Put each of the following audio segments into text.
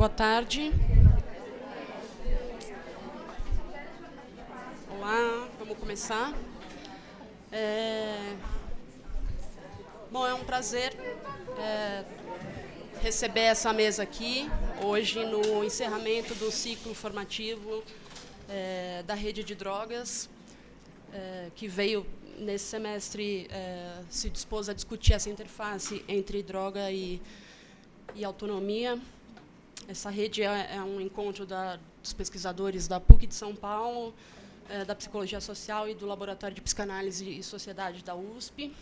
Boa tarde. Olá, vamos começar. É... Bom, é um prazer é, receber essa mesa aqui, hoje no encerramento do ciclo formativo é, da rede de drogas, é, que veio nesse semestre é, se dispôs a discutir essa interface entre droga e, e autonomia. Essa rede é, é um encontro da, dos pesquisadores da PUC de São Paulo, é, da Psicologia Social e do Laboratório de Psicanálise e Sociedade da USP.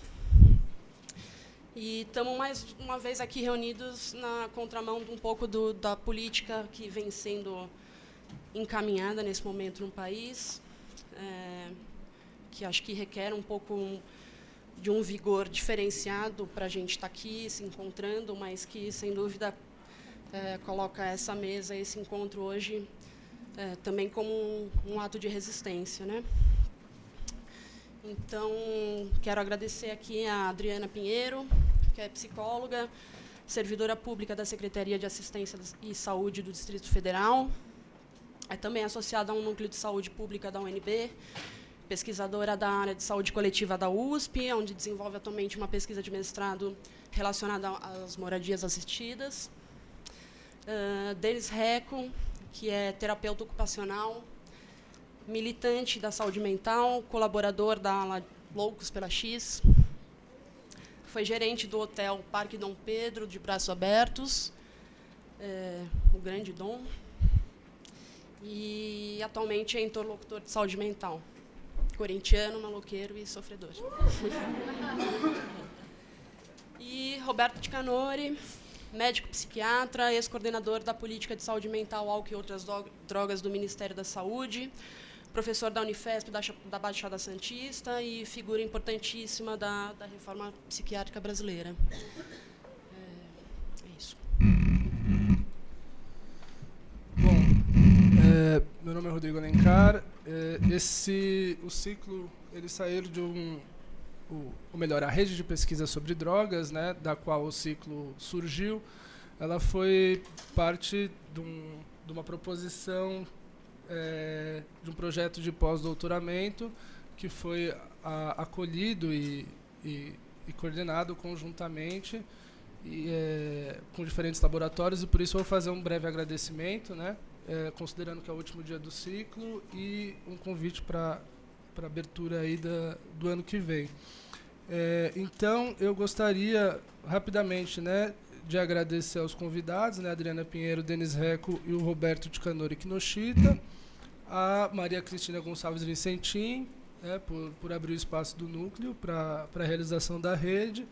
E estamos mais uma vez aqui reunidos na contramão de um pouco do, da política que vem sendo encaminhada nesse momento no país, é, que acho que requer um pouco um, de um vigor diferenciado para a gente estar tá aqui se encontrando, mas que, sem dúvida, é, coloca essa mesa, esse encontro hoje, é, também como um, um ato de resistência. Né? Então, quero agradecer aqui a Adriana Pinheiro, que é psicóloga, servidora pública da Secretaria de Assistência e Saúde do Distrito Federal. É também associada a um núcleo de saúde pública da UNB, pesquisadora da área de saúde coletiva da USP, onde desenvolve atualmente uma pesquisa de mestrado relacionada às moradias assistidas. Uh, Denis Reco, que é terapeuta ocupacional, militante da saúde mental, colaborador da ala Loucos pela X. Foi gerente do hotel Parque Dom Pedro, de Braços Abertos, é, o grande Dom. E atualmente é interlocutor de saúde mental. Corintiano, maloqueiro e sofredor. e Roberto de Canori, médico psiquiatra, ex-coordenador da política de saúde mental, álcool e outras drogas do Ministério da Saúde, professor da Unifesp da, da Baixada Santista e figura importantíssima da, da reforma psiquiátrica brasileira. É, é isso. Bom, é, meu nome é Rodrigo Alencar. É, esse, o ciclo, ele saiu de um, o, ou melhor, a rede de pesquisa sobre drogas, né, da qual o ciclo surgiu, ela foi parte de, um, de uma proposição é, de um projeto de pós-doutoramento que foi a, acolhido e, e, e, coordenado conjuntamente e, é, com diferentes laboratórios e por isso vou fazer um breve agradecimento, né, é, considerando que é o último dia do ciclo e um convite para para abertura aí da, do ano que vem. É, então eu gostaria rapidamente, né, de agradecer aos convidados, né, Adriana Pinheiro, Denis Reco e o Roberto de Canori Kinoshita a Maria Cristina Gonçalves Vicentim, né, por, por abrir o espaço do núcleo para a realização da rede,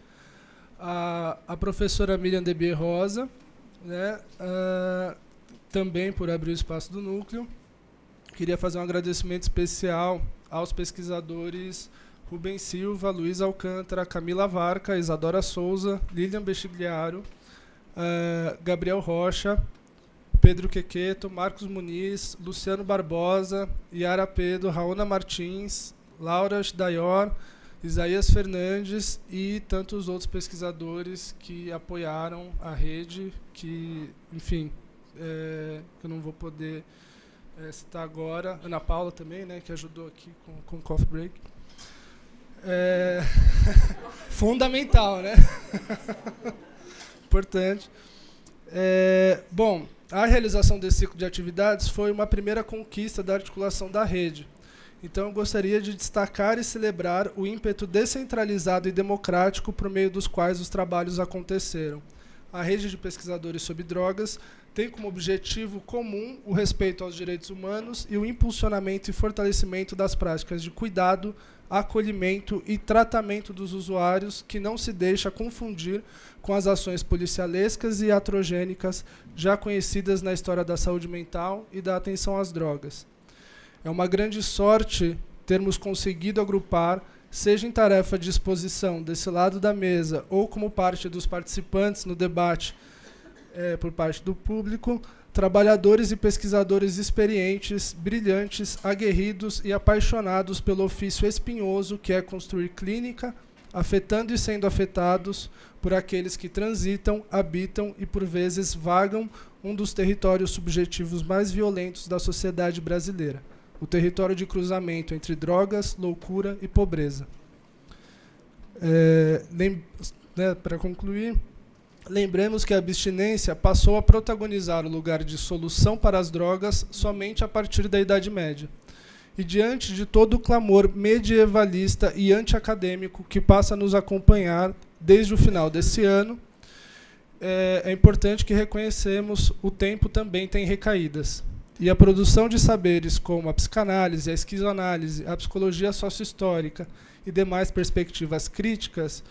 a, a professora Miriam Debier Rosa, né, também por abrir o espaço do núcleo. Queria fazer um agradecimento especial aos pesquisadores Rubem Silva, Luiz Alcântara, Camila Varca, Isadora Souza, Lilian Bexigliaro, uh, Gabriel Rocha, Pedro Quequeto, Marcos Muniz, Luciano Barbosa, Yara Pedro, Raona Martins, Laura Dayor, Isaías Fernandes e tantos outros pesquisadores que apoiaram a rede, que, enfim, é, eu não vou poder é, citar agora. Ana Paula também, né, que ajudou aqui com, com o Coffee Break. É, fundamental, né? Importante. É, bom, a realização desse ciclo de atividades foi uma primeira conquista da articulação da rede. Então, eu gostaria de destacar e celebrar o ímpeto descentralizado e democrático por meio dos quais os trabalhos aconteceram. A rede de pesquisadores sobre drogas tem como objetivo comum o respeito aos direitos humanos e o impulsionamento e fortalecimento das práticas de cuidado, acolhimento e tratamento dos usuários que não se deixa confundir com as ações policialescas e atrogênicas já conhecidas na história da saúde mental e da atenção às drogas. É uma grande sorte termos conseguido agrupar, seja em tarefa de exposição desse lado da mesa ou como parte dos participantes no debate é, por parte do público, trabalhadores e pesquisadores experientes, brilhantes, aguerridos e apaixonados pelo ofício espinhoso que é construir clínica, afetando e sendo afetados por aqueles que transitam, habitam e, por vezes, vagam um dos territórios subjetivos mais violentos da sociedade brasileira, o território de cruzamento entre drogas, loucura e pobreza. É, né, Para concluir, lembremos que a abstinência passou a protagonizar o lugar de solução para as drogas somente a partir da Idade Média. E diante de todo o clamor medievalista e antiacadêmico que passa a nos acompanhar desde o final desse ano, é, é importante que reconhecemos o tempo também tem recaídas. E a produção de saberes como a psicanálise, a esquizoanálise, a psicologia sociohistórica e demais perspectivas críticas,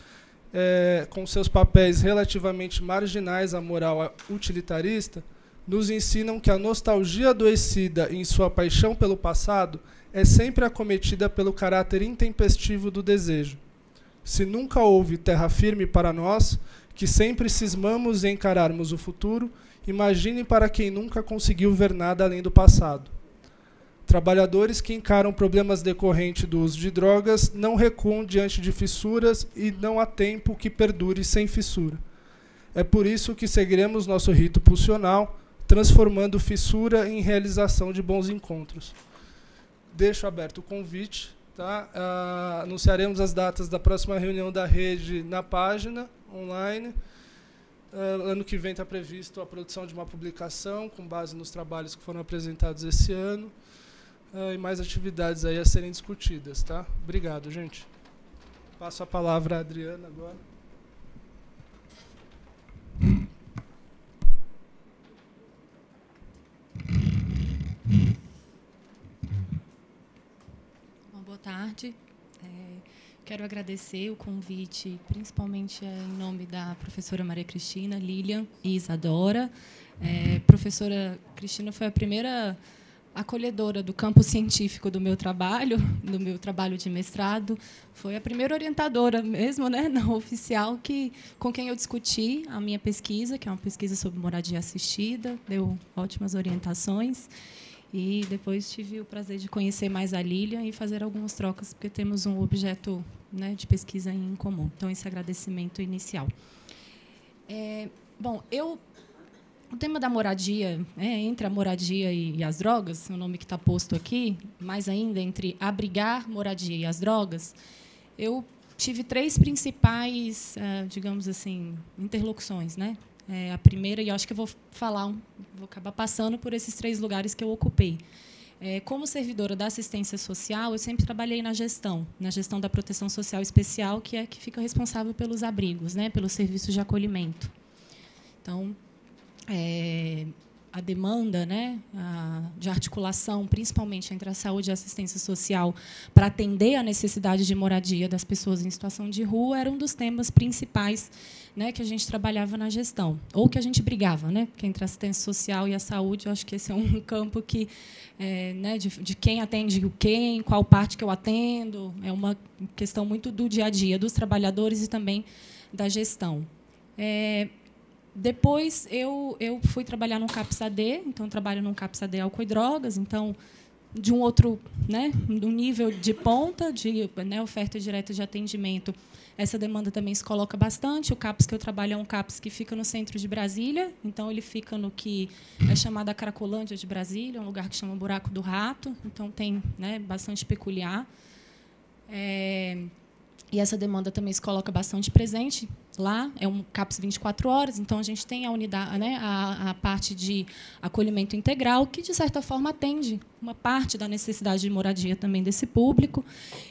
é, com seus papéis relativamente marginais à moral utilitarista, nos ensinam que a nostalgia adoecida em sua paixão pelo passado é sempre acometida pelo caráter intempestivo do desejo. Se nunca houve terra firme para nós, que sempre cismamos em encararmos o futuro, imagine para quem nunca conseguiu ver nada além do passado. Trabalhadores que encaram problemas decorrentes do uso de drogas não recuam diante de fissuras e não há tempo que perdure sem fissura. É por isso que seguiremos nosso rito pulsional, transformando fissura em realização de bons encontros. Deixo aberto o convite. Tá? Uh, anunciaremos as datas da próxima reunião da rede na página online. Uh, ano que vem está previsto a produção de uma publicação com base nos trabalhos que foram apresentados esse ano uh, e mais atividades aí a serem discutidas. Tá? Obrigado, gente. Passo a palavra à Adriana agora. Bom, boa tarde. Quero agradecer o convite, principalmente eh, em nome da professora Maria Cristina, Lilian e Isadora. É, professora Cristina foi a primeira acolhedora do campo científico do meu trabalho, do meu trabalho de mestrado. Foi a primeira orientadora mesmo, né, não oficial, que, com quem eu discuti a minha pesquisa, que é uma pesquisa sobre moradia assistida, deu ótimas orientações. E depois tive o prazer de conhecer mais a Lilian e fazer algumas trocas, porque temos um objeto né, de pesquisa em comum. Então, esse agradecimento inicial. É, bom, eu o tema da moradia, é, entre a moradia e, e, as drogas, o nome que está posto aqui, mais ainda entre abrigar moradia e as drogas, eu tive três principais, uh, digamos assim, interlocuções, né? É, a primeira, e acho que eu vou falar, vou acabar passando por esses três lugares que eu ocupei. É, como servidora da assistência social, eu sempre trabalhei na gestão, na gestão da proteção social especial, que é que fica responsável pelos abrigos, né, pelos serviços de acolhimento. Então, é, a demanda né, a, de articulação, principalmente entre a saúde e a assistência social, para atender a necessidade de moradia das pessoas em situação de rua, era um dos temas principais né, que a gente trabalhava na gestão, ou que a gente brigava, né, porque entre a assistência social e a saúde, eu acho que esse é um campo que, é, né, de, de, quem atende o quem, qual parte que eu atendo, é uma questão muito do dia a dia dos trabalhadores e também da gestão. É, depois eu, eu fui trabalhar no CAPS-AD, então trabalho no CAPS-AD álcool e drogas, então de um outro, né, um nível de ponta de né, oferta direta de atendimento. Essa demanda também se coloca bastante. O CAPS que eu trabalho é um CAPS que fica no centro de Brasília, então ele fica no que é chamada Cracolândia de Brasília, um lugar que chama Buraco do Rato, então tem né, bastante peculiar. É, e essa demanda também se coloca bastante presente lá. É um CAPS 24 horas, então a gente tem a unidade, né, a, a, parte de acolhimento integral, que de certa forma atende uma parte da necessidade de moradia também desse público.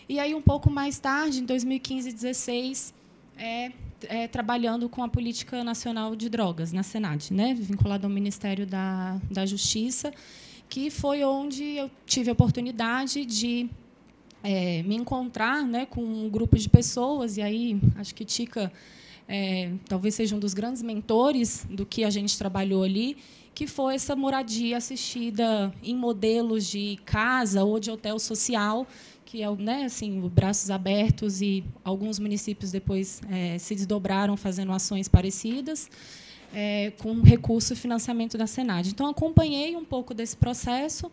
E aí um pouco mais tarde, em 2015 e 2016, é, é, trabalhando com a política nacional de drogas na Senad, né, vinculado ao Ministério da, da Justiça, que foi onde eu tive a oportunidade de é, me encontrar né, com um grupo de pessoas, e aí acho que Tica é, talvez seja um dos grandes mentores do que a gente trabalhou ali, que foi essa moradia assistida em modelos de casa ou de hotel social, que é né, assim, braços abertos e alguns municípios depois é, se desdobraram fazendo ações parecidas, é, com recurso e financiamento da Senad. Então, acompanhei um pouco desse processo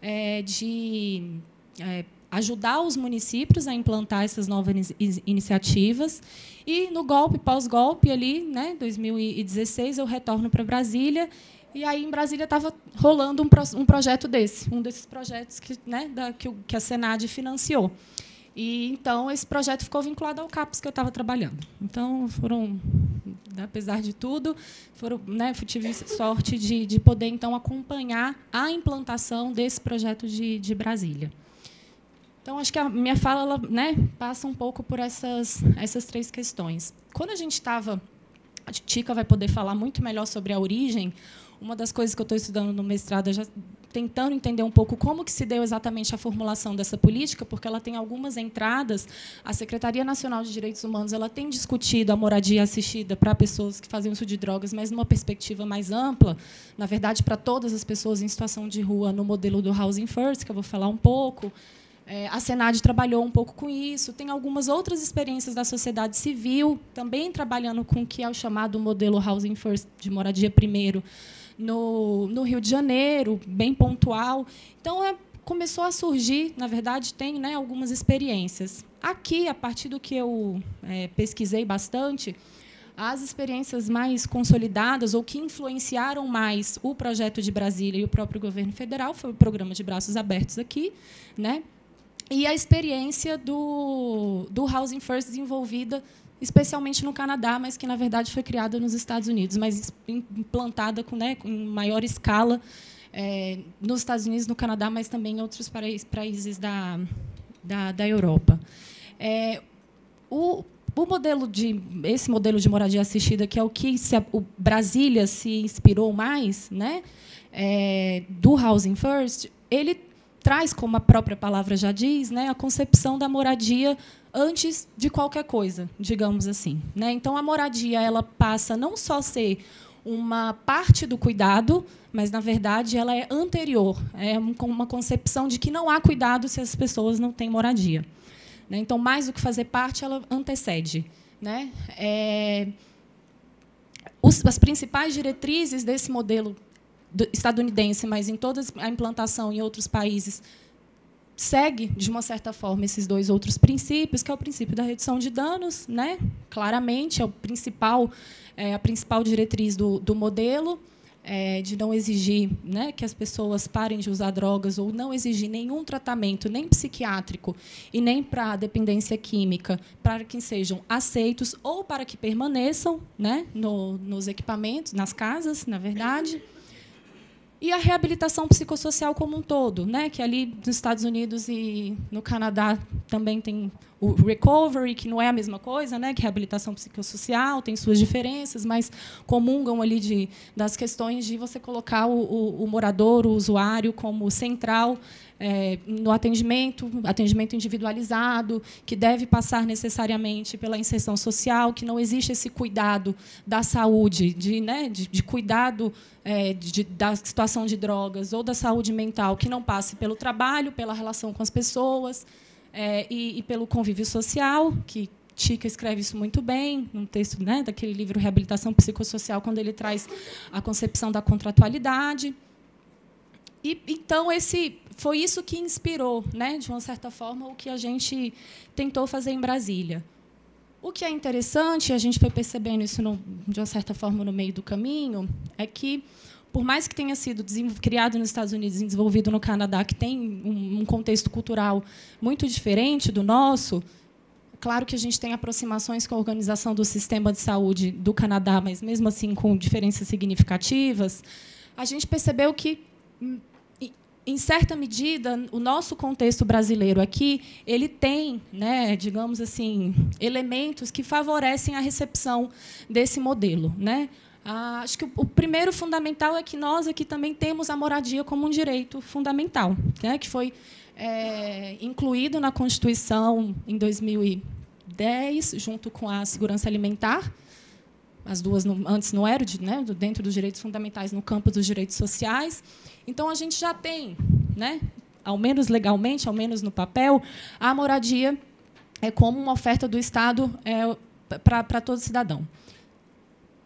é, de é, ajudar os municípios a implantar essas novas iniciativas. E no golpe, pós-golpe, ali, né, 2016, eu retorno para Brasília. E aí, em Brasília, estava rolando um, pro, um, projeto desse, um desses projetos que, né, da, que, que a Senad financiou. E então esse projeto ficou vinculado ao CAPES que eu estava trabalhando. Então foram, apesar de tudo, foram, né, tive sorte de, de poder então acompanhar a implantação desse projeto de, de Brasília. Então acho que a minha fala ela, né, passa um pouco por essas essas três questões. Quando a gente estava, a Tica vai poder falar muito melhor sobre a origem. Uma das coisas que eu estou estudando no mestrado já tentando entender um pouco como que se deu exatamente a formulação dessa política, porque ela tem algumas entradas. A Secretaria Nacional de Direitos Humanos ela tem discutido a moradia assistida para pessoas que fazem uso de drogas, mas numa perspectiva mais ampla, na verdade, para todas as pessoas em situação de rua, no modelo do Housing First, que eu vou falar um pouco. É, a Senad trabalhou um pouco com isso. Tem algumas outras experiências da sociedade civil, também trabalhando com o que é o chamado modelo Housing First, de moradia primeiro, no, no Rio de Janeiro, bem pontual. Então, é, começou a surgir, na verdade, tem né, algumas experiências. Aqui, a partir do que eu é, pesquisei bastante, as experiências mais consolidadas ou que influenciaram mais o projeto de Brasília e o próprio governo federal foi o programa de braços abertos aqui, né? E a experiência do, do Housing First desenvolvida especialmente no Canadá, mas que na verdade foi criada nos Estados Unidos, mas implantada com, né, em maior escala é, nos Estados Unidos, no Canadá, mas também em outros países da, da, da Europa. É, o, o modelo de esse modelo de moradia assistida, que é o que se, o Brasília se inspirou mais, né, é, do Housing First, ele traz, como a própria palavra já diz, né, a concepção da moradia antes de qualquer coisa, digamos assim. Né? Então, a moradia ela passa não só a ser uma parte do cuidado, mas, na verdade, ela é anterior. É uma concepção de que não há cuidado se as pessoas não têm moradia. Né? Então, mais do que fazer parte, ela antecede. Né? É, as principais diretrizes desse modelo estadunidense, mas em toda a implantação em outros países, segue, de uma certa forma, esses dois outros princípios, que é o princípio da redução de danos, né? claramente, é, o principal, é a principal diretriz do, do modelo, é, de não exigir né, que as pessoas parem de usar drogas ou não exigir nenhum tratamento, nem psiquiátrico e nem para dependência química, para que sejam aceitos ou para que permaneçam né, no, nos equipamentos, nas casas, na verdade e a reabilitação psicossocial como um todo, né? que ali nos Estados Unidos e no Canadá também tem o recovery, que não é a mesma coisa, né? que reabilitação psicossocial, tem suas diferenças, mas comungam ali de, das questões de você colocar o, o, o morador, o usuário, como central é, no atendimento, atendimento individualizado, que deve passar necessariamente pela inserção social, que não existe esse cuidado da saúde, de, né, de, de cuidado é, de, da situação de drogas ou da saúde mental, que não passe pelo trabalho, pela relação com as pessoas é, e, e pelo convívio social, que Tica escreve isso muito bem, num texto né, daquele livro Reabilitação Psicossocial, quando ele traz a concepção da contratualidade. E, então, esse foi isso que inspirou, né, de uma certa forma, o que a gente tentou fazer em Brasília. O que é interessante, a gente foi percebendo isso, no, de uma certa forma, no meio do caminho, é que, por mais que tenha sido criado nos Estados Unidos e desenvolvido no Canadá, que tem um, contexto cultural muito diferente do nosso, claro que a gente tem aproximações com a organização do sistema de saúde do Canadá, mas mesmo assim com diferenças significativas, a gente percebeu que em certa medida, o nosso contexto brasileiro aqui, ele tem, né, digamos assim, elementos que favorecem a recepção desse modelo, né? Ah, acho que o, o, primeiro fundamental é que nós aqui também temos a moradia como um direito fundamental, né, que foi é, incluído na Constituição em 2010, junto com a segurança alimentar. As duas no, antes não eram, né, dentro dos direitos fundamentais, no campo dos direitos sociais. Então, a gente já tem, né, ao menos legalmente, ao menos no papel, a moradia é como uma oferta do Estado é, para todo cidadão.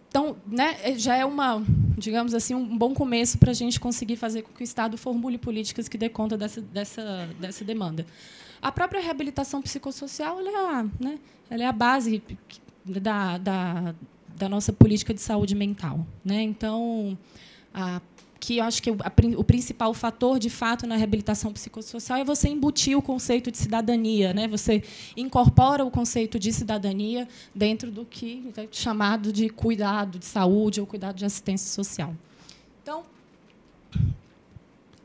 Então, né, é, já é uma, digamos assim, um bom começo para a gente conseguir fazer com que o Estado formule políticas que dê conta dessa, dessa, dessa demanda. A própria reabilitação psicossocial ela é, a, né, ela é a base da, da, da nossa política de saúde mental. Né? Então, a que eu acho que o, a, o, principal fator, de fato, na reabilitação psicossocial é você embutir o conceito de cidadania, né? Você incorpora o conceito de cidadania dentro do que é chamado de cuidado de saúde ou cuidado de assistência social. Então,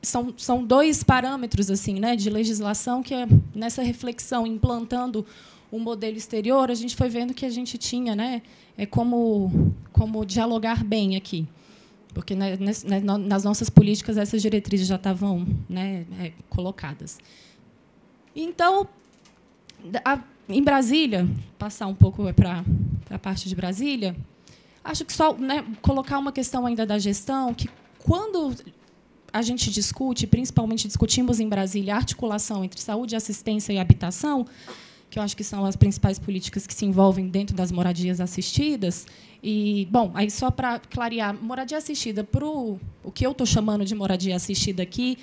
são, são dois parâmetros assim, né, de legislação que é nessa reflexão implantando um modelo exterior, a gente foi vendo que a gente tinha, né, é como como dialogar bem aqui porque né, nas nossas políticas essas diretrizes já estavam né, é, colocadas. Então, a, em Brasília, passar um pouco para a parte de Brasília, acho que só né, colocar uma questão ainda da gestão, que quando a gente discute, principalmente discutimos em Brasília, a articulação entre saúde, assistência e habitação, que eu acho que são as principais políticas que se envolvem dentro das moradias assistidas. E, bom, aí só para clarear, moradia assistida, para o que eu estou chamando de moradia assistida aqui,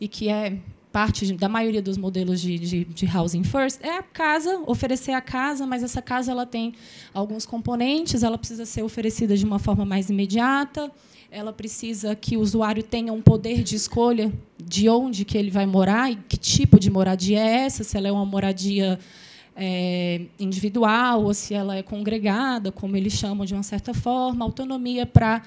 e que é parte da maioria dos modelos de, de, de, housing first é a casa, oferecer a casa, mas essa casa ela tem alguns componentes, ela precisa ser oferecida de uma forma mais imediata, ela precisa que o usuário tenha um poder de escolha de onde que ele vai morar e que tipo de moradia é essa, se ela é uma moradia é, individual ou se ela é congregada, como eles chamam de uma certa forma, autonomia para,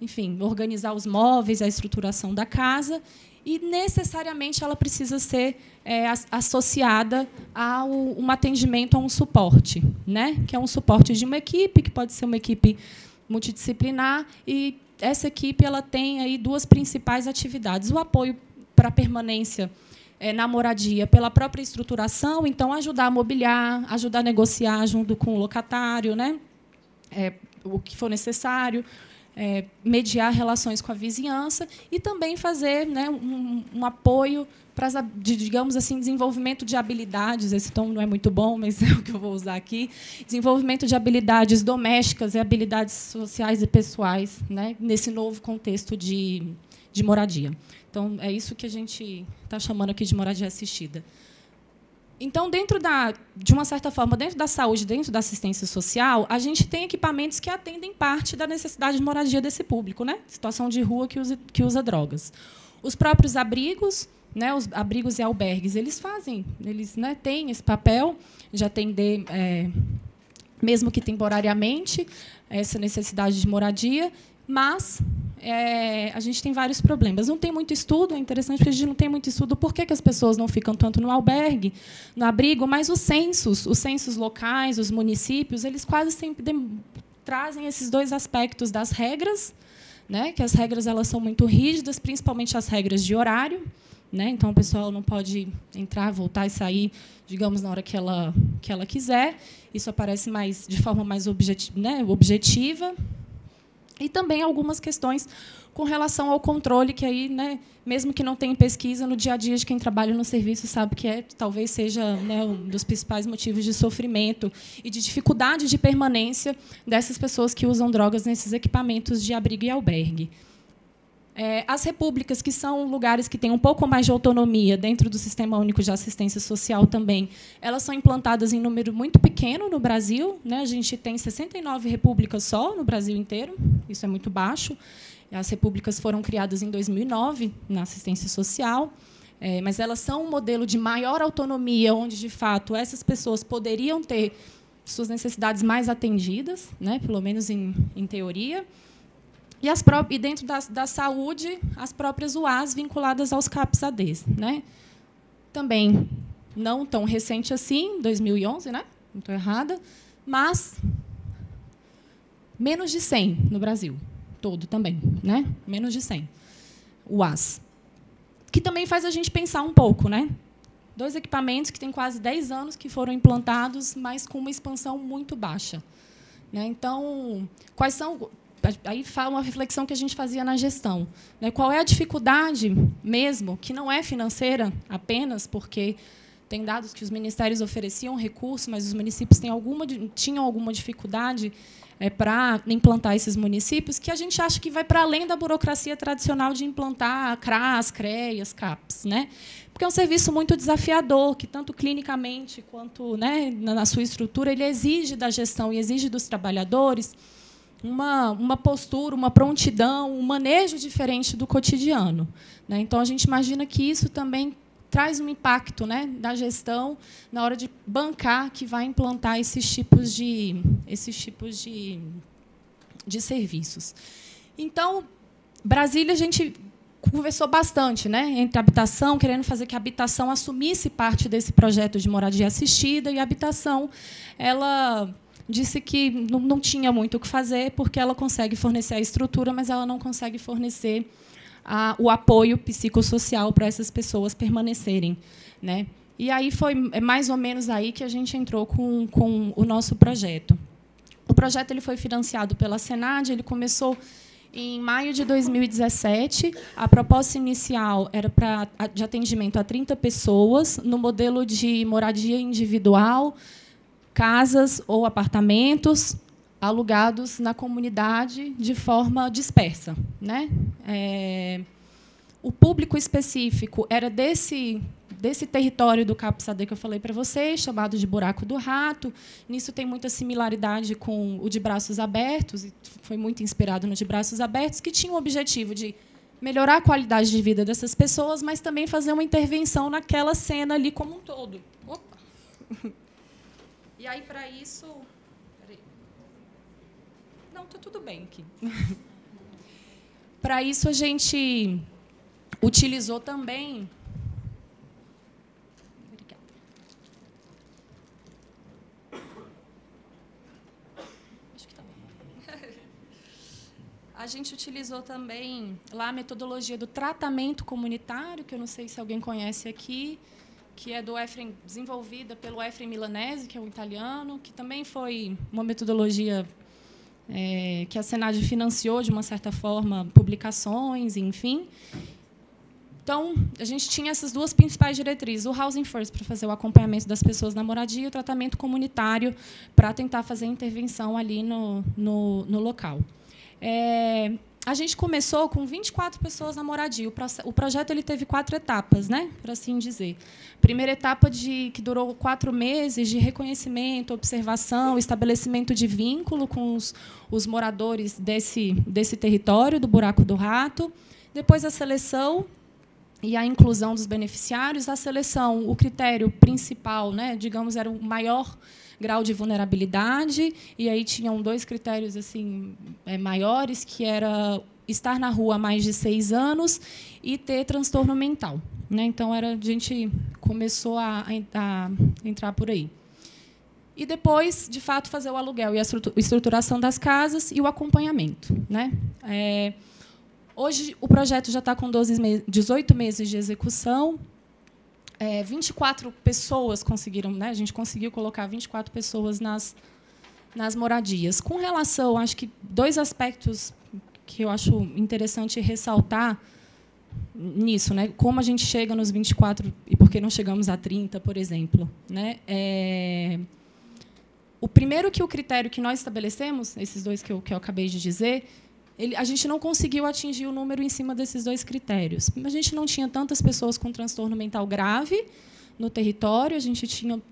enfim, organizar os móveis, a estruturação da casa e necessariamente ela precisa ser é, associada a um atendimento a um suporte, né? Que é um suporte de uma equipe, que pode ser uma equipe multidisciplinar e essa equipe ela tem aí duas principais atividades: o apoio para a permanência é, na moradia pela própria estruturação, então ajudar a mobiliar, ajudar a negociar junto com o locatário, né? É, o que for necessário, é, mediar relações com a vizinhança e também fazer né, um, um apoio para, de, digamos assim, desenvolvimento de habilidades. Esse tom não é muito bom, mas é o que eu vou usar aqui. Desenvolvimento de habilidades domésticas e habilidades sociais e pessoais, né, nesse novo contexto de, de moradia. Então, é isso que a gente está chamando aqui de moradia assistida. Então, dentro da, de uma certa forma, dentro da saúde, dentro da assistência social, a gente tem equipamentos que atendem parte da necessidade de moradia desse público, né? Situação de rua que usa, que usa drogas. Os próprios abrigos, né, os abrigos e albergues, eles fazem, eles né, têm esse papel de atender, é, mesmo que temporariamente, essa necessidade de moradia, mas é, a gente tem vários problemas. Não tem muito estudo, é interessante porque a gente não tem muito estudo por que, que as pessoas não ficam tanto no albergue, no abrigo, mas os censos, os censos locais, os municípios, eles quase sempre trazem esses dois aspectos das regras, né, que as regras elas são muito rígidas, principalmente as regras de horário. Né? Então, o pessoal não pode entrar, voltar e sair, digamos, na hora que ela, que ela quiser. Isso aparece mais de forma mais objeti né, objetiva, e também algumas questões com relação ao controle, que aí, né, mesmo que não tenha pesquisa, no dia a dia de quem trabalha no serviço sabe que é, talvez seja né, um dos principais motivos de sofrimento e de dificuldade de permanência dessas pessoas que usam drogas nesses equipamentos de abrigo e albergue. É, as repúblicas, que são lugares que têm um pouco mais de autonomia dentro do Sistema Único de Assistência Social também, elas são implantadas em número muito pequeno no Brasil. Né? A gente tem 69 repúblicas só no Brasil inteiro, isso é muito baixo. As repúblicas foram criadas em 2009 na assistência social, é, mas elas são um modelo de maior autonomia, onde, de fato, essas pessoas poderiam ter suas necessidades mais atendidas, né? pelo menos em, em teoria. E, as e dentro da, da saúde, as próprias UAs vinculadas aos CAPS-ADs. Né? Também não tão recente assim, 2011, né? não estou errada, mas menos de 100 no Brasil, todo também, né? menos de 100 UAs. Que também faz a gente pensar um pouco. Né? Dois equipamentos que têm quase 10 anos que foram implantados, mas com uma expansão muito baixa. Né? Então, quais são aí fala uma reflexão que a gente fazia na gestão. Né? Qual é a dificuldade mesmo, que não é financeira apenas, porque tem dados que os ministérios ofereciam recursos, mas os municípios têm alguma, tinham alguma dificuldade é, para implantar esses municípios, que a gente acha que vai para além da burocracia tradicional de implantar CRAS, CREAS, CAPS. Né? Porque é um serviço muito desafiador, que tanto clinicamente quanto né, na sua estrutura, ele exige da gestão e exige dos trabalhadores uma, uma postura, uma prontidão, um manejo diferente do cotidiano. Né? Então, a gente imagina que isso também traz um impacto né, da gestão na hora de bancar que vai implantar esses tipos de, esses tipos de, de serviços. Então, Brasília, a gente conversou bastante né, entre habitação, querendo fazer que a habitação assumisse parte desse projeto de moradia assistida, e a habitação ela disse que não, não tinha muito o que fazer, porque ela consegue fornecer a estrutura, mas ela não consegue fornecer a, o apoio psicossocial para essas pessoas permanecerem. Né? E aí foi é mais ou menos aí que a gente entrou com, com o nosso projeto. O projeto ele foi financiado pela Senad, ele começou em maio de 2017. A proposta inicial era para de atendimento a 30 pessoas, no modelo de moradia individual, casas ou apartamentos, alugados na comunidade de forma dispersa. Né? É, o público específico era desse desse território do Capsadê que eu falei para vocês, chamado de Buraco do Rato. Nisso tem muita similaridade com o de Braços Abertos, e foi muito inspirado no de Braços Abertos, que tinha o objetivo de melhorar a qualidade de vida dessas pessoas, mas também fazer uma intervenção naquela cena ali como um todo. Opa. E aí, para isso, não, está tudo bem aqui. Para isso, a gente utilizou também. Obrigada. Acho que tá bom. A gente utilizou também lá a metodologia do tratamento comunitário, que eu não sei se alguém conhece aqui, que é do Efrem, desenvolvida pelo Efrem Milanese, que é um italiano, que também foi uma metodologia é, que a Senad financiou, de uma certa forma, publicações, enfim. Então, a gente tinha essas duas principais diretrizes: o Housing First, para fazer o acompanhamento das pessoas na moradia, e o tratamento comunitário, para tentar fazer intervenção ali no, no, no local. É, a gente começou com 24 pessoas na moradia. O, o projeto ele teve quatro etapas, né, por assim dizer. Primeira etapa de que durou quatro meses de reconhecimento, observação, estabelecimento de vínculo com os, os moradores desse desse território do Buraco do Rato. Depois a seleção e a inclusão dos beneficiários. A seleção, o critério principal, né, digamos, era o maior grau de vulnerabilidade, e aí tinham dois critérios assim é, maiores, que era estar na rua há mais de seis anos e ter transtorno mental. Né? Então, era, a gente começou a, a entrar por aí. E depois, de fato, fazer o aluguel e a estruturação das casas e o acompanhamento. Né? É, hoje, o projeto já está com 12 18 meses de execução, é, 24 pessoas conseguiram, né, a gente conseguiu colocar 24 pessoas nas, nas moradias. Com relação, acho que dois aspectos que eu acho interessante ressaltar nisso, né? Como a gente chega nos 24 e por que não chegamos a 30, por exemplo, né? É, o primeiro que o critério que nós estabelecemos, esses dois que eu, que eu acabei de dizer, ele, a gente não conseguiu atingir o número em cima desses dois critérios. A gente não tinha tantas pessoas com transtorno mental grave no território, a gente tinha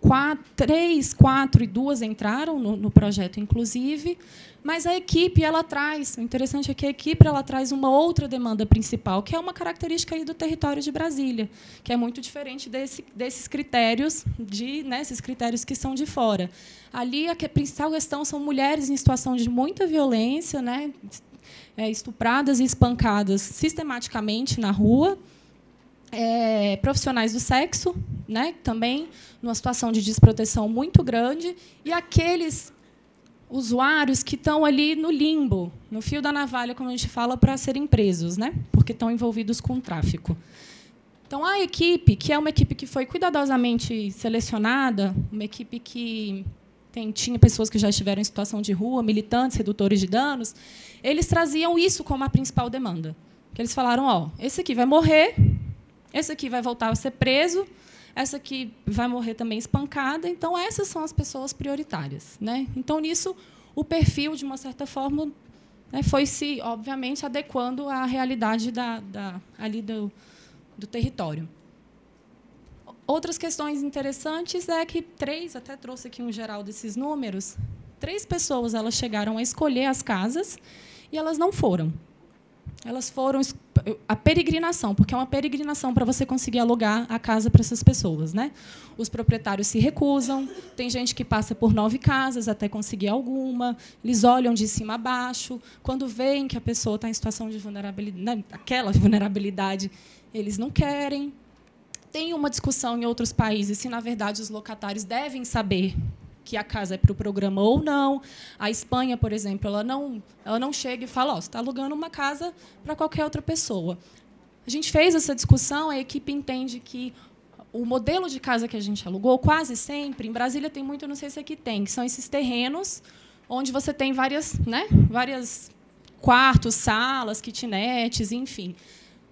quatro, três, quatro e duas entraram no, no, projeto, inclusive, mas a equipe ela traz, o interessante é que a equipe ela traz uma outra demanda principal, que é uma característica aí do território de Brasília, que é muito diferente desse, desses critérios de, né, esses critérios que são de fora. Ali a principal questão são mulheres em situação de muita violência, né, é, estupradas e espancadas sistematicamente na rua, é, profissionais do sexo, né, também numa situação de desproteção muito grande, e aqueles usuários que estão ali no limbo, no fio da navalha, como a gente fala, para serem presos, né, porque estão envolvidos com tráfico. Então, a equipe, que é uma equipe que foi cuidadosamente selecionada, uma equipe que tem, tinha pessoas que já estiveram em situação de rua, militantes, redutores de danos, eles traziam isso como a principal demanda. Que eles falaram, ó, esse aqui vai morrer, esse aqui vai voltar a ser preso, essa aqui vai morrer também espancada. Então, essas são as pessoas prioritárias. Né? Então, nisso, o perfil, de uma certa forma, né, foi se, obviamente, adequando à realidade da, da, ali do, do território. Outras questões interessantes é que três, até trouxe aqui um geral desses números, três pessoas elas chegaram a escolher as casas e elas não foram. Elas foram a peregrinação, porque é uma peregrinação para você conseguir alugar a casa para essas pessoas, né? Os proprietários se recusam, tem gente que passa por nove casas até conseguir alguma, eles olham de cima a baixo, quando veem que a pessoa está em situação de vulnerabilidade, né, aquela vulnerabilidade, eles não querem. Tem uma discussão em outros países se, na verdade, os locatários devem saber que a casa é para o programa ou não. A Espanha, por exemplo, ela não, ela não chega e fala: oh, você está alugando uma casa para qualquer outra pessoa. A gente fez essa discussão, a equipe entende que o modelo de casa que a gente alugou, quase sempre, em Brasília tem muito, não sei se aqui tem, que são esses terrenos onde você tem várias, né, várias quartos, salas, kitnets, enfim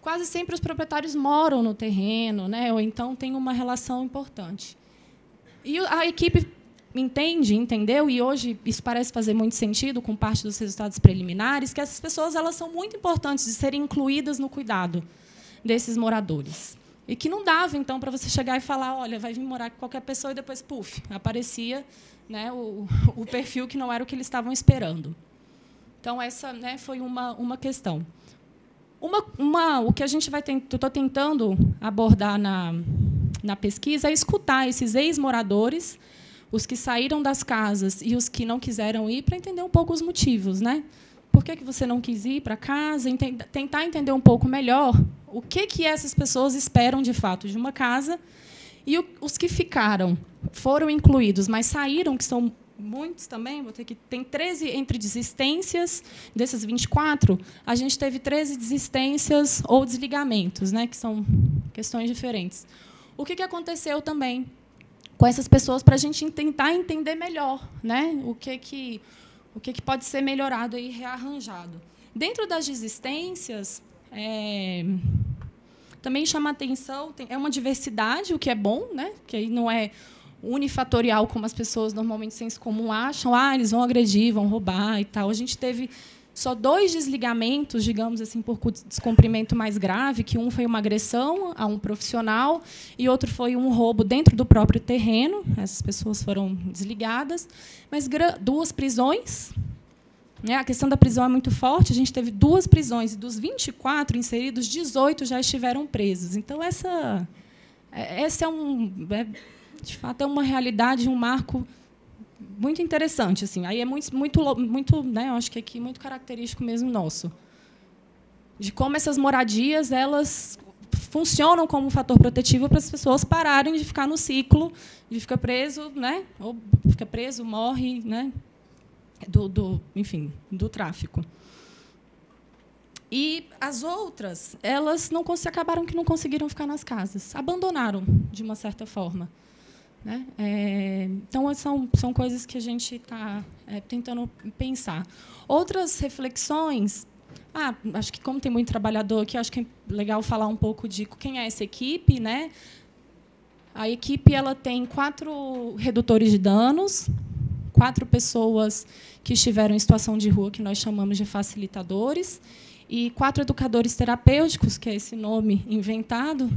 quase sempre os proprietários moram no terreno, né? ou então tem uma relação importante. E a equipe entende, entendeu, e hoje isso parece fazer muito sentido com parte dos resultados preliminares, que essas pessoas elas são muito importantes de serem incluídas no cuidado desses moradores. E que não dava, então, para você chegar e falar, olha, vai vir morar com qualquer pessoa e depois, puf, aparecia né, o, o perfil que não era o que eles estavam esperando. Então, essa né, foi uma, uma questão. Uma, uma, o que a gente vai estou tentando abordar na, na pesquisa é escutar esses ex-moradores, os que saíram das casas e os que não quiseram ir, para entender um pouco os motivos, né? Por que, que você não quis ir para casa? tentar entender um pouco melhor o que, que essas pessoas esperam de fato de uma casa e o, os que ficaram foram incluídos, mas saíram, que são muitos também, vou ter que tem 13 entre desistências, desses 24, a gente teve 13 desistências ou desligamentos, né, que são questões diferentes. O que, que aconteceu também com essas pessoas para a gente tentar entender melhor, né, o que que o que, que pode ser melhorado e rearranjado. Dentro das desistências, é, também chama atenção, tem, é uma diversidade, o que é bom, né, que aí não é unifatorial, como as pessoas normalmente senso comum acham, ah, eles vão agredir, vão roubar e tal. A gente teve só dois desligamentos, digamos assim, por descumprimento mais grave, que um foi uma agressão a um profissional e outro foi um roubo dentro do próprio terreno. Essas pessoas foram desligadas, mas duas prisões. Né? A questão da prisão é muito forte. A gente teve duas prisões e dos 24 inseridos, 18 já estiveram presos. Então essa, é, esse é um é, de fato é uma realidade, um marco muito interessante assim. Aí é muito muito muito, né, acho que aqui muito característico mesmo nosso. De como essas moradias, elas funcionam como um fator protetivo para as pessoas pararem de ficar no ciclo, de ficar preso, né? Ou fica preso, morre, né? Do, do, enfim, do tráfico. E as outras, elas não acabaram que não conseguiram ficar nas casas, abandonaram de uma certa forma. Né? É, então, são, são coisas que a gente está é, tentando pensar. Outras reflexões. Ah, acho que, como tem muito trabalhador aqui, acho que é legal falar um pouco de quem é essa equipe. Né? A equipe ela tem quatro redutores de danos, quatro pessoas que estiveram em situação de rua, que nós chamamos de facilitadores, e quatro educadores terapêuticos, que é esse nome inventado,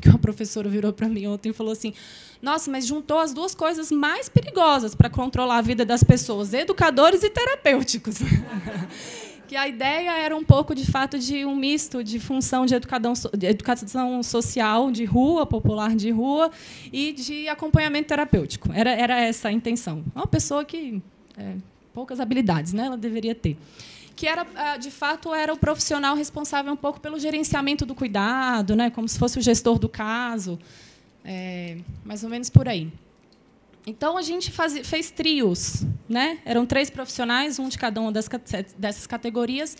que o professor virou para mim ontem e falou assim: Nossa, mas juntou as duas coisas mais perigosas para controlar a vida das pessoas, educadores e terapêuticos. que a ideia era um pouco, de fato, de um misto de função de educação, de educação social de rua, popular de rua, e de acompanhamento terapêutico. Era, era essa a intenção. Uma pessoa que. É, poucas habilidades né, ela deveria ter que era ah, de fato era o profissional responsável um pouco pelo gerenciamento do cuidado, né, como se fosse o gestor do caso, é, mais ou menos por aí. Então a gente faz, fez trios, né? Eram três profissionais, um de cada uma das, dessas categorias,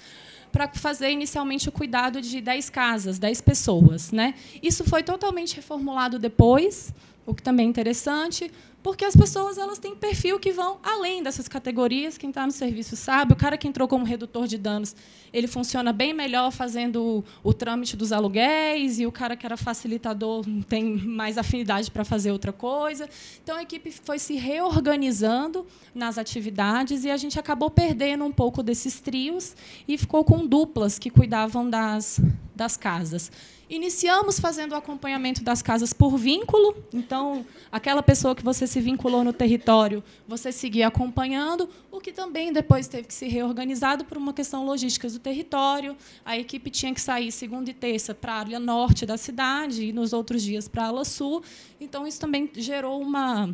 para fazer inicialmente o cuidado de 10 casas, 10 pessoas, né? Isso foi totalmente reformulado depois, o que também é interessante. Porque as pessoas elas têm perfil que vão além dessas categorias. Quem está no serviço sabe, o cara que entrou como redutor de danos, ele funciona bem melhor fazendo o, o trâmite dos aluguéis, e o cara que era facilitador tem mais afinidade para fazer outra coisa. Então, a equipe foi se reorganizando nas atividades e a gente acabou perdendo um pouco desses trios e ficou com duplas que cuidavam das, das casas. Iniciamos fazendo o acompanhamento das casas por vínculo. Então, aquela pessoa que você se vinculou no território, você seguia acompanhando, o que também depois teve que ser reorganizado por uma questão logística do território. A equipe tinha que sair segunda e terça para a área norte da cidade e nos outros dias para a ala sul. Então, isso também gerou uma,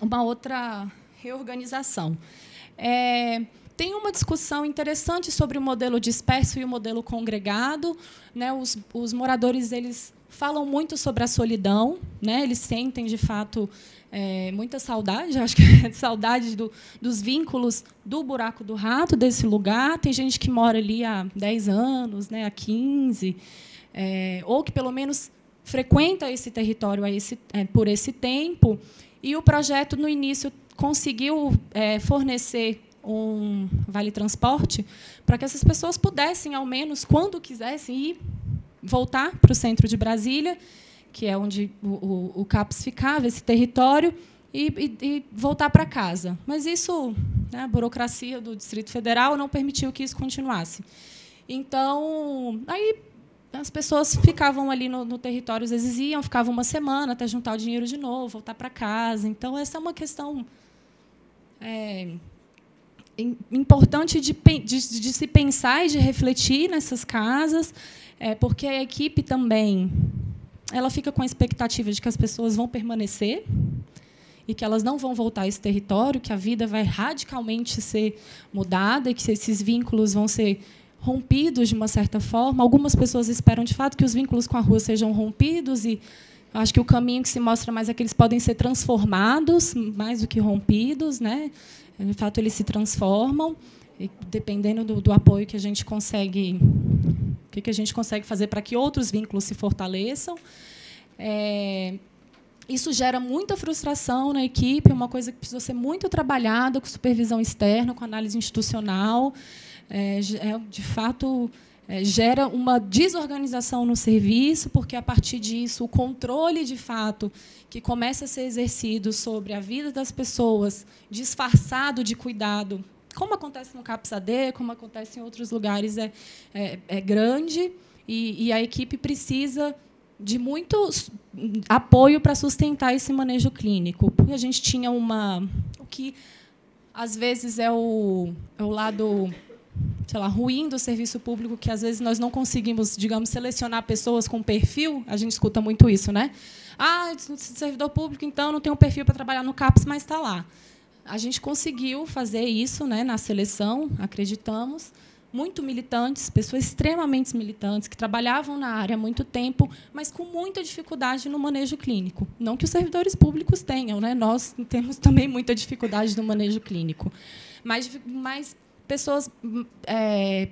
uma outra reorganização. É, tem uma discussão interessante sobre o modelo disperso e o modelo congregado. Né? Os, os moradores eles falam muito sobre a solidão, né? eles sentem, de fato, é, muita saudade, acho que é saudade do, dos vínculos do buraco do rato, desse lugar. Tem gente que mora ali há 10 anos, né, há 15, é, ou que, pelo menos, frequenta esse território esse, é, por esse tempo. E o projeto, no início, conseguiu é, fornecer um vale transporte para que essas pessoas pudessem, ao menos, quando quisessem, ir voltar para o centro de Brasília, que é onde o, o, o CAPS ficava, esse território, e, e, e voltar para casa. Mas isso, né, a burocracia do Distrito Federal não permitiu que isso continuasse. Então, aí as pessoas ficavam ali no, no, território, às vezes iam, ficavam uma semana até juntar o dinheiro de novo, voltar para casa. Então, essa é uma questão é, importante de, de, de, se pensar e de refletir nessas casas, é, porque a equipe também ela fica com a expectativa de que as pessoas vão permanecer e que elas não vão voltar a esse território, que a vida vai radicalmente ser mudada e que esses vínculos vão ser rompidos de uma certa forma. Algumas pessoas esperam de fato que os vínculos com a rua sejam rompidos e acho que o caminho que se mostra mais é que eles podem ser transformados mais do que rompidos, né? De fato, eles se transformam, e dependendo do, do apoio que a gente consegue, o que, que a gente consegue fazer para que outros vínculos se fortaleçam. É, isso gera muita frustração na equipe, uma coisa que precisa ser muito trabalhada com supervisão externa, com análise institucional. É, é, de fato, é, gera uma desorganização no serviço, porque, a partir disso, o controle, de fato, que começa a ser exercido sobre a vida das pessoas, disfarçado de cuidado, como acontece no CAPSAD, como acontece em outros lugares, é, é, é grande, e, e a equipe precisa de muito apoio para sustentar esse manejo clínico. Porque a gente tinha uma. O que, às vezes, é o, é o lado sei lá, ruim do serviço público, que às vezes nós não conseguimos, digamos, selecionar pessoas com perfil, a gente escuta muito isso, né? Ah, servidor público, então, não tem um perfil para trabalhar no CAPS, mas está lá. A gente conseguiu fazer isso né, na seleção, acreditamos, muito militantes, pessoas extremamente militantes, que trabalhavam na área há muito tempo, mas com muita dificuldade no manejo clínico. Não que os servidores públicos tenham, né? nós temos também muita dificuldade no manejo clínico. Mas, mas pessoas é,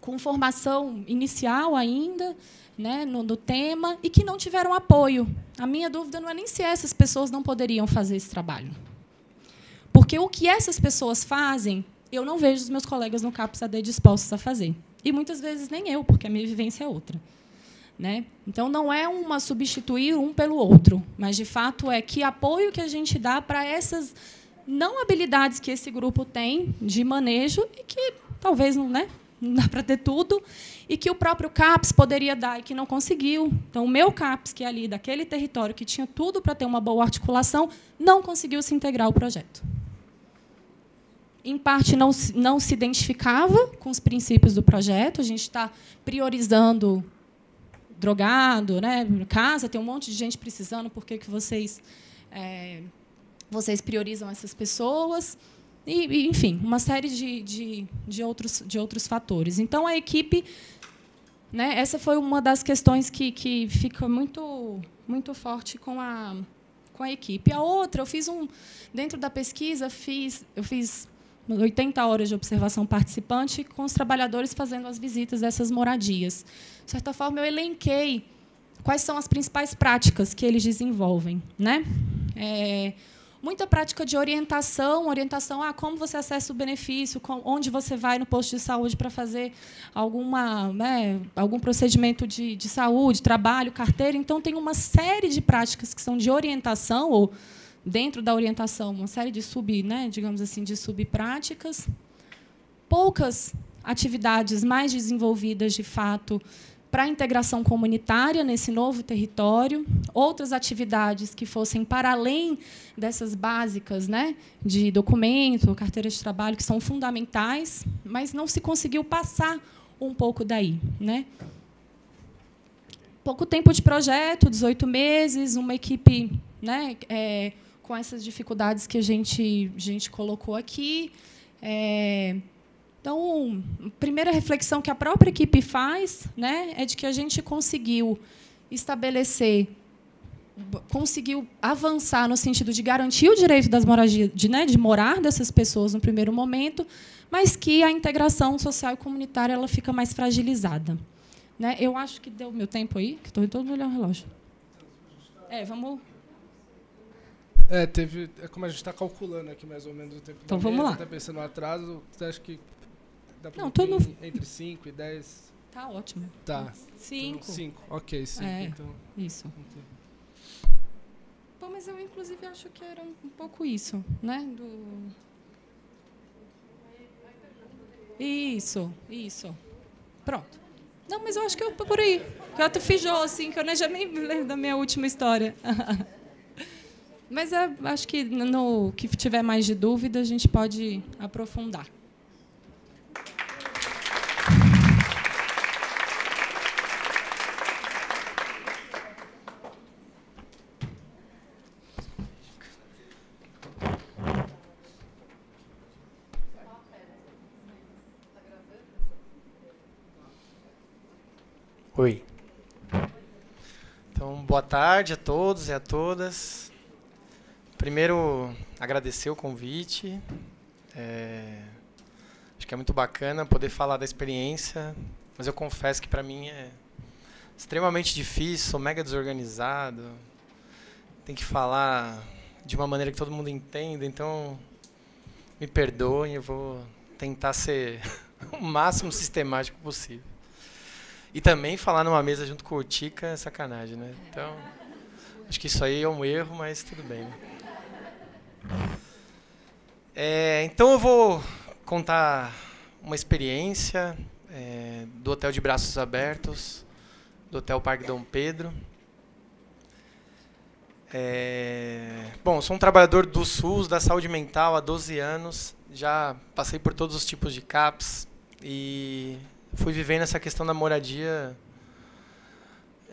com formação inicial ainda, né, no, no, tema, e que não tiveram apoio. A minha dúvida não é nem se essas pessoas não poderiam fazer esse trabalho. Porque o que essas pessoas fazem, eu não vejo os meus colegas no CAPS AD dispostos a fazer. E muitas vezes nem eu, porque a minha vivência é outra. Né? Então, não é uma substituir um pelo outro, mas, de fato, é que apoio que a gente dá para essas não habilidades que esse grupo tem de manejo e que talvez não, né, não dá para ter tudo e que o próprio CAPS poderia dar e que não conseguiu. Então, o meu CAPS, que é ali daquele território que tinha tudo para ter uma boa articulação, não conseguiu se integrar ao projeto. Em parte, não, não se identificava com os princípios do projeto. A gente está priorizando drogado, né? casa, tem um monte de gente precisando, por que, que vocês é, vocês priorizam essas pessoas, e, enfim, uma série de, de, de, outros, de outros fatores. Então, a equipe, né, essa foi uma das questões que, que fica muito, muito forte com a, com a equipe. A outra, eu fiz um, dentro da pesquisa, fiz, eu fiz 80 horas de observação participante com os trabalhadores fazendo as visitas dessas moradias. De certa forma, eu elenquei quais são as principais práticas que eles desenvolvem. Né? É, muita prática de orientação, orientação a ah, como você acessa o benefício, onde você vai no posto de saúde para fazer alguma, né, algum procedimento de, de saúde, trabalho, carteira. Então, tem uma série de práticas que são de orientação, ou dentro da orientação, uma série de sub, né, digamos assim, de subpráticas. Poucas atividades mais desenvolvidas, de fato, para a integração comunitária nesse novo território, outras atividades que fossem para além dessas básicas, né, de documento, carteira de trabalho, que são fundamentais, mas não se conseguiu passar um pouco daí, né? Pouco tempo de projeto, 18 meses, uma equipe, né, é, com essas dificuldades que a gente, a gente colocou aqui. É, então, a primeira reflexão que a própria equipe faz né, é de que a gente conseguiu estabelecer, conseguiu avançar no sentido de garantir o direito das moradias, de, né, de morar dessas pessoas no primeiro momento, mas que a integração social e comunitária ela fica mais fragilizada. Né? Eu acho que deu meu tempo aí, que estou todo olhando o relógio. É, vamos. É, teve. É como a gente está calculando aqui mais ou menos o tempo. Então vamos lá. Está pensando no atraso. Você acha que Dá pra Não, todo... entre 5 e 10. Tá ótimo. Tá. 5. 5, então, ok, 5. É, então. Isso. Okay. Bom, mas eu inclusive acho que era um, um pouco isso, né? Do... Isso, isso. Pronto. Não, mas eu acho que eu por aí. Que eu até fijou, assim, que eu já nem lembro da minha última história. mas é, acho que no que tiver mais de dúvida, a gente pode aprofundar. Oi. Então, boa tarde a todos e a todas. Primeiro, agradecer o convite. É, acho que é muito bacana poder falar da experiência, mas eu confesso que para mim é extremamente difícil, sou mega desorganizado. Tem que falar de uma maneira que todo mundo entenda, então me perdoem, eu vou tentar ser o máximo sistemático possível. E também falar numa mesa junto com o Tica é sacanagem, né? Então, acho que isso aí é um erro, mas tudo bem. Né? É, então eu vou contar uma experiência é, do Hotel de Braços Abertos, do Hotel Parque Dom Pedro. É, bom, sou um trabalhador do SUS, da saúde mental há 12 anos. Já passei por todos os tipos de CAPS e fui vivendo essa questão da moradia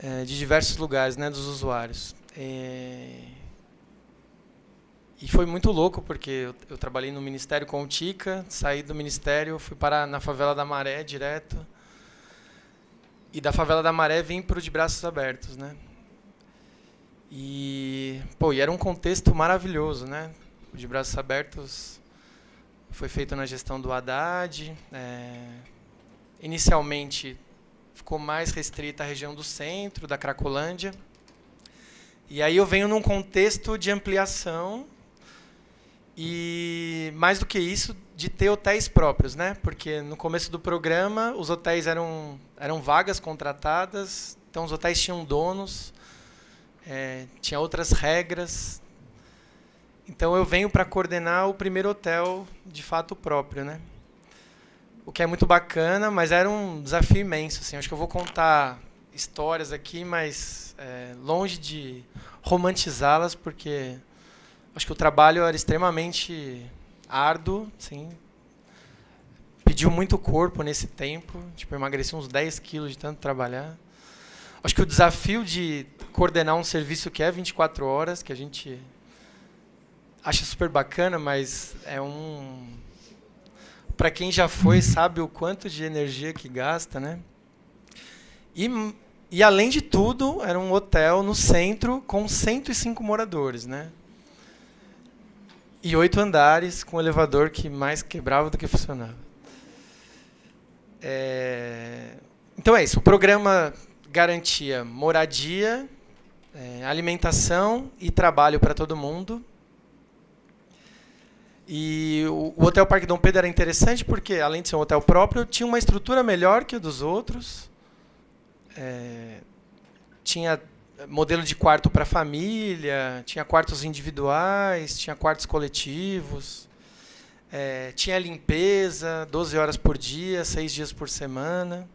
é, de diversos lugares, né, dos usuários. É, e foi muito louco, porque eu, eu, trabalhei no Ministério com o Tica, saí do Ministério, fui para na favela da Maré direto. E da favela da Maré vim para o de braços abertos, né? E, pô, e era um contexto maravilhoso, né? O de braços abertos foi feito na gestão do Haddad, é, inicialmente ficou mais restrita à região do centro, da Cracolândia. E aí eu venho num contexto de ampliação e mais do que isso, de ter hotéis próprios, né? Porque no começo do programa os hotéis eram eram vagas contratadas, então os hotéis tinham donos, é, tinha outras regras. Então eu venho para coordenar o primeiro hotel de fato próprio, né? O que é muito bacana, mas era um desafio imenso. Assim. Acho que eu vou contar histórias aqui, mas é, longe de romantizá-las, porque acho que o trabalho era extremamente árduo, sim. Pediu muito corpo nesse tempo, tipo, emagreci uns 10 quilos de tanto trabalhar. Acho que o desafio de coordenar um serviço que é 24 horas, que a gente acha super bacana, mas é um para quem já foi, sabe o quanto de energia que gasta, né? E, e além de tudo, era um hotel no centro com 105 moradores, né? E oito andares com um elevador que mais quebrava do que funcionava. É... Então é isso. O programa garantia moradia é, alimentação e trabalho para todo mundo. E o, o, Hotel Parque Dom Pedro era interessante porque, além de ser um hotel próprio, tinha uma estrutura melhor que a dos outros. É, tinha modelo de quarto para família, tinha quartos individuais, tinha quartos coletivos, é, tinha limpeza, 12 horas por dia, 6 dias por semana.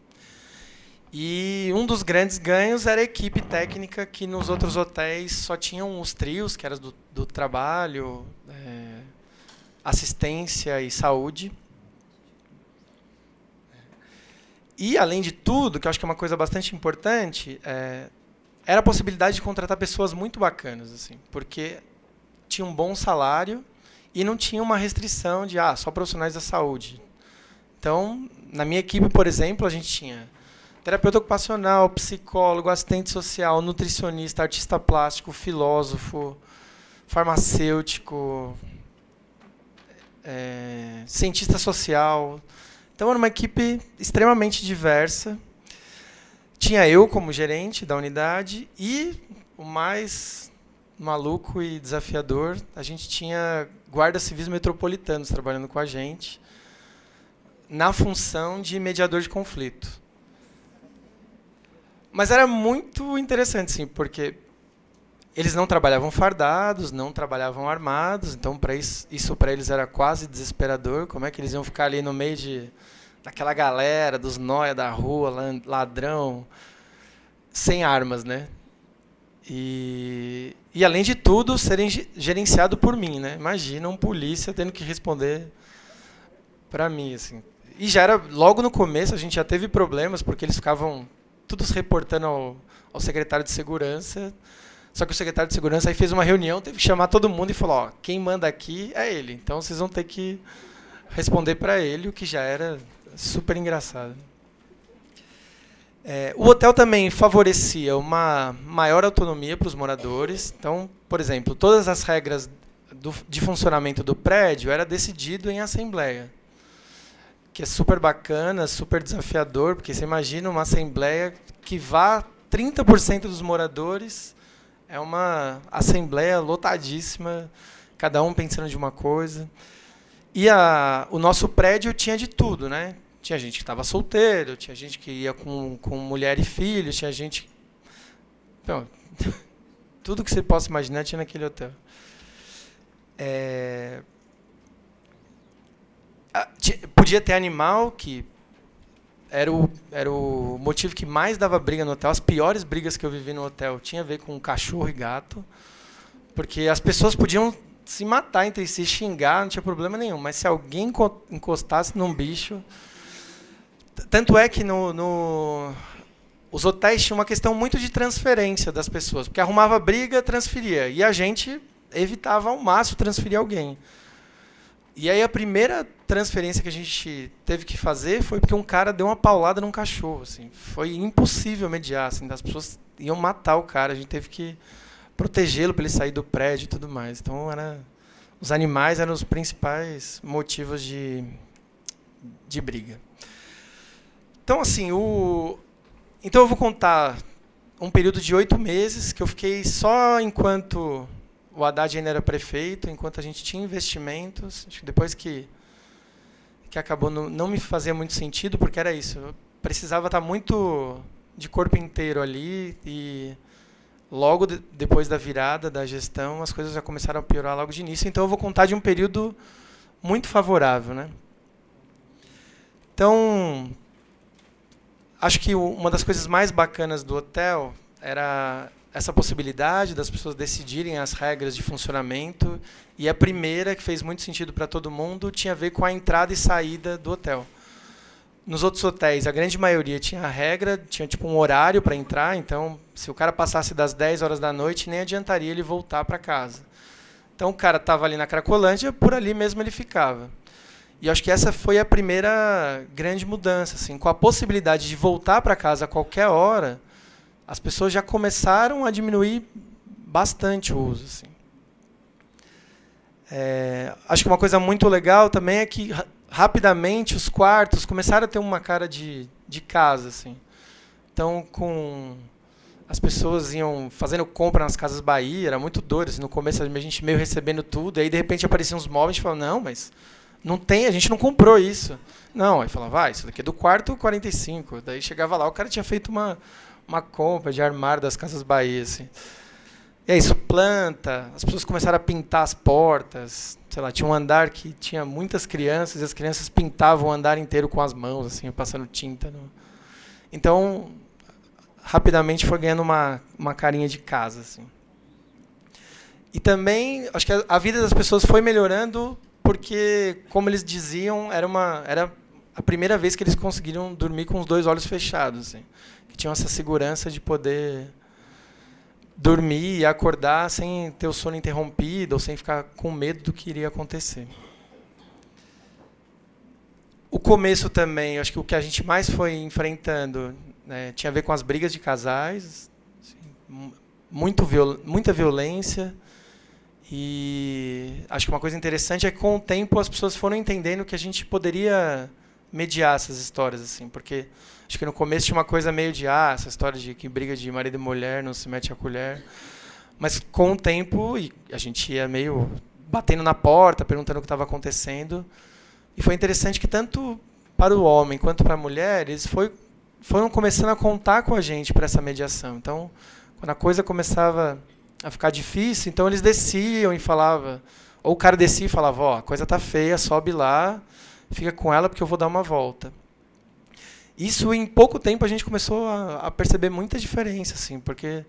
E um dos grandes ganhos era a equipe técnica, que nos outros hotéis só tinham os trios, que eram do, do trabalho, assistência e saúde. E, além de tudo, que eu acho que é uma coisa bastante importante, é, era a possibilidade de contratar pessoas muito bacanas, assim, porque tinha um bom salário e não tinha uma restrição de ah, só profissionais da saúde. Então, na minha equipe, por exemplo, a gente tinha terapeuta ocupacional, psicólogo, assistente social, nutricionista, artista plástico, filósofo, farmacêutico, é, cientista social. Então era uma equipe extremamente diversa. Tinha eu como gerente da unidade e o mais maluco e desafiador, a gente tinha guardas civis metropolitanos trabalhando com a gente na função de mediador de conflito. Mas era muito interessante, sim, porque eles não trabalhavam fardados, não trabalhavam armados, então para isso, isso para eles era quase desesperador. Como é que eles iam ficar ali no meio de daquela galera dos noia da rua, ladrão, sem armas, né? E, e além de tudo, serem gerenciado por mim, né? Imagina um polícia tendo que responder para mim, assim. E já era logo no começo a gente já teve problemas porque eles ficavam todos reportando ao, ao secretário de segurança. Só que o secretário de segurança aí fez uma reunião, teve que chamar todo mundo e falou: ó, quem manda aqui é ele. Então vocês vão ter que responder para ele, o que já era super engraçado. É, o hotel também favorecia uma maior autonomia para os moradores. Então, por exemplo, todas as regras do, de funcionamento do prédio era decidido em assembleia que é super bacana, super desafiador, porque você imagina uma assembleia que vá 30% dos moradores, é uma assembleia lotadíssima, cada um pensando de uma coisa. E a, o nosso prédio tinha de tudo, né? Tinha gente que estava solteiro, tinha gente que ia com, com mulher e filho, tinha gente. Então, tudo que você possa imaginar tinha naquele hotel. É, podia ter animal que era o, era o motivo que mais dava briga no hotel. As piores brigas que eu vivi no hotel tinha a ver com cachorro e gato. Porque as pessoas podiam se matar entre si, xingar, não tinha problema nenhum. Mas se alguém encostasse num bicho. Tanto é que no, no, os hotéis tinham uma questão muito de transferência das pessoas. Porque arrumava briga, transferia. E a gente evitava ao máximo transferir alguém. E aí a primeira transferência que a gente teve que fazer foi porque um cara deu uma paulada num cachorro, assim. Foi impossível mediar, assim, as pessoas iam matar o cara, a gente teve que protegê-lo para ele sair do prédio e tudo mais. Então era os animais eram os principais motivos de de briga. Então assim, o então eu vou contar um período de oito meses que eu fiquei só enquanto o Haddad ainda era prefeito, enquanto a gente tinha investimentos. Acho que depois que, que acabou, não, não me fazia muito sentido, porque era isso. Eu precisava estar muito de corpo inteiro ali e logo de, depois da virada da gestão, as coisas já começaram a piorar logo de início. Então eu vou contar de um período muito favorável, né? Então, acho que uma das coisas mais bacanas do hotel era essa possibilidade das pessoas decidirem as regras de funcionamento. E a primeira, que fez muito sentido para todo mundo, tinha a ver com a entrada e saída do hotel. Nos outros hotéis, a grande maioria tinha a regra, tinha tipo um horário para entrar, então se o cara passasse das 10 horas da noite, nem adiantaria ele voltar para casa. Então o cara estava ali na Cracolândia, por ali mesmo ele ficava. E acho que essa foi a primeira grande mudança, assim, com a possibilidade de voltar para casa a qualquer hora as pessoas já começaram a diminuir bastante o uso. Assim. É, acho que uma coisa muito legal também é que rapidamente os quartos começaram a ter uma cara de, de casa. Assim. Então, com as pessoas iam fazendo compra nas casas Bahia, era muito doido. Assim, no começo a gente meio recebendo tudo, e aí de repente apareciam uns móveis e falava, não, mas não tem, a gente não comprou isso. Não, aí falava, vai, isso daqui é do quarto 45. Daí chegava lá, o cara tinha feito uma, uma compra de armário das casas Bahia, assim. E é isso, planta, as pessoas começaram a pintar as portas, sei lá, tinha um andar que tinha muitas crianças, e as crianças pintavam o andar inteiro com as mãos, assim, passando tinta. No... Então, rapidamente foi ganhando uma, uma carinha de casa, assim. E também, acho que a, a vida das pessoas foi melhorando porque, como eles diziam, era, uma, era a primeira vez que eles conseguiram dormir com os dois olhos fechados, assim, que tinham essa segurança de poder dormir e acordar sem ter o sono interrompido ou sem ficar com medo do que iria acontecer. O começo também, acho que o que a gente mais foi enfrentando né, tinha a ver com as brigas de casais, assim, muito viol muita violência, e acho que uma coisa interessante é que com o tempo as pessoas foram entendendo que a gente poderia mediar essas histórias assim, porque acho que no começo tinha uma coisa meio de ah, essa história de que briga de marido e mulher não se mete a colher. Mas com o tempo a gente ia meio batendo na porta, perguntando o que estava acontecendo. E foi interessante que tanto para o homem quanto para a mulher, eles foi, foram começando a contar com a gente para essa mediação. Então, quando a coisa começava a ficar difícil, então eles desciam e falavam, ou o cara descia e falava, ó, oh, a coisa tá feia, sobe lá, fica com ela porque eu vou dar uma volta. Isso em pouco tempo a gente começou a, a perceber muita diferença, assim, porque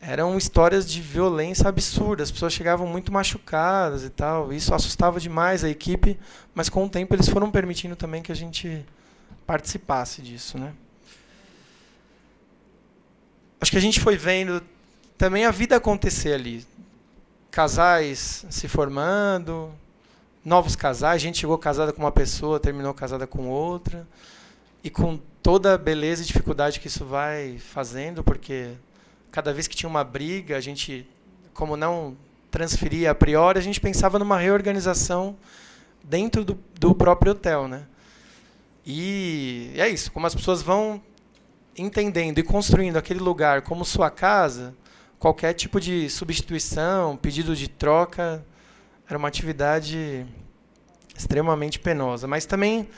eram histórias de violência absurda, as pessoas chegavam muito machucadas e tal. Isso assustava demais a equipe, mas com o tempo eles foram permitindo também que a gente participasse disso, né? Acho que a gente foi vendo também a vida acontecer ali. Casais se formando, novos casais, gente chegou casada com uma pessoa, terminou casada com outra, e com toda a beleza e dificuldade que isso vai fazendo, porque cada vez que tinha uma briga, a gente, como não transferia a priori, a gente pensava numa reorganização dentro do, do próprio hotel, né? E é isso, como as pessoas vão entendendo e construindo aquele lugar como sua casa, qualquer tipo de substituição, pedido de troca, era uma atividade extremamente penosa, mas também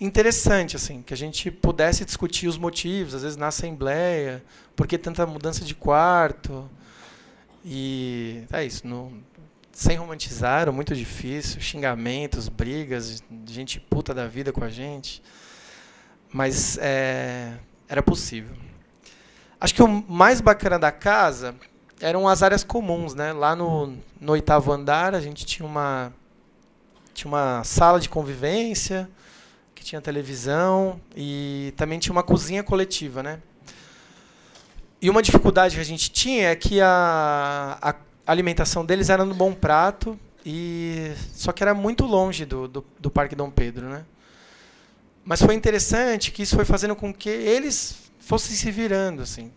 interessante assim, que a gente pudesse discutir os motivos, às vezes na assembleia, por que tanta mudança de quarto. E é isso, sem romantizar, era muito difícil, xingamentos, brigas, gente puta da vida com a gente. Mas é, era possível. Acho que o mais bacana da casa eram as áreas comuns, né? Lá no, no oitavo andar a gente tinha uma tinha uma sala de convivência que tinha televisão e também tinha uma cozinha coletiva, né? E uma dificuldade que a gente tinha é que a, a alimentação deles era no Bom Prato e só que era muito longe do, do, do Parque Dom Pedro, né? Mas foi interessante que isso foi fazendo com que eles fossem se virando, assim.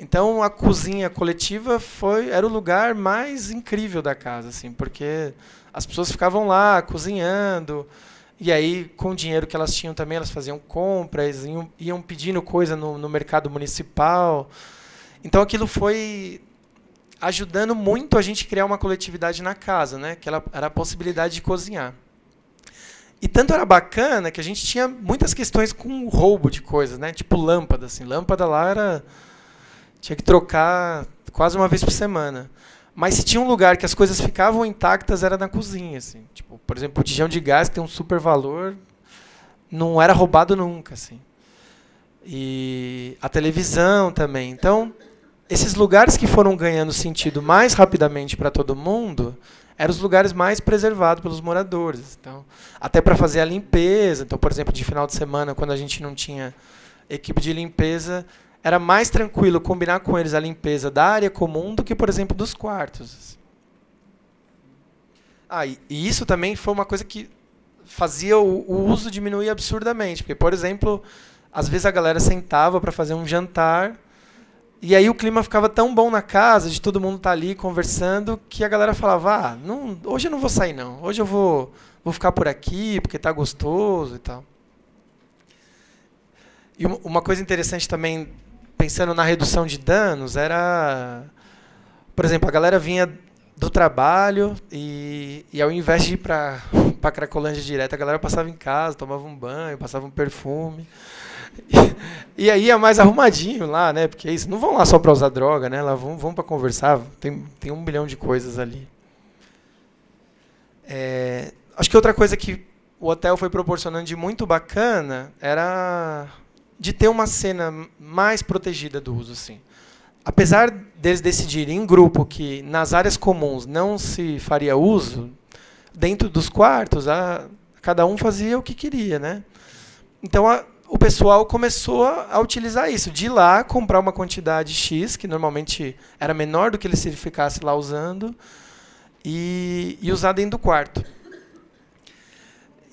Então a cozinha coletiva foi era o lugar mais incrível da casa, assim, porque as pessoas ficavam lá cozinhando e aí com o dinheiro que elas tinham também elas faziam compras, iam, iam pedindo coisa no, no mercado municipal. Então aquilo foi ajudando muito a gente criar uma coletividade na casa, né? Que ela, era a possibilidade de cozinhar. E tanto era bacana que a gente tinha muitas questões com roubo de coisas, né? Tipo lâmpada, assim. Lâmpada lá era tinha que trocar quase uma vez por semana. Mas se tinha um lugar que as coisas ficavam intactas era na cozinha, assim. Tipo, por exemplo, o tijão de gás que tem um super valor, não era roubado nunca, assim. E a televisão também. Então, esses lugares que foram ganhando sentido mais rapidamente para todo mundo, eram os lugares mais preservados pelos moradores. Então, até para fazer a limpeza. Então, por exemplo, de final de semana, quando a gente não tinha equipe de limpeza, era mais tranquilo combinar com eles a limpeza da área comum do que, por exemplo, dos quartos. Ah, e, isso também foi uma coisa que fazia o, o uso diminuir absurdamente. Porque, por exemplo, às vezes a galera sentava para fazer um jantar e aí o clima ficava tão bom na casa, de todo mundo estar tá ali conversando, que a galera falava: ah, não, hoje eu não vou sair não, hoje eu vou, vou ficar por aqui porque está gostoso e tal. E uma coisa interessante também pensando na redução de danos, era. Por exemplo, a galera vinha do trabalho e, e ao invés de ir para a Cracolândia direto, a galera passava em casa, tomava um banho, passava um perfume. E, aí ia mais arrumadinho lá, né? Porque é isso, não vão lá só para usar droga, né? Lá vão, vão para conversar, tem, tem um milhão de coisas ali. É, acho que outra coisa que o hotel foi proporcionando de muito bacana era de ter uma cena mais protegida do uso, assim. Apesar deles decidirem em grupo que nas áreas comuns não se faria uso, dentro dos quartos, a, cada um fazia o que queria, né? Então a, o pessoal começou a, utilizar isso, de ir lá comprar uma quantidade X, que normalmente era menor do que ele se ficasse lá usando, e, e usar dentro do quarto.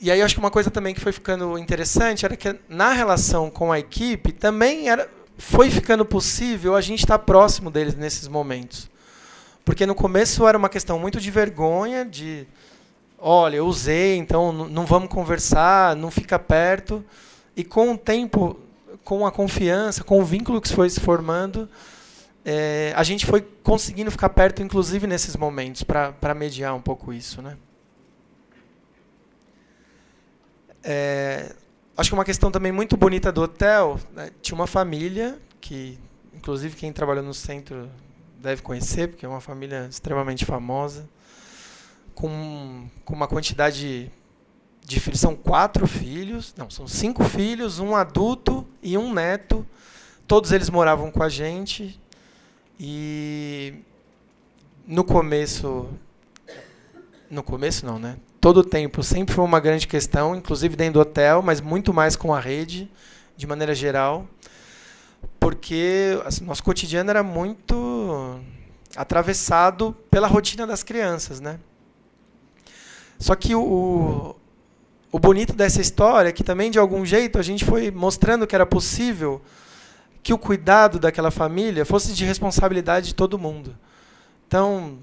E aí acho que uma coisa também que foi ficando interessante era que na relação com a equipe também era, foi ficando possível a gente estar próximo deles nesses momentos. Porque no começo era uma questão muito de vergonha, de olha, eu usei, então não vamos conversar, não fica perto. E com o tempo, com a confiança, com o vínculo que foi se formando, é, a gente foi conseguindo ficar perto, inclusive nesses momentos, para mediar um pouco isso. Né? É, acho que uma questão também muito bonita do hotel, né, tinha uma família que, inclusive quem trabalhou no centro deve conhecer, porque é uma família extremamente famosa, com, com uma quantidade de filhos, são quatro filhos, não, são cinco filhos, um adulto e um neto, todos eles moravam com a gente, e no começo, no começo não, né? Todo o tempo sempre foi uma grande questão, inclusive dentro do hotel, mas muito mais com a rede, de maneira geral, porque assim, nosso cotidiano era muito atravessado pela rotina das crianças, né? Só que o, o bonito dessa história é que também de algum jeito a gente foi mostrando que era possível que o cuidado daquela família fosse de responsabilidade de todo mundo. Então,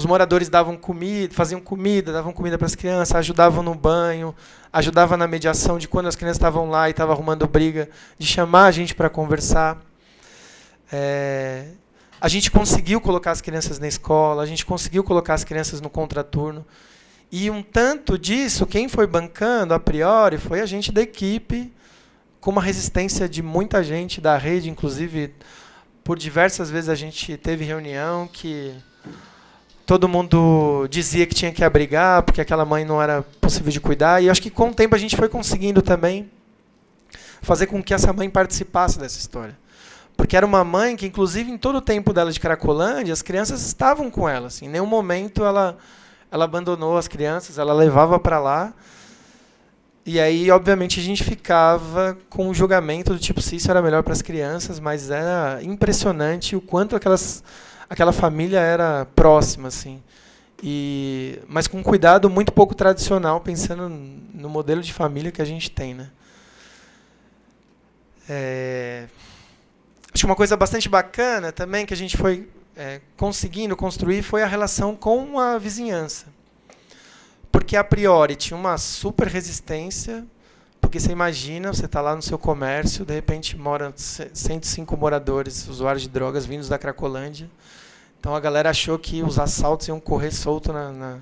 os moradores davam comida, faziam comida, davam comida para as crianças, ajudavam no banho, ajudavam na mediação de quando as crianças estavam lá e estavam arrumando briga, de chamar a gente para conversar. É, a gente conseguiu colocar as crianças na escola, a gente conseguiu colocar as crianças no contraturno. E um tanto disso, quem foi bancando a priori foi a gente da equipe, com uma resistência de muita gente da rede, inclusive por diversas vezes a gente teve reunião que todo mundo dizia que tinha que abrigar, porque aquela mãe não era possível de cuidar. E acho que com o tempo a gente foi conseguindo também fazer com que essa mãe participasse dessa história. Porque era uma mãe que, inclusive, em todo o tempo dela de Cracolândia, as crianças estavam com ela. Assim. Em nenhum momento ela, ela abandonou as crianças, ela levava para lá. E aí, obviamente, a gente ficava com o julgamento do tipo se isso era melhor para as crianças, mas era impressionante o quanto aquelas aquela família era próxima, assim. E, mas com um cuidado muito pouco tradicional, pensando no modelo de família que a gente tem, né? É, acho que uma coisa bastante bacana também que a gente foi é, conseguindo construir foi a relação com a vizinhança. Porque a priori tinha uma super resistência, porque você imagina, você está lá no seu comércio, de repente mora 105 moradores, usuários de drogas vindos da Cracolândia, então a galera achou que os assaltos iam correr solto na, na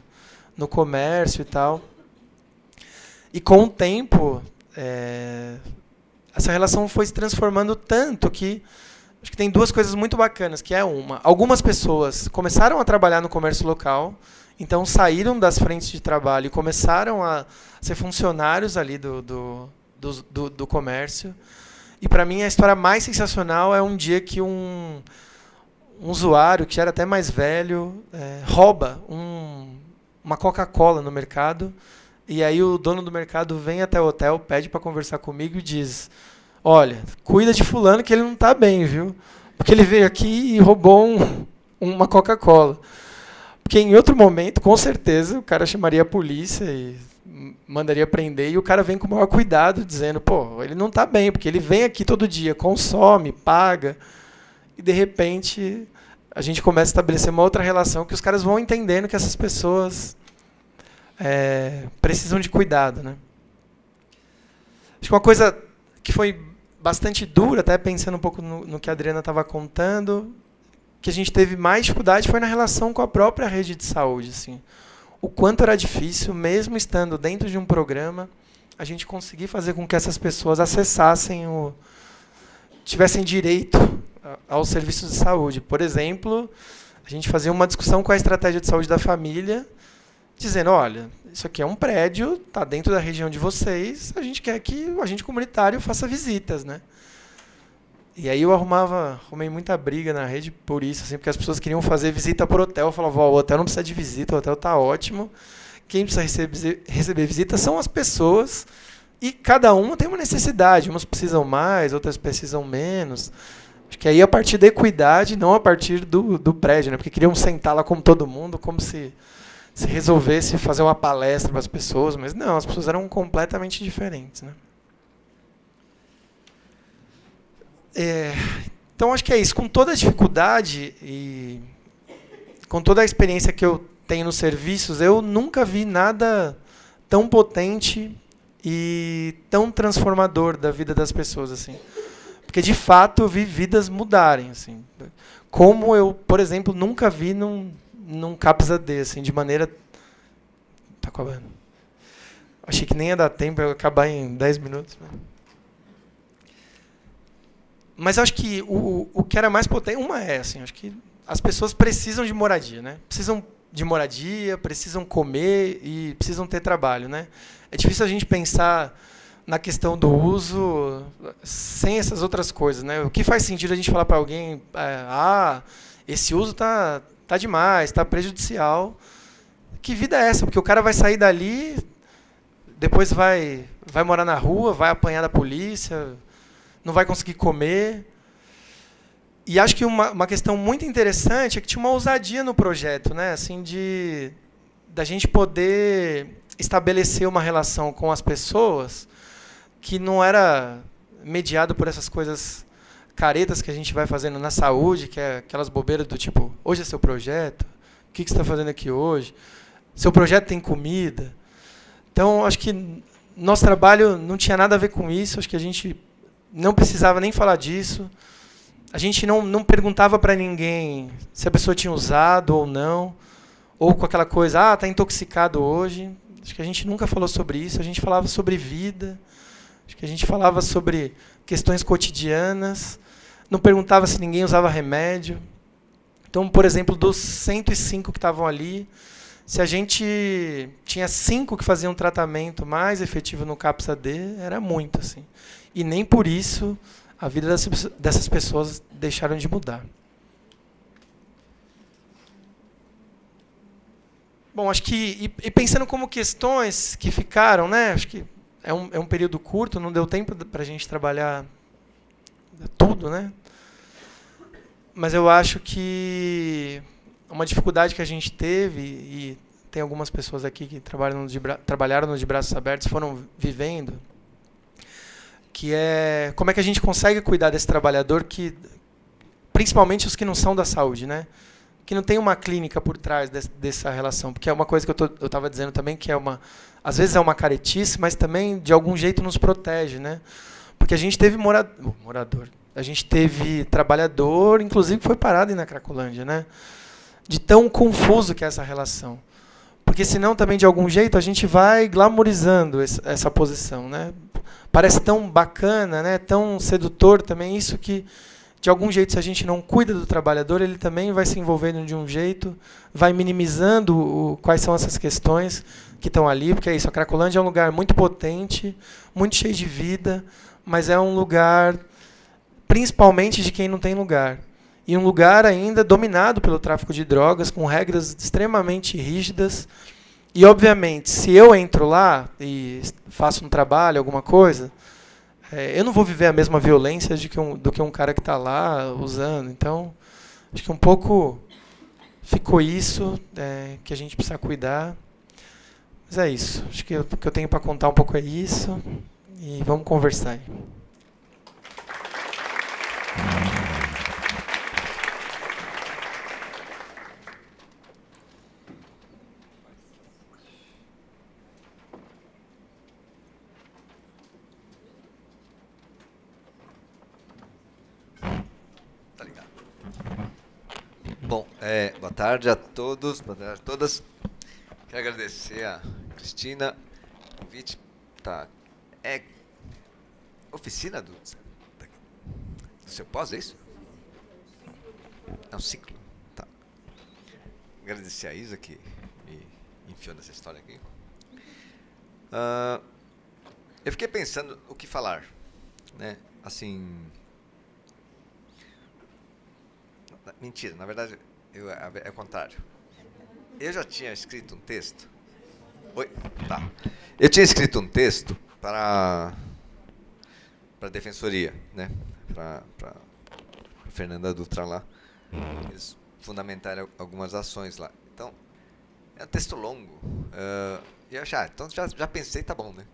no comércio e tal. E com o tempo, é, essa relação foi se transformando tanto que acho que tem duas coisas muito bacanas, que é uma, algumas pessoas começaram a trabalhar no comércio local, então saíram das frentes de trabalho e começaram a ser funcionários ali do, do, do, do, do comércio. E para mim a história mais sensacional é um dia que um um usuário que era até mais velho é, rouba um, uma Coca-Cola no mercado e aí o dono do mercado vem até o hotel, pede para conversar comigo e diz: Olha, cuida de fulano que ele não está bem, viu? Porque ele veio aqui e roubou um, uma Coca-Cola. Porque em outro momento, com certeza, o cara chamaria a polícia e mandaria prender e o cara vem com o maior cuidado dizendo: Pô, ele não está bem, porque ele vem aqui todo dia, consome, paga e de repente a gente começa a estabelecer uma outra relação que os caras vão entendendo que essas pessoas é, precisam de cuidado, né? Acho que uma coisa que foi bastante dura, até pensando um pouco no, no que a Adriana estava contando, que a gente teve mais dificuldade foi na relação com a própria rede de saúde, assim. O quanto era difícil, mesmo estando dentro de um programa, a gente conseguir fazer com que essas pessoas acessassem o tivessem direito aos serviços de saúde. Por exemplo, a gente fazia uma discussão com a estratégia de saúde da família, dizendo, olha, isso aqui é um prédio, está dentro da região de vocês, a gente quer que o agente comunitário faça visitas, né? E aí eu arrumava, arrumei muita briga na rede por isso, assim, porque as pessoas queriam fazer visita por hotel. Eu falava, o hotel não precisa de visita, o hotel está ótimo. Quem precisa receber, receber visita são as pessoas e cada uma tem uma necessidade. Umas precisam mais, outras precisam menos. Acho que aí a partir da equidade, não a partir do, do prédio, né? Porque queriam sentar lá como todo mundo, como se se resolvesse fazer uma palestra para as pessoas, mas não, as pessoas eram completamente diferentes. Né? É, então, acho que é isso. Com toda a dificuldade e com toda a experiência que eu tenho nos serviços, eu nunca vi nada tão potente e tão transformador da vida das pessoas assim. Porque de fato eu vi vidas mudarem assim. Como eu, por exemplo, nunca vi num num CAPS AD, assim, de maneira. Tá acabando. Achei que nem ia dar tempo eu acabar em 10 minutos. Né? Mas acho que o, o que era mais potente. Uma é, assim, acho que as pessoas precisam de moradia, né? Precisam de moradia, precisam comer e precisam ter trabalho, né? É difícil a gente pensar na questão do uso sem essas outras coisas, né? O que faz sentido a gente falar para alguém, é, ah, esse uso tá tá demais, tá prejudicial. Que vida é essa? Porque o cara vai sair dali, depois vai, vai morar na rua, vai apanhar da polícia, não vai conseguir comer. E acho que uma, uma questão muito interessante é que tinha uma ousadia no projeto, né? Assim, de da gente poder estabelecer uma relação com as pessoas que não era mediado por essas coisas caretas que a gente vai fazendo na saúde, que é aquelas bobeiras do tipo, hoje é seu projeto, o que, que você está fazendo aqui hoje? Seu projeto tem comida? Então, acho que nosso trabalho não tinha nada a ver com isso, acho que a gente não precisava nem falar disso. A gente não, não perguntava para ninguém se a pessoa tinha usado ou não, ou com aquela coisa, ah, está intoxicado hoje. Acho que a gente nunca falou sobre isso, a gente falava sobre vida, acho que a gente falava sobre questões cotidianas, não perguntava se ninguém usava remédio. Então, por exemplo, dos 105 que estavam ali, se a gente tinha cinco que faziam tratamento mais efetivo no CAPS-AD, era muito. Assim. E nem por isso a vida dessas pessoas deixaram de mudar. Bom, acho que, e, e pensando como questões que ficaram, né, acho que é um, é um período curto, não deu tempo para a gente trabalhar tudo, né? Mas eu acho que uma dificuldade que a gente teve, e tem algumas pessoas aqui que trabalham de, trabalharam de braços abertos, foram vivendo, que é como é que a gente consegue cuidar desse trabalhador que, principalmente os que não são da saúde, né? Que não tem uma clínica por trás desse, dessa relação, porque é uma coisa que eu estava dizendo também que é uma, às vezes é uma caretice, mas também de algum jeito nos protege, né? Porque a gente teve morador, morador a gente teve trabalhador, inclusive foi parado na Cracolândia, né? De tão confuso que é essa relação. Porque senão também de algum jeito a gente vai glamorizando essa posição, né? Parece tão bacana, né? Tão sedutor também isso que de algum jeito se a gente não cuida do trabalhador, ele também vai se envolvendo de um jeito, vai minimizando o, quais são essas questões que estão ali, porque é isso, a Cracolândia é um lugar muito potente, muito cheio de vida, mas é um lugar principalmente de quem não tem lugar. E um lugar ainda dominado pelo tráfico de drogas, com regras extremamente rígidas. E, obviamente, se eu entro lá e faço um trabalho, alguma coisa, é, eu não vou viver a mesma violência de que um, do que um cara que está lá usando. Então, acho que um pouco ficou isso é, que a gente precisa cuidar. Mas é isso. Acho que o que eu tenho para contar um pouco é isso. E vamos conversar aí. Bom, é, boa tarde a todos, boa tarde a todas. Quero agradecer a Cristina, o convite. Tá, é oficina do, do seu pós, é isso? É um ciclo. Tá. Agradecer a Isa que me enfiou nessa história aqui. Uh, eu fiquei pensando o que falar, né? Assim, mentira, na verdade eu, é, o contrário. Eu já tinha escrito um texto. Oi, tá. Eu tinha escrito um texto para para a defensoria, né? Para Fernanda Dutra lá. Eles fundamentaram algumas ações lá. Então, é um texto longo. Uh, eu achei, ah, então já, já pensei, tá bom, né?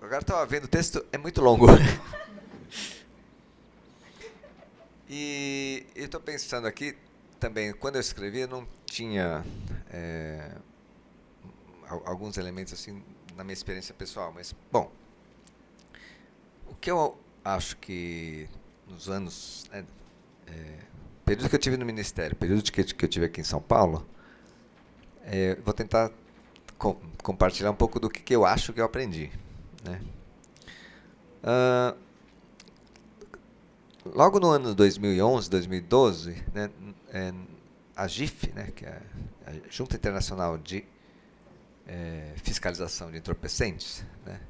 Agora estava vendo o texto, é muito longo. e estou pensando aqui também, quando eu escrevi, eu não tinha é, alguns elementos assim na minha experiência pessoal, mas, bom, o que eu acho que nos anos. Né, é, período que eu tive no Ministério, período que, que eu tive aqui em São Paulo, é, vou tentar com, compartilhar um pouco do que, que, eu acho que eu aprendi. Né? Uh, logo no ano 2011, 2012, né, é, a GIF, né, que é a Junta Internacional de é, Fiscalização de Entorpecentes, né,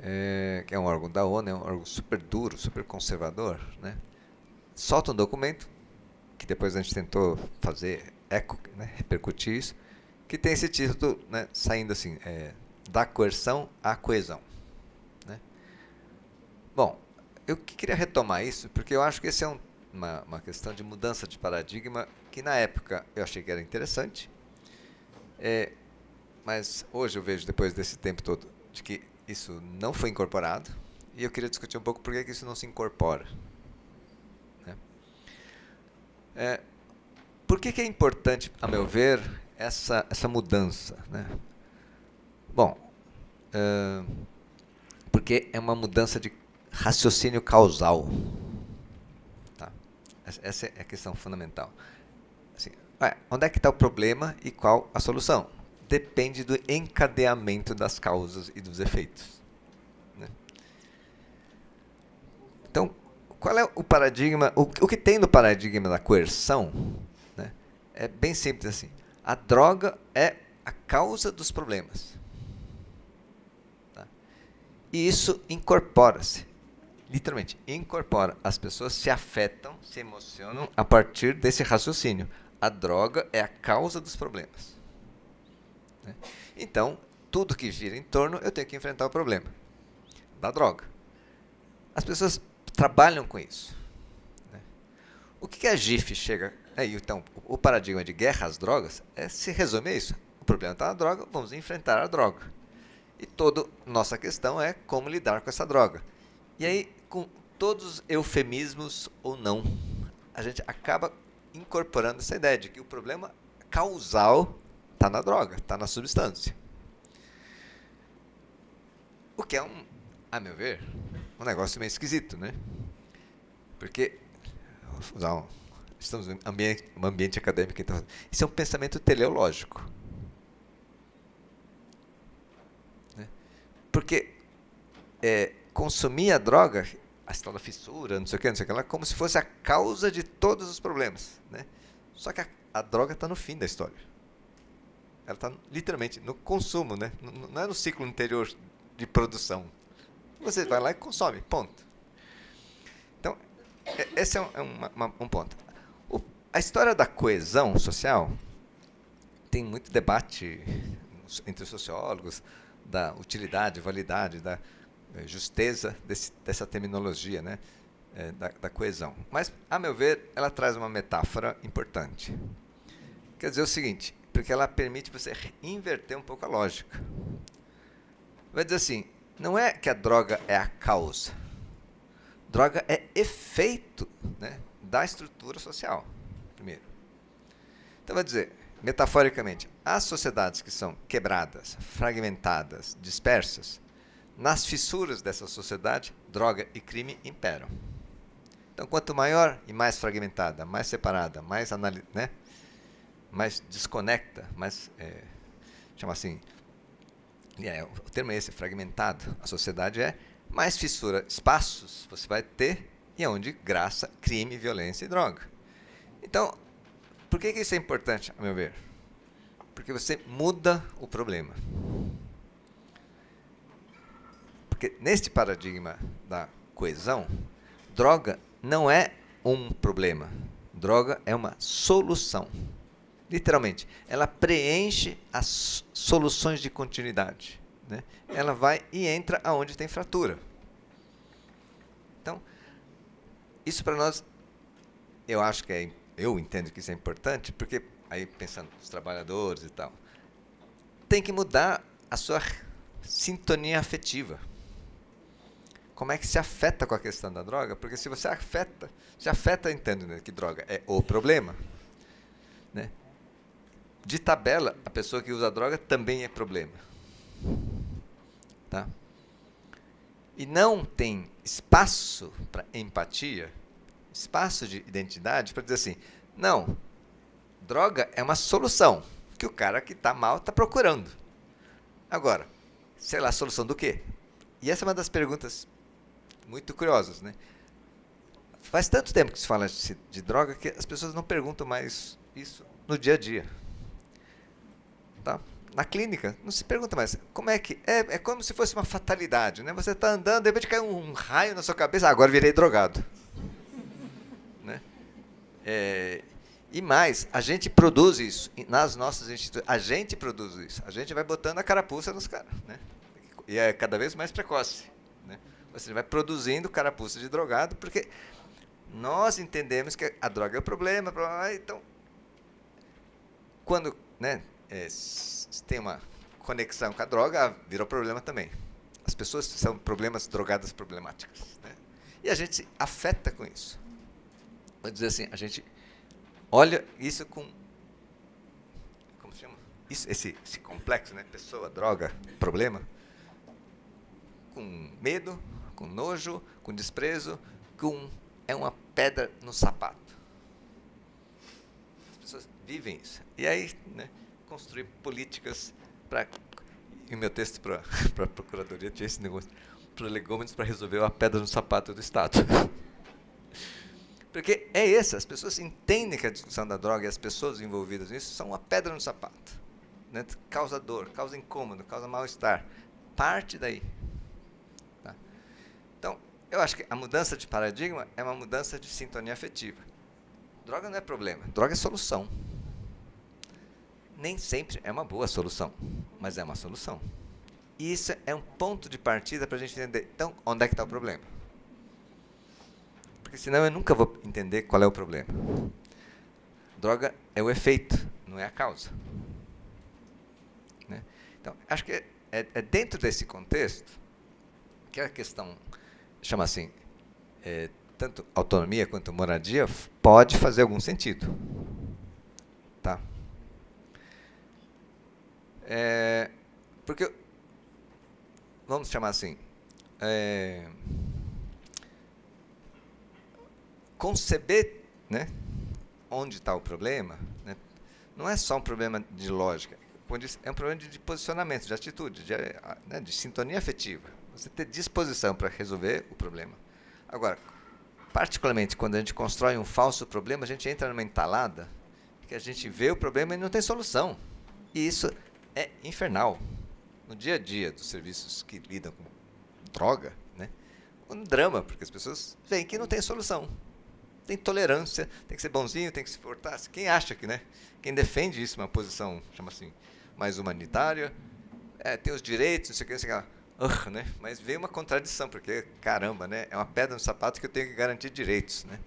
é, que é um órgão da ONU, é um órgão super duro, super conservador, né, solta um documento, que depois a gente tentou fazer eco, né, repercutir isso, que tem esse título né, saindo assim, é, da coerção à coesão. Né? Bom, eu queria retomar isso, porque eu acho que esse é um, uma, uma questão de mudança de paradigma que na época eu achei que era interessante, é, mas hoje eu vejo, depois desse tempo todo, de que isso não foi incorporado, e eu queria discutir um pouco por que isso não se incorpora. Né? É, por que, que, é importante, a meu ver, essa, essa mudança? Né? Bom, é, porque é uma mudança de raciocínio causal. Tá? Essa é a questão fundamental. Assim, onde é que está o problema e qual a solução? Depende do encadeamento das causas e dos efeitos. Né? Então, qual é o paradigma? O, o que tem no paradigma da coerção né, é bem simples assim. A droga é a causa dos problemas. Tá? E isso incorpora-se literalmente, incorpora. As pessoas se afetam, se emocionam a partir desse raciocínio. A droga é a causa dos problemas. Né? Então, tudo que gira em torno, eu tenho que enfrentar o problema da droga. As pessoas trabalham com isso. Né? O que, que a GIF chega. Aí, então, o paradigma de guerra às drogas é, se resume a isso. O problema está na droga, vamos enfrentar a droga. E toda nossa questão é como lidar com essa droga. E aí, com todos os eufemismos ou não, a gente acaba incorporando essa ideia de que o problema causal está na droga, está na substância. O que é um, a meu ver, um negócio meio esquisito, né? Porque, estamos em ambiente, um ambiente acadêmico, então, isso é um pensamento teleológico. Né? Porque é, consumir a droga, a história da fissura, não sei o que, não sei o que lá, como se fosse a causa de todos os problemas. Né? Só que a, a droga está no fim da história. Ela está literalmente no consumo, né? não é no ciclo anterior de produção. Você vai lá e consome, ponto. Então, esse é um, é uma, uma, um ponto. O, a história da coesão social tem muito debate entre os sociólogos da utilidade, validade, da, é, justeza desse, dessa terminologia, né? É, da, da, coesão. Mas, a meu ver, ela traz uma metáfora importante. Quer dizer o seguinte, porque ela permite você inverter um pouco a lógica. Vai dizer assim, não é que a droga é a causa. Droga é efeito né, da estrutura social, primeiro. Então, vai dizer, metaforicamente, as sociedades que são quebradas, fragmentadas, dispersas, nas fissuras dessa sociedade, droga e crime imperam. Então, quanto maior e mais fragmentada, mais separada, mais né, mais desconecta, mais é, chama assim, é, o termo é esse, fragmentado. A sociedade é mais fissura, espaços você vai ter e é onde graça, crime, violência e droga. Então, por que, que isso é importante, a meu ver? Porque você muda o problema. Porque neste paradigma da coesão, droga não é um problema. Droga é uma solução. Literalmente, ela preenche as soluções de continuidade. Né? Ela vai e entra aonde tem fratura. Então, isso para nós, eu acho que é, eu entendo que isso é importante, porque aí pensando nos trabalhadores e tal, tem que mudar a sua sintonia afetiva. Como é que se afeta com a questão da droga? Porque se você afeta, se afeta entendendo né, que droga é o problema, né? De tabela, a pessoa que usa droga também é problema. Tá? E não tem espaço para empatia, espaço de identidade para dizer assim, não, droga é uma solução que o cara que está mal está procurando. Agora, sei lá, solução do quê? E essa é uma das perguntas muito curiosas, né? Faz tanto tempo que se fala de, de droga que as pessoas não perguntam mais isso no dia a dia. Tá? Na clínica, não se pergunta mais. Como é que. É, é como se fosse uma fatalidade, né? Você está andando, de repente cai um, um raio na sua cabeça, ah, agora virei drogado. né? É, e mais, a gente produz isso nas nossas instituições. A gente produz isso. A gente vai botando a carapuça nos caras. Né? E é cada vez mais precoce. Você vai produzindo carapuça de drogado, porque nós entendemos que a droga é o problema. Então, quando né, é, tem uma conexão com a droga, virou problema também. As pessoas são problemas drogadas problemáticas. Né? E a gente se afeta com isso. Vou dizer assim, a gente olha isso com como se chama? Isso, esse, esse complexo, né? Pessoa, droga, problema, com medo, com nojo, com desprezo, com é uma pedra no sapato. As pessoas vivem isso. E aí, né, construir políticas para o meu texto para a procuradoria tinha esse negócio prolegômenos para resolver a pedra no sapato do Estado. Porque é isso, as pessoas entendem que a discussão da droga e as pessoas envolvidas nisso são uma pedra no sapato. Né? Causa dor, causa incômodo, causa mal-estar. Parte daí. Eu acho que a mudança de paradigma é uma mudança de sintonia afetiva. Droga não é problema, droga é solução. Nem sempre é uma boa solução, mas é uma solução. E isso é um ponto de partida para a gente entender, então, onde é que está o problema. Porque senão eu nunca vou entender qual é o problema. Droga é o efeito, não é a causa. Né? Então, acho que é, é, dentro desse contexto que a questão, chama assim, é, tanto autonomia quanto moradia, pode fazer algum sentido. Tá? É, porque, vamos chamar assim, é, conceber né, onde está o problema, né, não é só um problema de lógica, é um problema de, posicionamento, de atitude, de, né, de sintonia afetiva. Você ter disposição para resolver o problema. Agora, particularmente quando a gente constrói um falso problema, a gente entra numa entalada que a gente vê o problema e não tem solução. E isso é infernal. No dia a dia dos serviços que lidam com droga, né, um drama, porque as pessoas veem que não tem solução tem tolerância, tem que ser bonzinho, tem que se portar. Quem acha que, né? Quem defende isso, uma posição, chama assim, mais humanitária, é, tem os direitos, não sei o que, não sei o que. Uh, né? Mas veio uma contradição, porque, caramba, né? é uma pedra no sapato que eu tenho que garantir direitos. Né?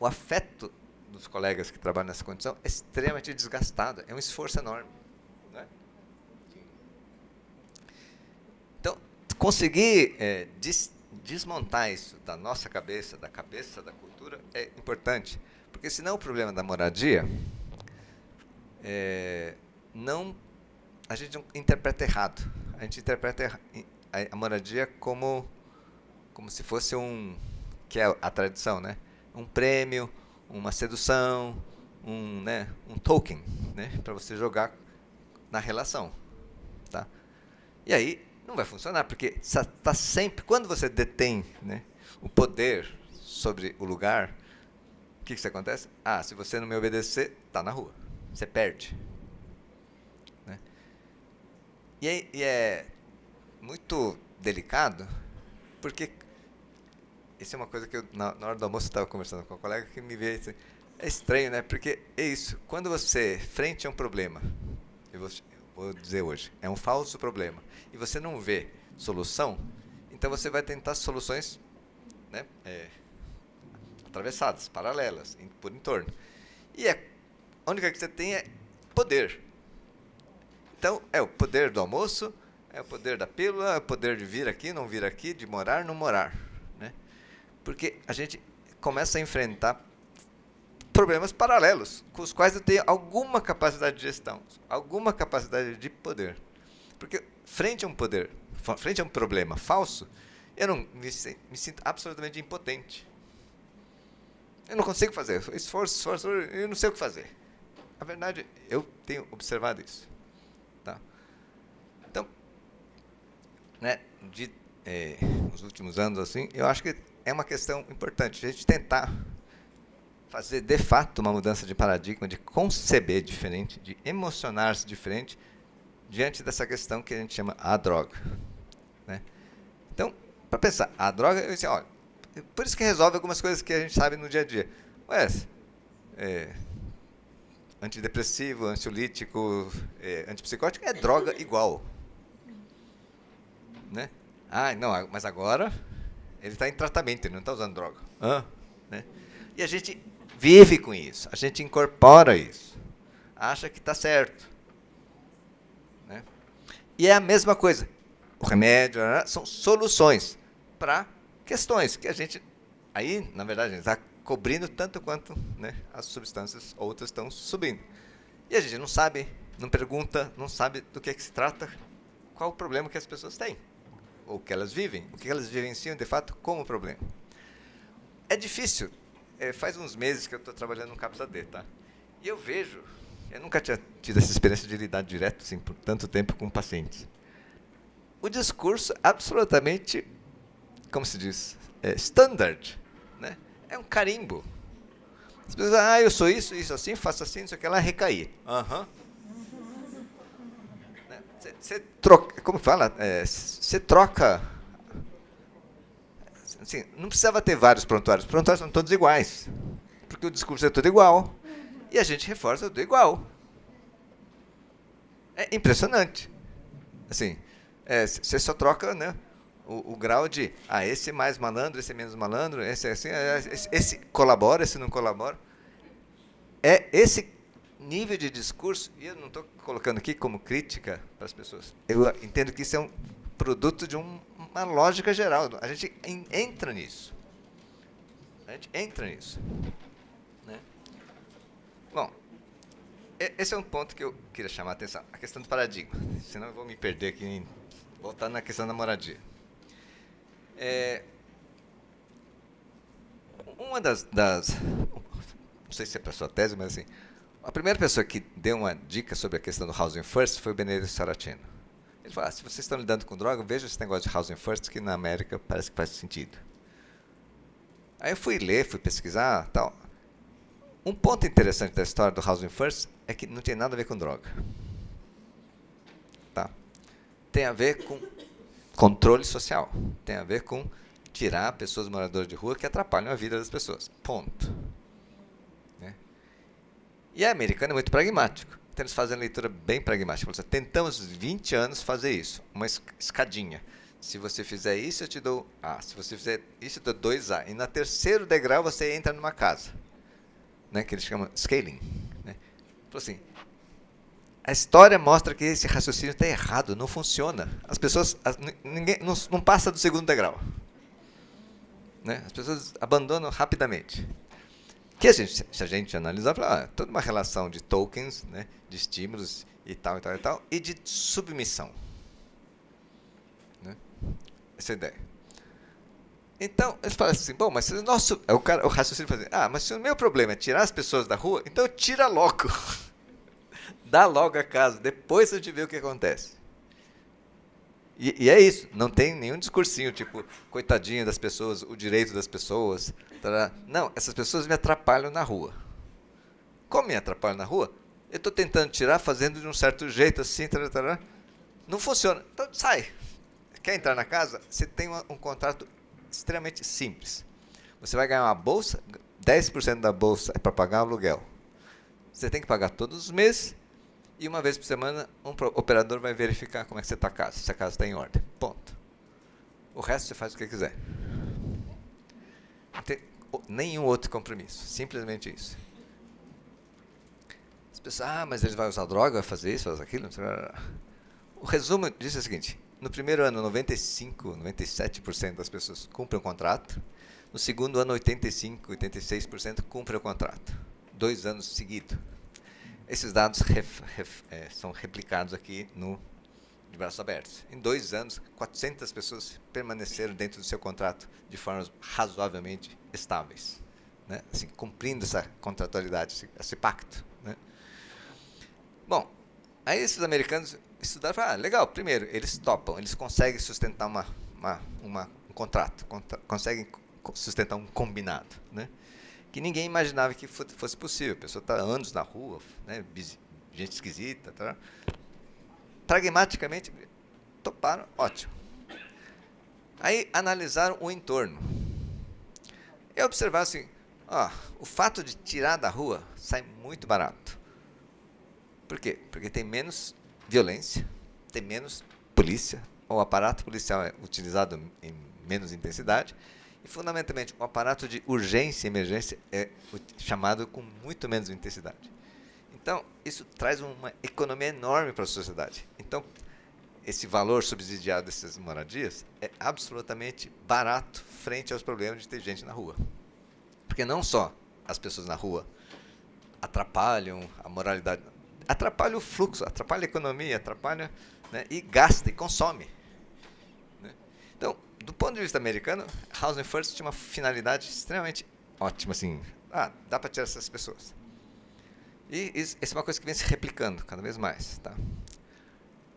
O afeto dos colegas que trabalham nessa condição é extremamente desgastado, é um esforço enorme. Né? Então, conseguir é, desmontar isso da nossa cabeça, da cabeça da cultura, é importante. Porque senão o problema da moradia é, não a gente interpreta errado. A gente interpreta a moradia como como se fosse um que é a tradição, né? Um prêmio, uma sedução, um, né, um token, né, para você jogar na relação, tá? E aí não vai funcionar porque está sempre quando você detém, né, o poder sobre o lugar, o que que acontece? Ah, se você não me obedecer, tá na rua, você perde? E, aí, e é muito delicado porque isso é uma coisa que eu, na, na hora do almoço, estava conversando com um colega que me veio assim, é estranho, né? Porque é isso. Quando você, frente a um problema, eu vou, eu vou dizer hoje, é um falso problema, e você não vê solução, então você vai tentar soluções né, é, atravessadas, paralelas, em, por entorno. E é, a única que você tem é poder. Então, é o poder do almoço, é o poder da pílula, é o poder de vir aqui, não vir aqui, de morar, não morar. Porque a gente começa a enfrentar problemas paralelos, com os quais eu tenho alguma capacidade de gestão, alguma capacidade de poder. Porque frente a um poder, frente a um problema falso, eu não me, me sinto absolutamente impotente. Eu não consigo fazer. Esforço, esforço, eu não sei o que fazer. A verdade, eu tenho observado isso. Tá? Então, né, de, eh, nos últimos anos, assim, eu acho que é uma questão importante. A gente tentar fazer de fato uma mudança de paradigma, de conceber diferente, de emocionar-se diferente diante dessa questão que a gente chama a droga. Né? Então, para pensar, a droga, eu disse, olha, por isso que resolve algumas coisas que a gente sabe no dia a dia. Ué, é, antidepressivo, ansiolítico, é, antipsicótico é droga igual. Né? Ah, não, mas agora ele está em tratamento, ele não está usando droga. Ah. Né? E a gente vive com isso, a gente incorpora isso, acha que está certo. Né? E é a mesma coisa. O remédio né, são soluções para questões que a gente, aí, na verdade, está cobrindo tanto quanto né, as substâncias outras estão subindo. E a gente não sabe, não pergunta, não sabe do que, é que se trata, qual o problema que as pessoas têm o que elas vivem, o que elas vivenciam de fato como problema. É difícil. É, faz uns meses que eu estou trabalhando no Capsa D, tá? E eu vejo, eu nunca tinha tido essa experiência de lidar direto, assim, por tanto tempo com pacientes. O discurso absolutamente, como se diz, é, standard? É um carimbo. As pessoas, ah, eu sou isso, isso assim, faço assim, não sei o que lá, recair. Aham. Uhum. Você troca, como fala? Você é, troca. Assim, não precisava ter vários prontuários. Os prontuários são todos iguais. Porque o discurso é todo igual. E a gente reforça tudo igual. É impressionante. Assim, você é, só troca né, o, o, grau de. Ah, esse é mais malandro, esse é menos malandro, esse é assim, é, esse, esse colabora, esse não colabora. É esse nível de discurso, e eu não estou colocando aqui como crítica para as pessoas, eu entendo que isso é um produto de um, uma lógica geral. A gente entra nisso. A gente entra nisso. Né? Bom, esse é um ponto que eu queria chamar a atenção, a questão do paradigma. Senão eu vou me perder aqui em voltar na questão da moradia. É, uma das, das, não sei se é para sua tese, mas assim, a primeira pessoa que deu uma dica sobre a questão do Housing First foi o Benedito Saratino. Ele falou, ah, se vocês estão lidando com droga, veja esse negócio de Housing First, que na América parece que faz sentido. Aí eu fui ler, fui pesquisar tal. Um ponto interessante da história do Housing First é que não tem nada a ver com droga. Tá? Tem a ver com controle social. Tem a ver com tirar pessoas moradoras de rua que atrapalham a vida das pessoas. Ponto. E a americana é muito pragmático. Então eles fazem a leitura bem pragmática. Assim, Tentamos 20 anos fazer isso, uma escadinha. Se você fizer isso, eu te dou A. Se você fizer isso, eu te dou 2A. E no terceiro degrau você entra numa casa. Né, que eles chamam scaling. Né? Então, assim, a história mostra que esse raciocínio está errado, não funciona. As pessoas, as, ninguém, não, não passa do segundo degrau. Né? As pessoas abandonam rapidamente. Que a gente, se a gente analisar, fala, ah, toda uma relação de tokens, né, de estímulos e tal, e tal, e tal, e de submissão. Né? Essa é ideia. Então, eles falam assim, bom, mas se o nosso. O, cara, o raciocínio fala assim, ah, mas se o meu problema é tirar as pessoas da rua, então tira logo. Dá logo a casa, depois a gente vê o que acontece. E, e, é isso, não tem nenhum discursinho, tipo, coitadinho das pessoas, o direito das pessoas. Tará. Não, essas pessoas me atrapalham na rua. Como me atrapalham na rua? Eu estou tentando tirar, fazendo de um certo jeito assim, tará, tará. não funciona. Então sai. Quer entrar na casa? Você tem um, um contrato extremamente simples. Você vai ganhar uma bolsa, 10% da bolsa é para pagar aluguel. Você tem que pagar todos os meses e uma vez por semana um operador vai verificar como é que você está a casa, se a casa está em ordem. Ponto. O resto você faz o que quiser. Não tem nenhum outro compromisso. Simplesmente isso. As pessoas, ah, mas ele vai usar droga, vai fazer isso, fazer aquilo. O resumo é o seguinte: no primeiro ano, 95, 97% das pessoas cumprem o contrato. No segundo ano, 85, 86% cumprem o contrato. Dois anos seguidos. Esses dados ref, ref, é, são replicados aqui no de braços abertos. Em dois anos, 400 pessoas permaneceram dentro do seu contrato de formas razoavelmente estáveis, né? assim, cumprindo essa contratualidade, esse, esse pacto. Né? Bom, aí esses americanos estudaram e falaram, ah, legal, primeiro, eles topam, eles conseguem sustentar uma, uma, uma um contrato, conseguem sustentar um combinado, né? Que ninguém imaginava que fosse possível. A pessoa está anos na rua, né? gente esquisita. Tá? Pragmaticamente, toparam, ótimo. Aí analisaram o entorno. E observaram assim, ó, o fato de tirar da rua sai muito barato. Por quê? Porque tem menos violência, tem menos polícia, o aparato policial é utilizado em menos intensidade fundamentalmente, o aparato de urgência e emergência é chamado com muito menos intensidade. Então, isso traz uma economia enorme para a sociedade. Então, esse valor subsidiado dessas moradias é absolutamente barato frente aos problemas de ter gente na rua. Porque não só as pessoas na rua atrapalham a moralidade, atrapalha o fluxo, atrapalha a economia, atrapalha né, e gasta e consome. Né? Então, do ponto de vista americano, Housing First tinha uma finalidade extremamente ótima, assim, ah, dá para tirar essas pessoas. E isso, é uma coisa que vem se replicando cada vez mais. Tá?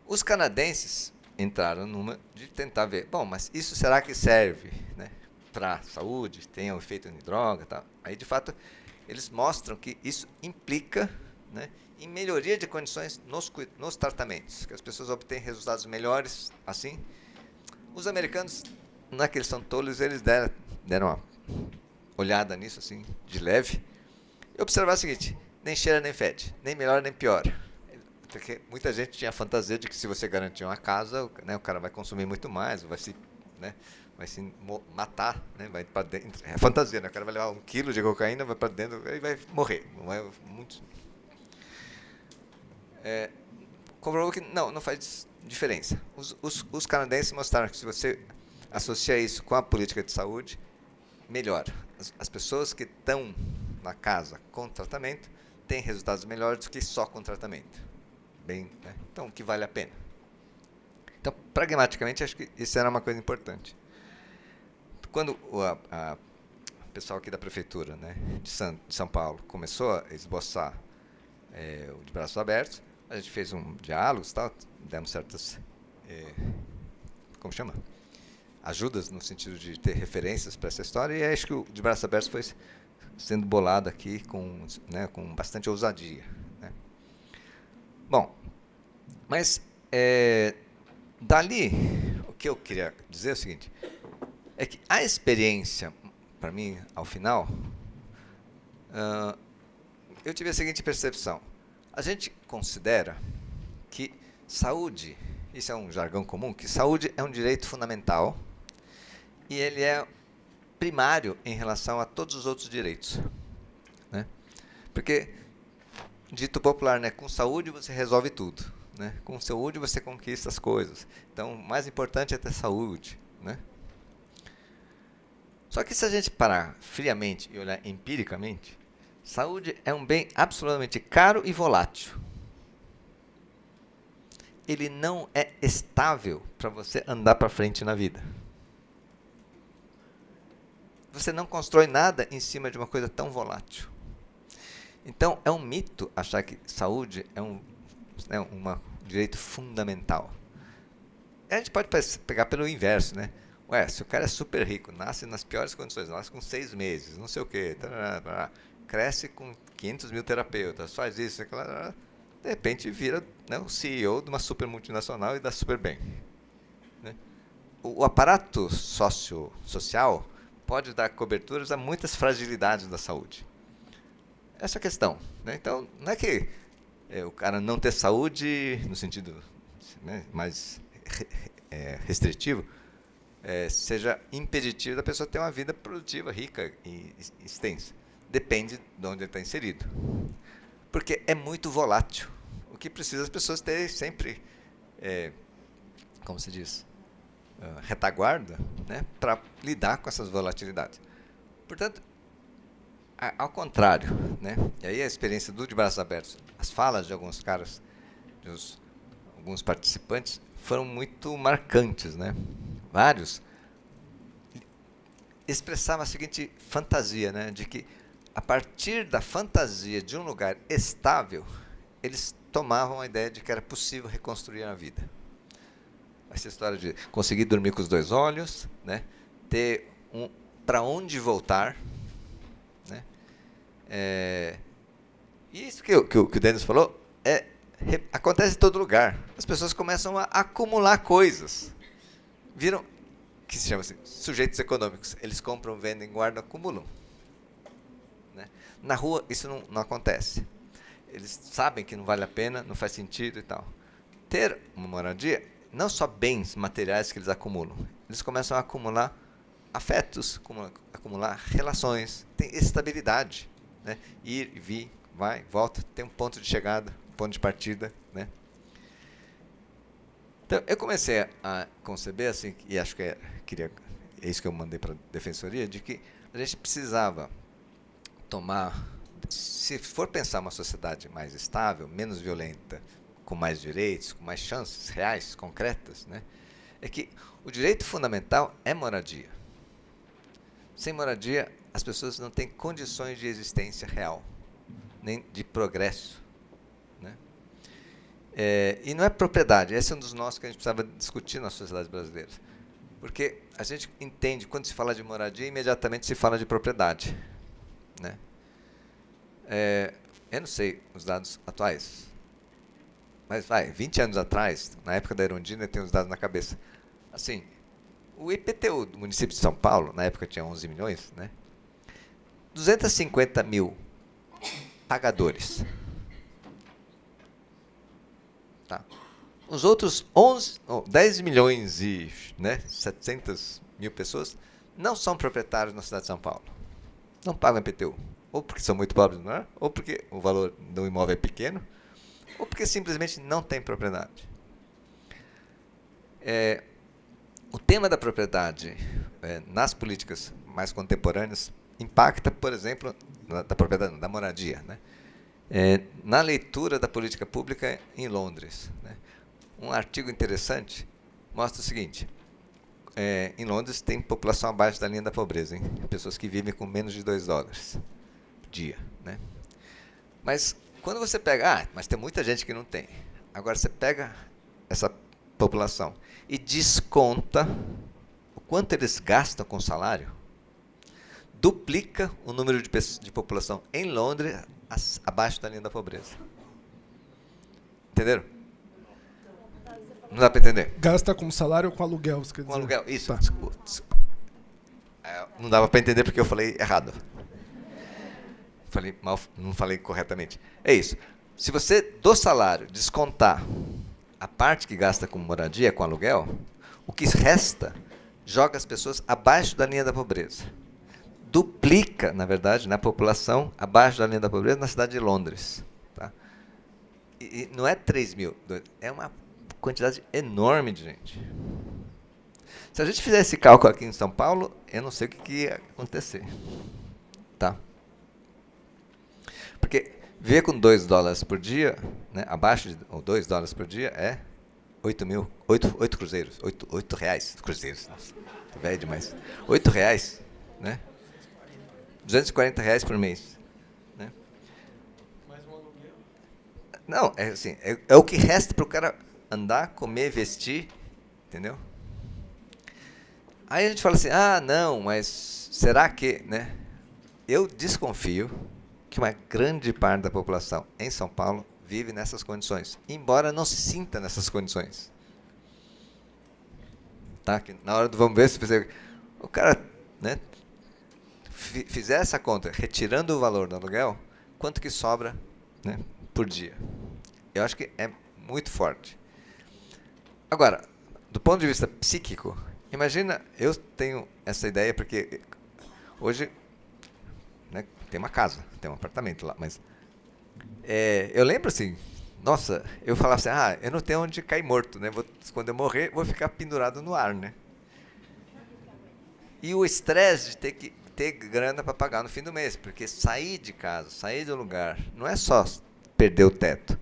Os canadenses entraram numa de tentar ver, bom, mas isso será que serve né, para saúde, tem um efeito em droga, tá? Aí de fato eles mostram que isso implica né, em melhoria de condições nos, nos tratamentos, que as pessoas obtêm resultados melhores assim. Os americanos, não é que eles são tolos, eles deram, deram uma olhada nisso assim, de leve, e observar o seguinte, nem cheira nem fede, nem melhora nem piora. Porque muita gente tinha a fantasia de que se você garantir uma casa, né, o cara vai consumir muito mais, vai se, né, vai se matar, né, vai para dentro. É fantasia, né? O cara vai levar um quilo de cocaína, vai para dentro e vai morrer. É muito é, comprovou que não, não faz diferença. Os, os, os, canadenses mostraram que se você associa isso com a política de saúde, melhora. As, as pessoas que estão na casa com tratamento têm resultados melhores do que só com tratamento. Bem, né? Então, que vale a pena. Então, pragmaticamente, acho que isso era uma coisa importante. Quando o a, a pessoal aqui da prefeitura né, de, São, de São Paulo começou a esboçar é, o de braços abertos, a gente fez um diálogo, tal, demos certas, é, como chama? Ajudas no sentido de ter referências para essa história e acho que o de braços abertos foi sendo bolado aqui com, né, com bastante ousadia. Né? Bom, mas é, dali o que eu queria dizer é o seguinte, é que a experiência, para mim, ao final, uh, eu tive a seguinte percepção. A gente considera que saúde, isso é um jargão comum, que saúde é um direito fundamental e ele é primário em relação a todos os outros direitos. Né? Porque, dito popular, né, com saúde você resolve tudo. Né? Com saúde você conquista as coisas. Então, o mais importante é ter saúde. Né? Só que se a gente parar friamente e olhar empiricamente, Saúde é um bem absolutamente caro e volátil. Ele não é estável para você andar para frente na vida. Você não constrói nada em cima de uma coisa tão volátil. Então, é um mito achar que saúde é um, é um direito fundamental. A gente pode pegar pelo inverso, né? Ué, se o cara é super rico, nasce nas piores condições, nasce com seis meses, não sei o quê, tarará, tarará, cresce com 500 mil terapeutas, faz isso, aquilo, de repente vira né, o CEO de uma super multinacional e dá super bem. Né? O, o aparato socio, social pode dar coberturas a muitas fragilidades da saúde. Essa é a questão. Né? Então, não é que é, o cara não ter saúde, no sentido né, mais é, restritivo, é, seja impeditivo da pessoa ter uma vida produtiva, rica e extensa. Depende de onde ele está inserido. Porque é muito volátil. O que precisa as pessoas terem sempre, é, como se diz, uh, retaguarda né, para lidar com essas volatilidades. Portanto, a, ao contrário, né, e aí a experiência do De Braços Abertos, as falas de alguns caras, de uns, alguns participantes, foram muito marcantes. Né? Vários expressavam a seguinte fantasia, né, de que a partir da fantasia de um lugar estável, eles tomavam a ideia de que era possível reconstruir a vida. Essa história de conseguir dormir com os dois olhos, né? ter um para onde voltar. Né? É, isso que, que, que o Denis falou é, acontece em todo lugar. As pessoas começam a acumular coisas. Viram que se chama assim, sujeitos econômicos. Eles compram, vendem, guardam, acumulam. Na rua isso não, não acontece. Eles sabem que não vale a pena, não faz sentido e tal. Ter uma moradia, não só bens materiais que eles acumulam, eles começam a acumular afetos, acumular, acumular relações, tem estabilidade. Né? Ir, vir, vai, volta, tem um ponto de chegada, um ponto de partida. Né? Então, eu comecei a conceber, assim, e acho que é, queria, é isso que eu mandei para a defensoria, de que a gente precisava tomar, se for pensar uma sociedade mais estável, menos violenta, com mais direitos, com mais chances reais, concretas, né, é que o direito fundamental é moradia. Sem moradia, as pessoas não têm condições de existência real, nem de progresso. Né? É, e não é propriedade, esse é um dos nossos que a gente precisava discutir nas sociedades brasileiras. Porque a gente entende, quando se fala de moradia, imediatamente se fala de propriedade. Né? É, eu não sei os dados atuais, mas vai, 20 anos atrás, na época da Erundina, eu tenho os dados na cabeça. Assim, o IPTU do município de São Paulo, na época tinha 11 milhões, né? 250 mil pagadores. Tá. Os outros 11, oh, 10 milhões e né, 700 mil pessoas não são proprietários na cidade de São Paulo não pagam IPTU. Ou porque são muito pobres, não é? ou porque o valor do imóvel é pequeno, ou porque simplesmente não tem propriedade. É, o tema da propriedade é, nas políticas mais contemporâneas impacta, por exemplo, na, da propriedade, da moradia, né? É, na leitura da política pública em Londres. Né? Um artigo interessante mostra o seguinte: é, em Londres tem população abaixo da linha da pobreza, hein? pessoas que vivem com menos de 2 dólares dia. Né? Mas quando você pega, ah, mas tem muita gente que não tem. Agora você pega essa população e desconta o quanto eles gastam com salário, duplica o número de, de população em Londres abaixo da linha da pobreza. Entenderam? Não dá para entender. Gasta com salário ou com aluguel? com dizer. aluguel, isso. Tá. Desculpa, desculpa. É, não dava para entender porque eu falei errado. Falei mal, não falei corretamente. É isso. Se você do salário descontar a parte que gasta com moradia, com aluguel, o que resta joga as pessoas abaixo da linha da pobreza. Duplica, na verdade, na população abaixo da linha da pobreza na cidade de Londres. Tá? E, e não é 3 mil, é uma quantidade enorme de gente. Se a gente fizer esse cálculo aqui em São Paulo, eu não sei o que, que ia acontecer. Tá? Porque ver com 2 dólares por dia, né, abaixo de 2 dólares por dia, é 8 mil, 8, 8 cruzeiros, 8, 8 reais, cruzeiros, nossa, velho demais. 8 reais, né? 240 reais por mês. Né? Mais um aluguel. Não, é assim, é, é o que resta para o cara andar, comer, vestir, entendeu? Aí a gente fala assim, ah, não, mas será que, né? Eu desconfio que uma grande parte da população em São Paulo vive nessas condições, embora não se sinta nessas condições. Tá? Na hora do vamos ver se você, o cara, né, fizer essa conta, retirando o valor do aluguel, quanto que sobra, né, por dia? Eu acho que é muito forte. Agora, do ponto de vista psíquico, imagina, eu tenho essa ideia porque hoje tem uma casa, tem um apartamento lá, mas é, eu lembro assim, nossa, eu falava assim, ah, eu não tenho onde cair morto, né? Vou, quando eu morrer, vou ficar pendurado no ar, né? E o estresse de ter que ter grana para pagar no fim do mês, porque sair de casa, sair do lugar, não é só perder o teto.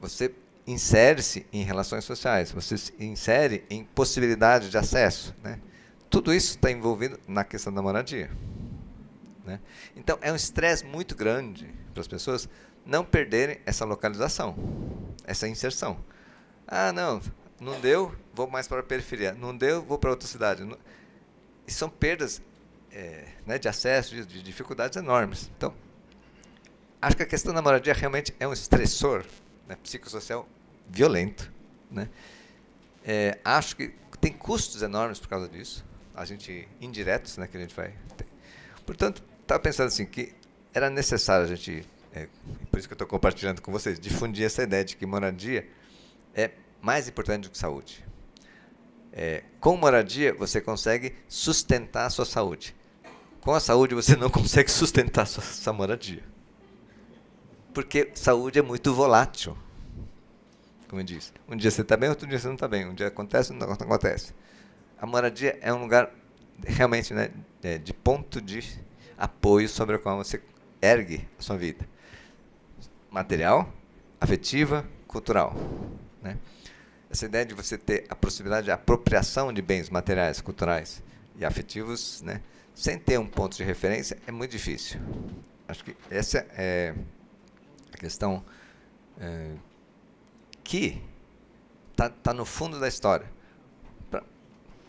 Você insere-se em relações sociais, você se insere em possibilidade de acesso, né? Tudo isso está envolvido na questão da moradia. Né? Então, é um estresse muito grande para as pessoas não perderem essa localização, essa inserção. Ah, não, não deu, vou mais para a periferia. Não deu, vou para outra cidade. E são perdas é, né, de acesso, de, de, dificuldades enormes. Então, acho que a questão da moradia realmente é um estressor né, psicossocial violento. Né? É, acho que tem custos enormes por causa disso. A gente indiretos, né, que a gente vai ter. Portanto, estava pensando assim que era necessário a gente é, por isso que eu estou compartilhando com vocês, difundir essa ideia de que moradia é mais importante do que saúde. É, com moradia, você consegue sustentar a sua saúde. Com a saúde, você não consegue sustentar a sua, sua moradia. Porque saúde é muito volátil. Como eu disse. Um dia você está bem, outro dia você não está bem. Um dia acontece, outro não acontece. A moradia é um lugar realmente né, é, de ponto de apoio sobre o qual você ergue a sua vida material, afetiva, cultural. Né? Essa ideia de você ter a possibilidade de apropriação de bens materiais, culturais e afetivos, né, sem ter um ponto de referência, é muito difícil. Acho que essa é a questão é, que está tá no fundo da história.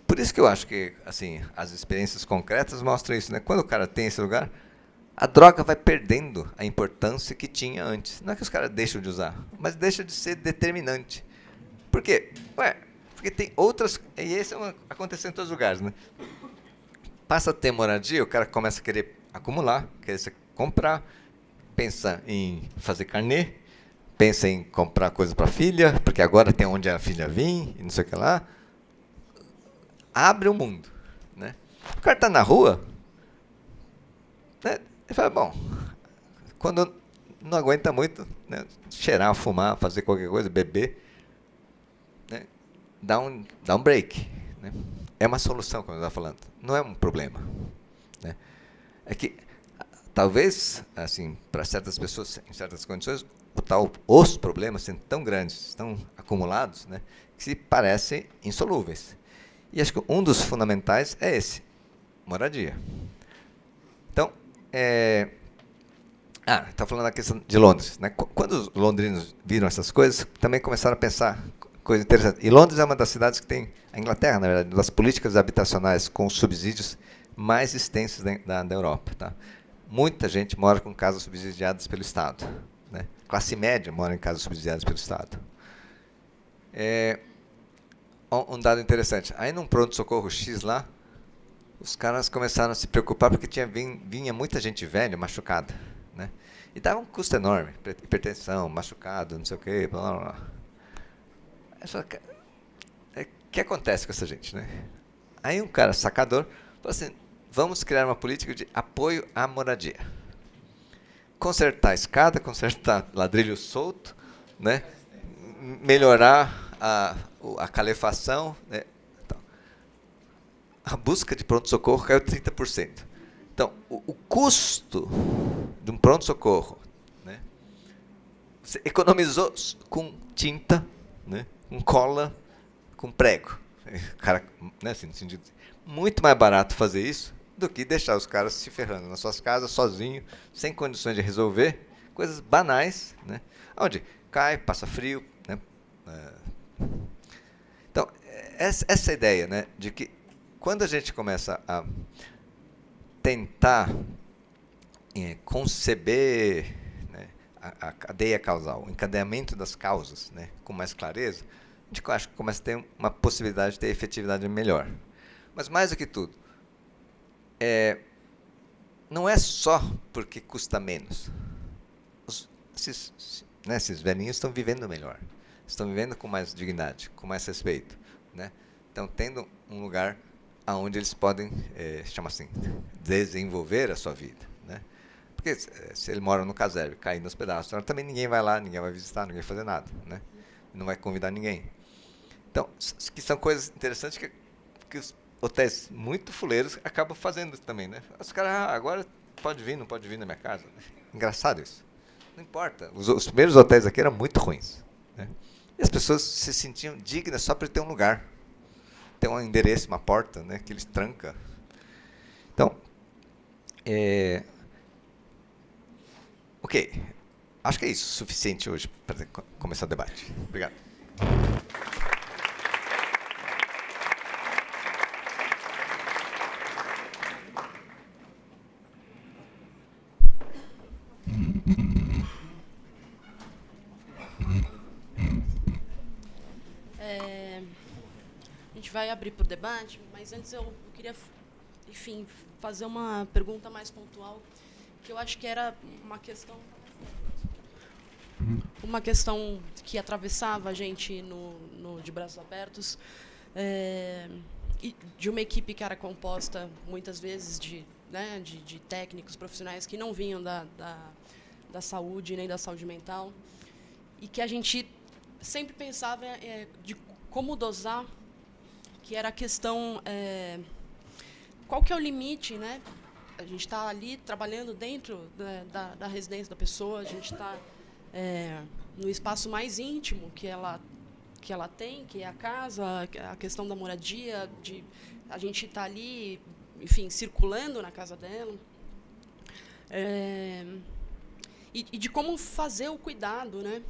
Por isso que eu acho que assim as experiências concretas mostram isso. Né? Quando o cara tem esse lugar, a droga vai perdendo a importância que tinha antes. Não é que os caras deixam de usar, mas deixa de ser determinante. Por quê? Ué, porque tem outras. E isso é acontece em todos os lugares, né? Passa a ter moradia, o cara começa a querer acumular, querer comprar, pensa em fazer carnê, pensa em comprar coisa para a filha, porque agora tem onde a filha vir e não sei o que lá. Abre o mundo. Né? O cara está na rua, né? Ele fala, bom, quando não aguenta muito, né, cheirar, fumar, fazer qualquer coisa, beber, né, dá, um, dá um break. Né? É uma solução, como eu estava falando. Não é um problema. Né? É que, talvez, assim, para certas pessoas, em certas condições, o tal, os problemas sendo tão grandes, tão acumulados, né, que se parecem insolúveis. E acho que um dos fundamentais é esse, moradia. Então, é... Ah, está falando da questão de Londres. Né? Quando os londrinos viram essas coisas, também começaram a pensar coisa interessante. E Londres é uma das cidades que tem, a Inglaterra, na verdade, das políticas habitacionais com subsídios mais extensas da, da Europa. Tá? Muita gente mora com casas subsidiadas pelo Estado. Né? Classe média mora em casas subsidiadas pelo Estado. É, um dado interessante. Aí num pronto-socorro X lá, os caras começaram a se preocupar porque tinha vinha muita gente velha machucada, né? E dava um custo enorme, hipertensão, machucado, não sei o quê, blá blá blá. o é, que acontece com essa gente, né? Aí um cara sacador falou assim: vamos criar uma política de apoio à moradia. Consertar a escada, consertar ladrilho solto, né? melhorar a, a calefação, né? a busca de pronto-socorro caiu 30%. Então, o, o custo de um pronto-socorro, né, você economizou com tinta, né, com cola, com prego. Cara, né, assim, muito mais barato fazer isso do que deixar os caras se ferrando nas suas casas, sozinho, sem condições de resolver coisas banais, né? Onde cai, passa frio, né? É. Então, essa ideia, né, de que quando a gente começa a tentar é, conceber né, a, a, cadeia causal, o encadeamento das causas né, com mais clareza, a gente acho que começa a ter uma possibilidade de ter efetividade melhor. Mas mais do que tudo, é, não é só porque custa menos. Os, esses, né, esses velhinhos estão vivendo melhor, estão vivendo com mais dignidade, com mais respeito, né? estão tendo um lugar aonde eles podem, é, chama assim, desenvolver a sua vida. Né? Porque é, se ele mora no casebre, caindo nos pedaços, também ninguém vai lá, ninguém vai visitar, ninguém vai fazer nada. Né? Não vai convidar ninguém. Então, que são coisas interessantes que, que os hotéis muito fuleiros acabam fazendo também. Né? Os caras, ah, agora pode vir, não pode vir na minha casa. Engraçado isso. Não importa. Os, os primeiros hotéis aqui eram muito ruins. Né? E as pessoas se sentiam dignas só por ter um lugar tem um endereço, uma porta, né, que eles trancam. Então, é, ok, acho que é isso suficiente hoje para começar o debate. Obrigado. vai abrir para o debate, mas antes eu queria, enfim, fazer uma pergunta mais pontual, que eu acho que era uma questão uma questão que atravessava a gente no, no de braços abertos é, de uma equipe que era composta muitas vezes de, né, de, de técnicos profissionais que não vinham da, da, da, saúde nem da saúde mental e que a gente sempre pensava é, de como dosar que era a questão é, qual que é o limite, né? A gente está ali trabalhando dentro da, da, da, residência da pessoa, a gente está é, no espaço mais íntimo que ela que ela tem, que é a casa, a questão da moradia, de a gente está ali, enfim, circulando na casa dela. É, e, e, de como fazer o cuidado, né?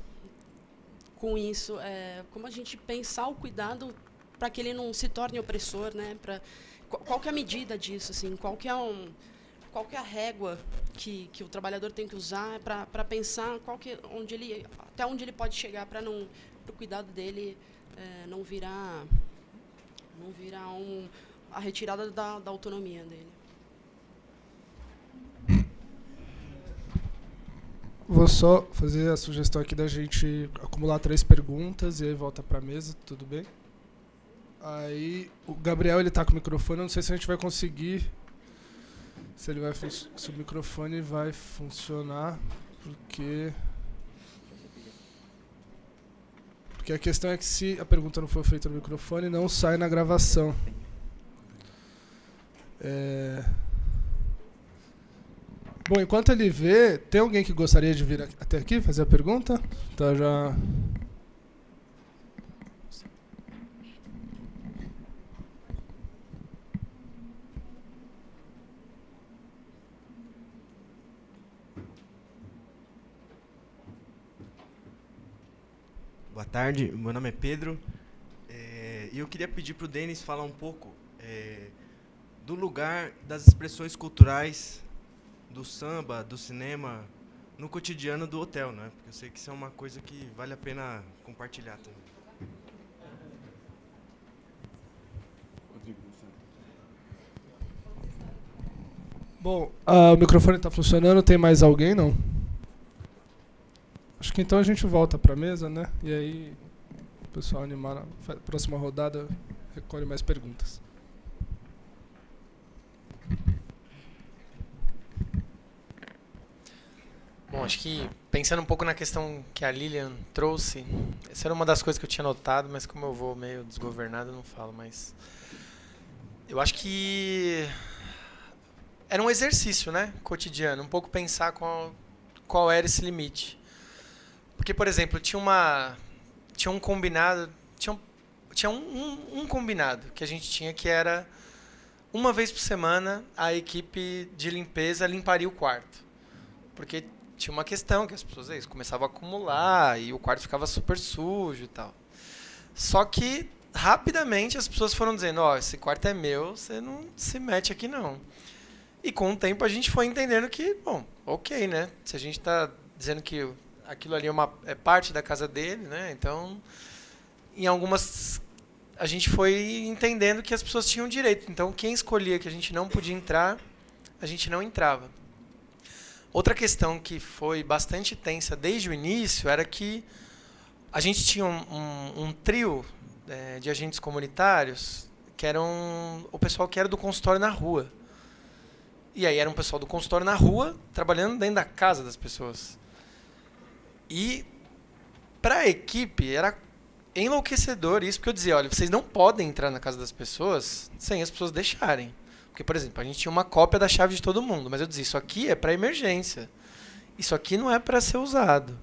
Com isso, é, como a gente pensar o cuidado para que ele não se torne opressor, né? Para qual que é a medida disso, assim? Qual que é um qual que é a régua que, que o trabalhador tem que usar para pensar qual que onde ele até onde ele pode chegar para não o cuidado dele é, não virar não virar um a retirada da, da autonomia dele. Vou só fazer a sugestão aqui da gente acumular três perguntas e aí volta para a mesa, tudo bem? Aí o Gabriel ele tá com o microfone, eu não sei se a gente vai conseguir se ele vai se o microfone vai funcionar, porque porque a questão é que se a pergunta não for feita no microfone, não sai na gravação. É... Bom, enquanto ele vê, tem alguém que gostaria de vir até aqui fazer a pergunta? Tá já Boa tarde, meu nome é Pedro. É, e eu queria pedir para o Denis falar um pouco é, do lugar das expressões culturais do samba, do cinema, no cotidiano do hotel, né? Porque eu sei que isso é uma coisa que vale a pena compartilhar também. Bom, uh, o microfone está funcionando. Tem mais alguém, não? Acho que então a gente volta para a mesa, né? E aí o pessoal animar na próxima rodada recolhe mais perguntas. Bom, acho que pensando um pouco na questão que a Lilian trouxe, essa era uma das coisas que eu tinha notado, mas como eu vou meio desgovernado, eu não falo, mas eu acho que era um exercício, né, cotidiano, um pouco pensar qual, qual era esse limite. Porque, por exemplo, tinha uma. Tinha um combinado. Tinha, tinha um, um, um combinado que a gente tinha que era uma vez por semana a equipe de limpeza limparia o quarto. Porque tinha uma questão que as pessoas começavam a acumular e o quarto ficava super sujo e tal. Só que rapidamente as pessoas foram dizendo, ó, oh, esse quarto é meu, você não se mete aqui não. E com o tempo a gente foi entendendo que, bom, ok, né? Se a gente está dizendo que aquilo ali é, uma, é parte da casa dele, né? Então, em algumas a gente foi entendendo que as pessoas tinham direito. Então, quem escolhia que a gente não podia entrar, a gente não entrava. Outra questão que foi bastante tensa desde o início era que a gente tinha um, um, um trio é, de agentes comunitários que eram o pessoal que era do consultório na rua. E aí era um pessoal do consultório na rua, trabalhando dentro da casa das pessoas. E para a equipe era enlouquecedor isso, porque eu dizia, olha, vocês não podem entrar na casa das pessoas sem as pessoas deixarem. Porque, por exemplo, a gente tinha uma cópia da chave de todo mundo, mas eu dizia, isso aqui é para emergência. Isso aqui não é para ser usado.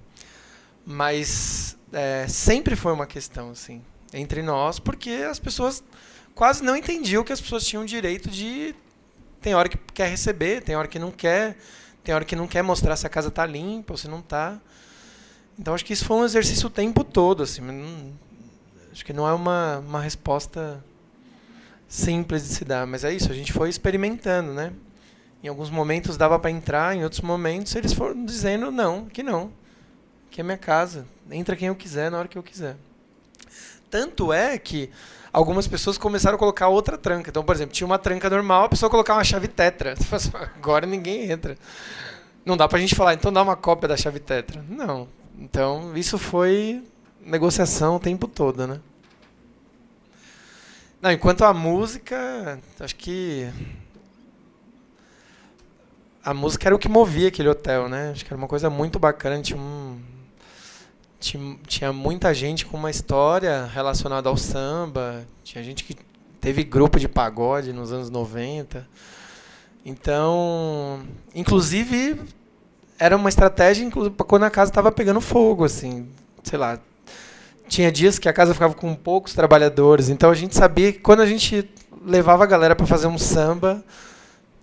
Mas é, sempre foi uma questão, assim, entre nós, porque as pessoas quase não entendiam que as pessoas tinham direito de. Tem hora que quer receber, tem hora que não quer, tem hora que não quer mostrar se a casa está limpa ou se não está. Então acho que isso foi um exercício o tempo todo, assim. Não, acho que não é uma, uma resposta simples de se dar, mas é isso, a gente foi experimentando, né? Em alguns momentos dava para entrar, em outros momentos eles foram dizendo não, que não, que é minha casa, entra quem eu quiser na hora que eu quiser. Tanto é que algumas pessoas começaram a colocar outra tranca. Então, por exemplo, tinha uma tranca normal, a pessoa colocava uma chave tetra. Agora ninguém entra. Não dá para a gente falar, então dá uma cópia da chave tetra. Não. Então, isso foi negociação o tempo todo, né? Não, enquanto a música, acho que a música era o que movia aquele hotel, né? Acho que era uma coisa muito bacana, tinha, um, tinha, tinha muita gente com uma história relacionada ao samba, tinha gente que teve grupo de pagode nos anos 90. Então, inclusive era uma estratégia inclusive quando a casa estava pegando fogo assim, sei lá, tinha dias que a casa ficava com poucos trabalhadores, então a gente sabia que quando a gente levava a galera para fazer um samba,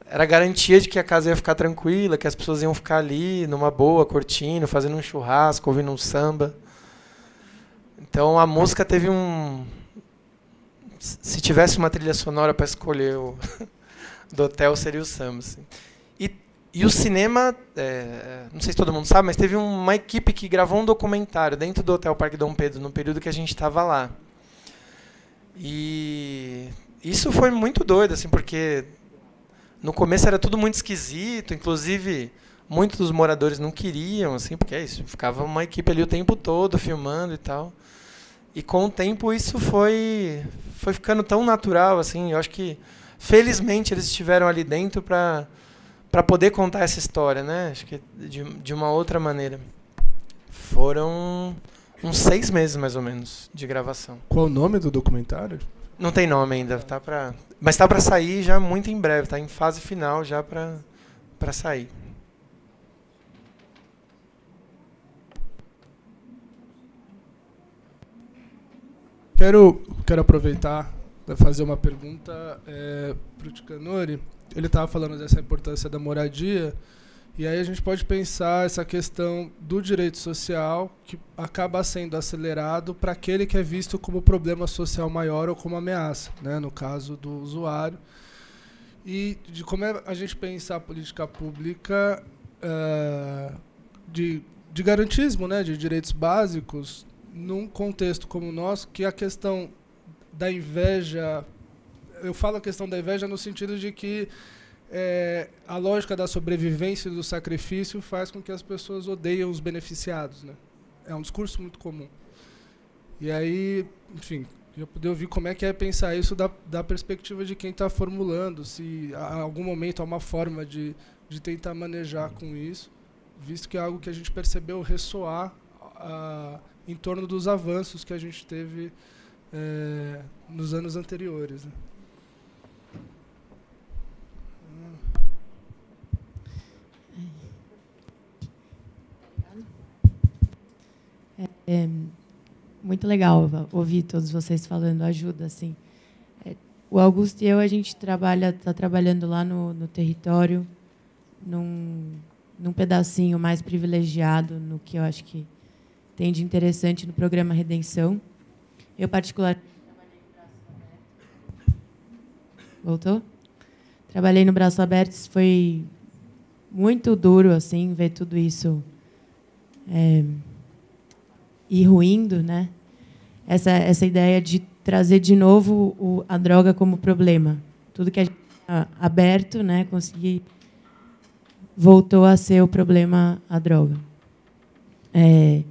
era garantia de que a casa ia ficar tranquila, que as pessoas iam ficar ali numa boa, curtindo, fazendo um churrasco, ouvindo um samba. Então a música teve um se tivesse uma trilha sonora para escolher o do hotel seria o samba. Assim. E o cinema, é, não sei se todo mundo sabe, mas teve uma equipe que gravou um documentário dentro do Hotel Parque Dom Pedro no período que a gente estava lá. E isso foi muito doido, assim, porque no começo era tudo muito esquisito, inclusive muitos dos moradores não queriam, assim, porque é isso, ficava uma equipe ali o tempo todo filmando e tal. E com o tempo isso foi foi ficando tão natural, assim, eu acho que felizmente eles estiveram ali dentro para para poder contar essa história, né? Acho que de, de uma outra maneira. Foram uns seis meses mais ou menos de gravação. Qual o nome do documentário? Não tem nome ainda, tá para, mas tá para sair já muito em breve, tá em fase final já para para sair. Quero quero aproveitar para fazer uma pergunta é, para o Ticanori ele estava falando dessa importância da moradia, e aí a gente pode pensar essa questão do direito social que acaba sendo acelerado para aquele que é visto como problema social maior ou como ameaça, né, no caso do usuário. E de como é a gente pensar a política pública uh, de, de garantismo né, de direitos básicos num contexto como o nosso, que a questão da inveja eu falo a questão da inveja no sentido de que é, a lógica da sobrevivência e do sacrifício faz com que as pessoas odeiem os beneficiados. Né? É um discurso muito comum. E aí, enfim, já poder ouvir como é que é pensar isso da, da perspectiva de quem está formulando, se a algum momento há uma forma de, de tentar manejar com isso, visto que é algo que a gente percebeu ressoar em torno dos avanços que a gente teve é, nos anos anteriores. Né? É muito legal ouvir todos vocês falando, ajuda, assim. É, o Augusto e eu, a gente trabalha, está trabalhando lá no, no território, num, num pedacinho mais privilegiado, no que eu acho que tem de interessante no programa Redenção. Eu, particularmente, Voltou? Trabalhei no Braço Aberto, foi muito duro assim ver tudo isso é, ir ruindo, né? Essa essa ideia de trazer de novo o, a droga como problema, tudo que a gente tá aberto, né? Conseguir voltou a ser o problema a droga. É,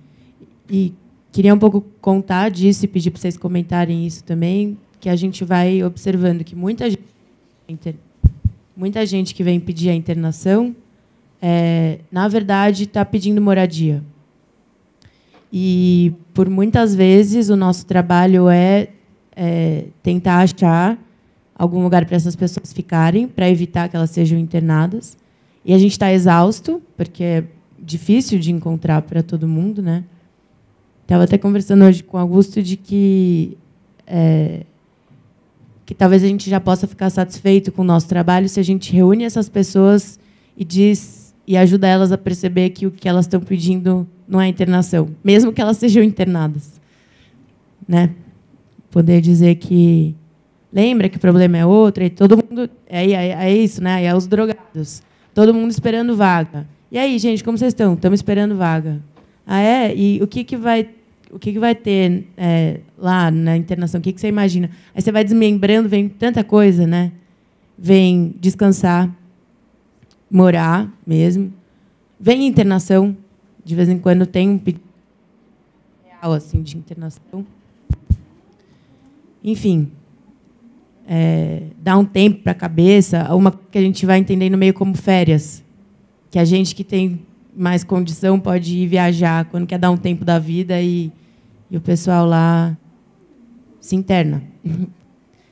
e queria um pouco contar disso e pedir para vocês comentarem isso também, que a gente vai observando que muita gente, muita gente que vem pedir a internação, é, na verdade, está pedindo moradia. E, por muitas vezes, o nosso trabalho é, é tentar achar algum lugar para essas pessoas ficarem, para evitar que elas sejam internadas. E a gente está exausto, porque é difícil de encontrar para todo mundo. Né? Estava até conversando hoje com o Augusto de que é, que talvez a gente já possa ficar satisfeito com o nosso trabalho se a gente reúne essas pessoas e diz e ajuda elas a perceber que o que elas estão pedindo não é internação, mesmo que elas sejam internadas, né? Poder dizer que lembra que o problema é outro e todo mundo é, é, é isso, né? É os drogados, todo mundo esperando vaga. E aí, gente, como vocês estão? Estamos esperando vaga. Ah, é? E o que, que vai o que, que vai ter é, lá na internação? O que, que você imagina? Aí você vai desmembrando, vem tanta coisa, né? Vem descansar, morar mesmo. Vem internação. De vez em quando tem um pedido real assim, de internação. Enfim, é, dá um tempo para a cabeça, uma que a gente vai entendendo meio como férias, que a gente que tem mais condição pode ir viajar quando quer dar um tempo da vida e e o pessoal lá se interna.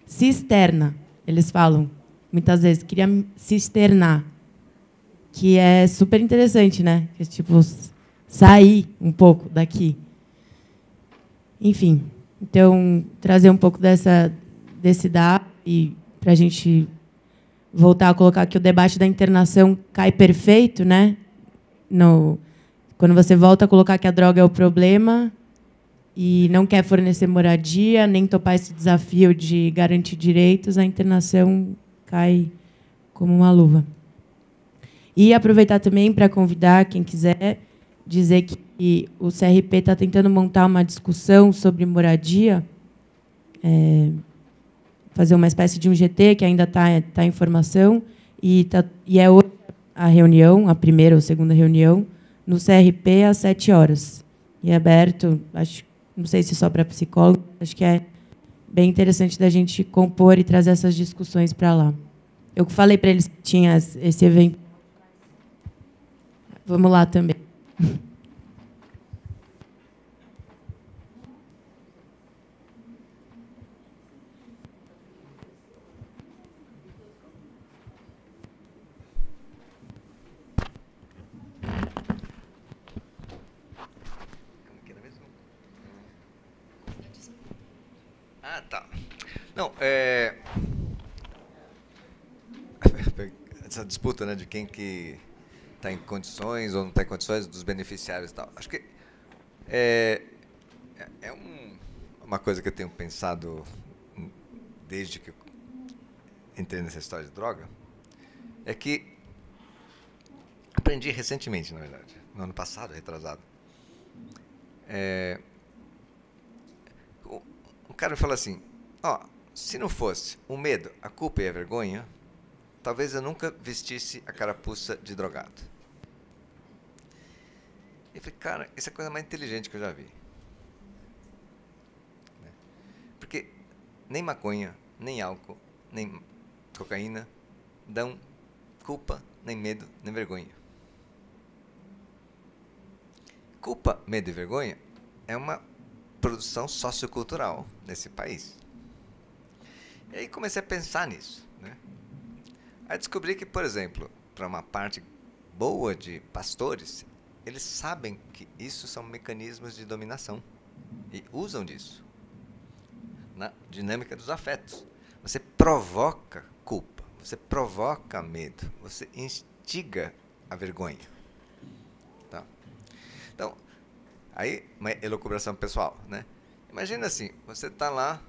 se externa, eles falam muitas vezes, queria se externar. Que é super interessante, né? Que tipo sair um pouco daqui. Enfim, então trazer um pouco dessa desse dado e para a gente voltar a colocar que o debate da internação cai perfeito, né? No, quando você volta a colocar que a droga é o problema, e não quer fornecer moradia, nem topar esse desafio de garantir direitos, a internação cai como uma luva. E aproveitar também para convidar quem quiser dizer que o CRP está tentando montar uma discussão sobre moradia, é, fazer uma espécie de um GT que ainda está tá em formação e, tá, e é hoje a reunião, a primeira ou segunda reunião, no CRP às sete horas. E é aberto, acho não sei se só para psicólogo, acho que é bem interessante da gente compor e trazer essas discussões para lá. Eu falei para eles que tinha esse evento. Vamos lá também. Não, é... Essa disputa né, de quem que está em condições ou não está em condições, dos beneficiários e tal. Acho que é, é um, uma coisa que eu tenho pensado desde que entrei nessa história de droga, é que aprendi recentemente, na verdade, no ano passado, retrasado. É, o, o cara fala assim, ó, se não fosse o medo, a culpa e a vergonha, talvez eu nunca vestisse a carapuça de drogado. E falei, cara, isso é a coisa mais inteligente que eu já vi. Né? Porque nem maconha, nem álcool, nem cocaína dão culpa, nem medo, nem vergonha. Culpa, medo e vergonha é uma produção sociocultural nesse país. E aí comecei a pensar nisso. Né? Aí descobri que, por exemplo, para uma parte boa de pastores, eles sabem que isso são mecanismos de dominação e usam disso na dinâmica dos afetos. você provoca culpa, você provoca medo, você instiga a vergonha. Tá? Então, aí, uma elucubração pessoal, né? Imagina assim, você está lá,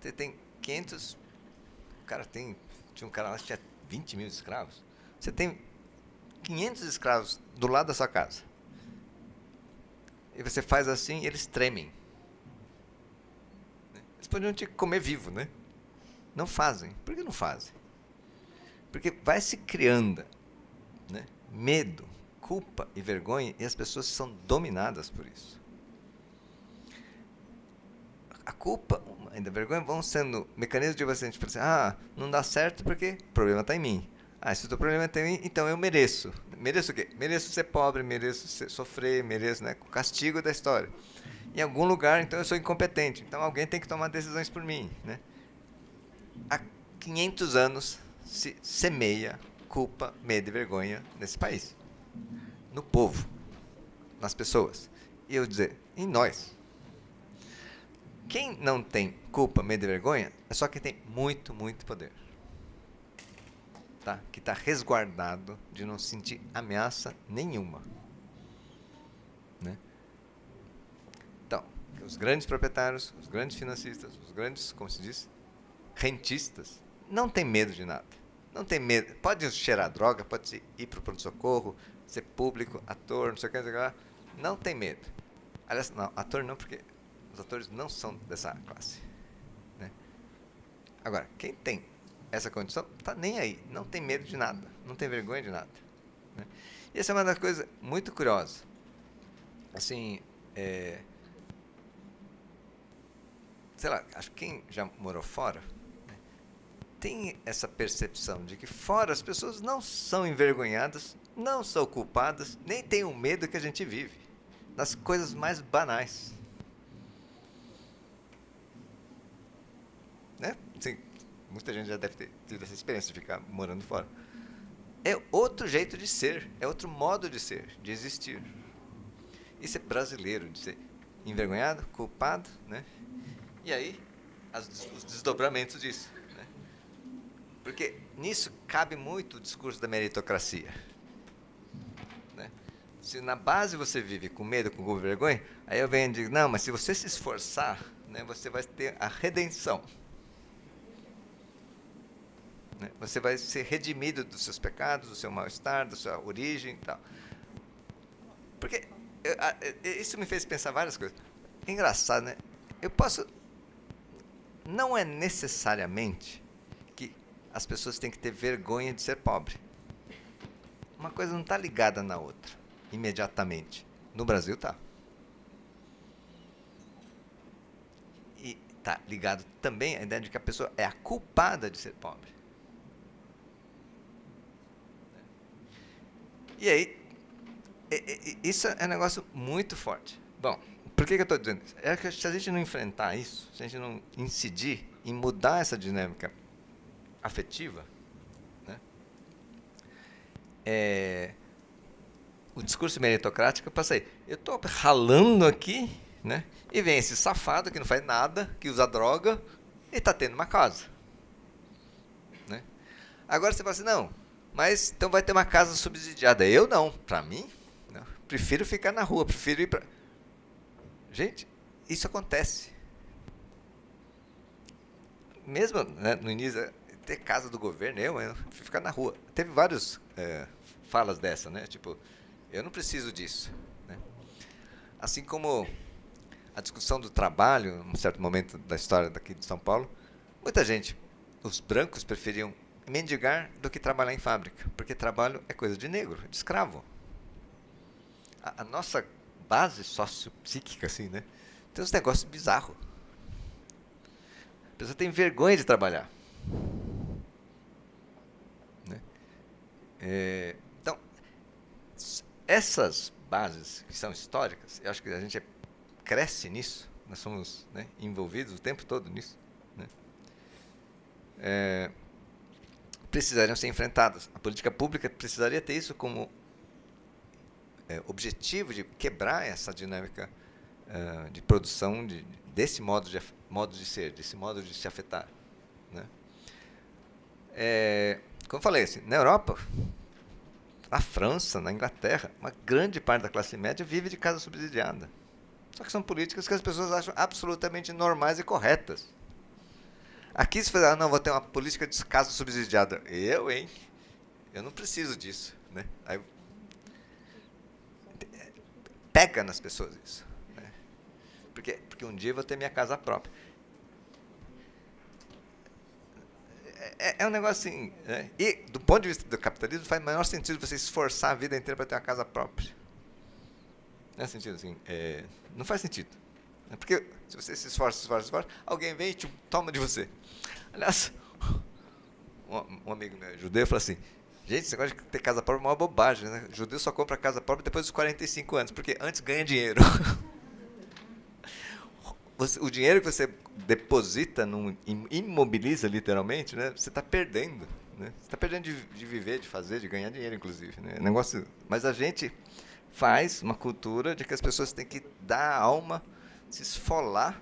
você tem 500, o cara tem, tinha um cara lá que tinha 20 mil escravos, você tem 500 escravos do lado da sua casa. E você faz assim, eles tremem. Eles poderiam te comer vivo, né? Não fazem. Por que não fazem? Porque vai se criando né? medo, culpa e vergonha e as pessoas são dominadas por isso. A culpa e a vergonha vão sendo mecanismos de você tipo assim, ah, não dá certo porque o problema está em mim. Ah, se o teu problema em mim, então eu mereço. Mereço o quê? Mereço ser pobre, mereço ser, sofrer, mereço né, o castigo da história. Em algum lugar, então eu sou incompetente. Então alguém tem que tomar decisões por mim. Né? Há 500 anos se semeia culpa, medo e vergonha nesse país. No povo, nas pessoas. E eu dizer, em nós. Quem não tem culpa, medo e vergonha é só quem tem muito, muito poder tá? que está resguardado de não sentir ameaça nenhuma. Né? Então, os grandes proprietários, os grandes financistas, os grandes, como se diz, rentistas, não tem medo de nada. Não tem medo. Pode cheirar droga, pode ir para o pronto-socorro, ser público, ator, não sei o que, não sei o que lá. Não tem medo. Aliás, não, ator não, porque os atores não são dessa classe. Né? Agora, quem tem essa condição, tá nem aí, não tem medo de nada, não tem vergonha de nada. Né? E essa é uma das coisas muito curiosas. Assim, é, sei lá, acho que quem já morou fora né, tem essa percepção de que fora as pessoas não são envergonhadas, não são culpadas, nem têm o medo que a gente vive, das coisas mais banais. Né? Muita gente já deve ter tido essa experiência de ficar morando fora. É outro jeito de ser, é outro modo de ser, de existir. Isso é brasileiro, de ser envergonhado, culpado, né? E aí, as, os desdobramentos disso. Né? Porque nisso cabe muito o discurso da meritocracia. Né? Se na base você vive com medo, com vergonha, aí eu venho e digo, não, mas se você se esforçar, né, você vai ter a redenção. Né? Você vai ser redimido dos seus pecados, do seu mal-estar, da sua origem e tal. Porque eu, isso me fez pensar várias coisas. Engraçado, né? Eu posso. Não é necessariamente que as pessoas têm que ter vergonha de ser pobre. Uma coisa não está ligada na outra, imediatamente. No Brasil está. E está ligado também à ideia de que a pessoa é a culpada de ser pobre. E aí, isso é um negócio muito forte. Bom, por que, que eu estou dizendo isso? É que se a gente não enfrentar isso, se a gente não incidir em mudar essa dinâmica afetiva, né, é, o discurso meritocrático passa aí. Eu estou ralando aqui, né, e vem esse safado que não faz nada, que usa droga, e está tendo uma casa. Né? Agora você fala assim, não, mas então vai ter uma casa subsidiada. Eu não, para mim, não. prefiro ficar na rua, prefiro ir para. Gente, isso acontece. Mesmo né, no início, ter casa do governo, eu, eu ficar na rua. Teve várias é, falas dessa, né? Tipo, eu não preciso disso. Né? Assim como a discussão do trabalho, num certo momento da história daqui de São Paulo, muita gente, os brancos preferiam mendigar do que trabalhar em fábrica, porque trabalho é coisa de negro, de escravo. A, a nossa base sociopsíquica, assim, né? Tem uns negócios bizarros. A pessoa tem vergonha de trabalhar. Né? É, então, essas bases que são históricas, eu acho que a gente cresce nisso, nós somos né, envolvidos o tempo todo nisso. Né? É, precisariam ser enfrentadas. A política pública precisaria ter isso como é, objetivo de quebrar essa dinâmica uh, de produção de, desse modo de, modo de ser, desse modo de se afetar. Né? É, como falei, assim, na Europa, na França, na Inglaterra, uma grande parte da classe média vive de casa subsidiada. Só que são políticas que as pessoas acham absolutamente normais e corretas. Aqui se fala, ah, não, vou ter uma política de casa subsidiada. Eu, hein? Eu não preciso disso. Né? Aí, pega nas pessoas isso. Né? Porque, porque um dia eu vou ter minha casa própria. É, é um negócio assim. Né? E, do ponto de vista do capitalismo, faz o menor sentido você esforçar a vida inteira para ter uma casa própria. Não é sentido assim. É, não faz sentido. Porque se você se esforça, se esforça, se esforça, alguém vem e te toma de você. Aliás, um, amigo meu judeu falou assim: gente, esse negócio de ter casa própria é uma bobagem. Né? Judeu só compra casa própria depois dos 45 anos, porque antes ganha dinheiro. Você, o dinheiro que você deposita, num, imobiliza literalmente, né? você está perdendo. Né? Você está perdendo de, de, viver, de fazer, de ganhar dinheiro, inclusive. Né? Negócio, mas a gente faz uma cultura de que as pessoas têm que dar alma, se esfolar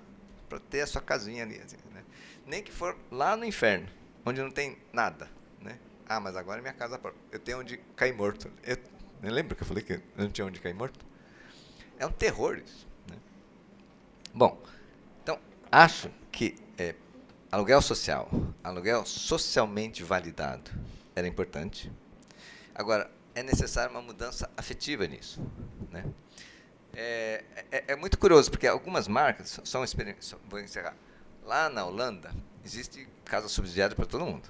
para ter a sua casinha ali. Assim, né? Nem que for lá no inferno, onde não tem nada. Né? Ah, mas agora é minha casa própria. Eu tenho onde cair morto. Eu, lembro que eu falei que eu não tinha onde cair morto? É um terror isso. Né? Bom, então, acho que é, aluguel social, aluguel socialmente validado era importante. Agora, é necessária uma mudança afetiva nisso. Né? É, é, é, muito curioso, porque algumas marcas, são experiência, vou encerrar. Lá na Holanda, existe casa subsidiada para todo mundo.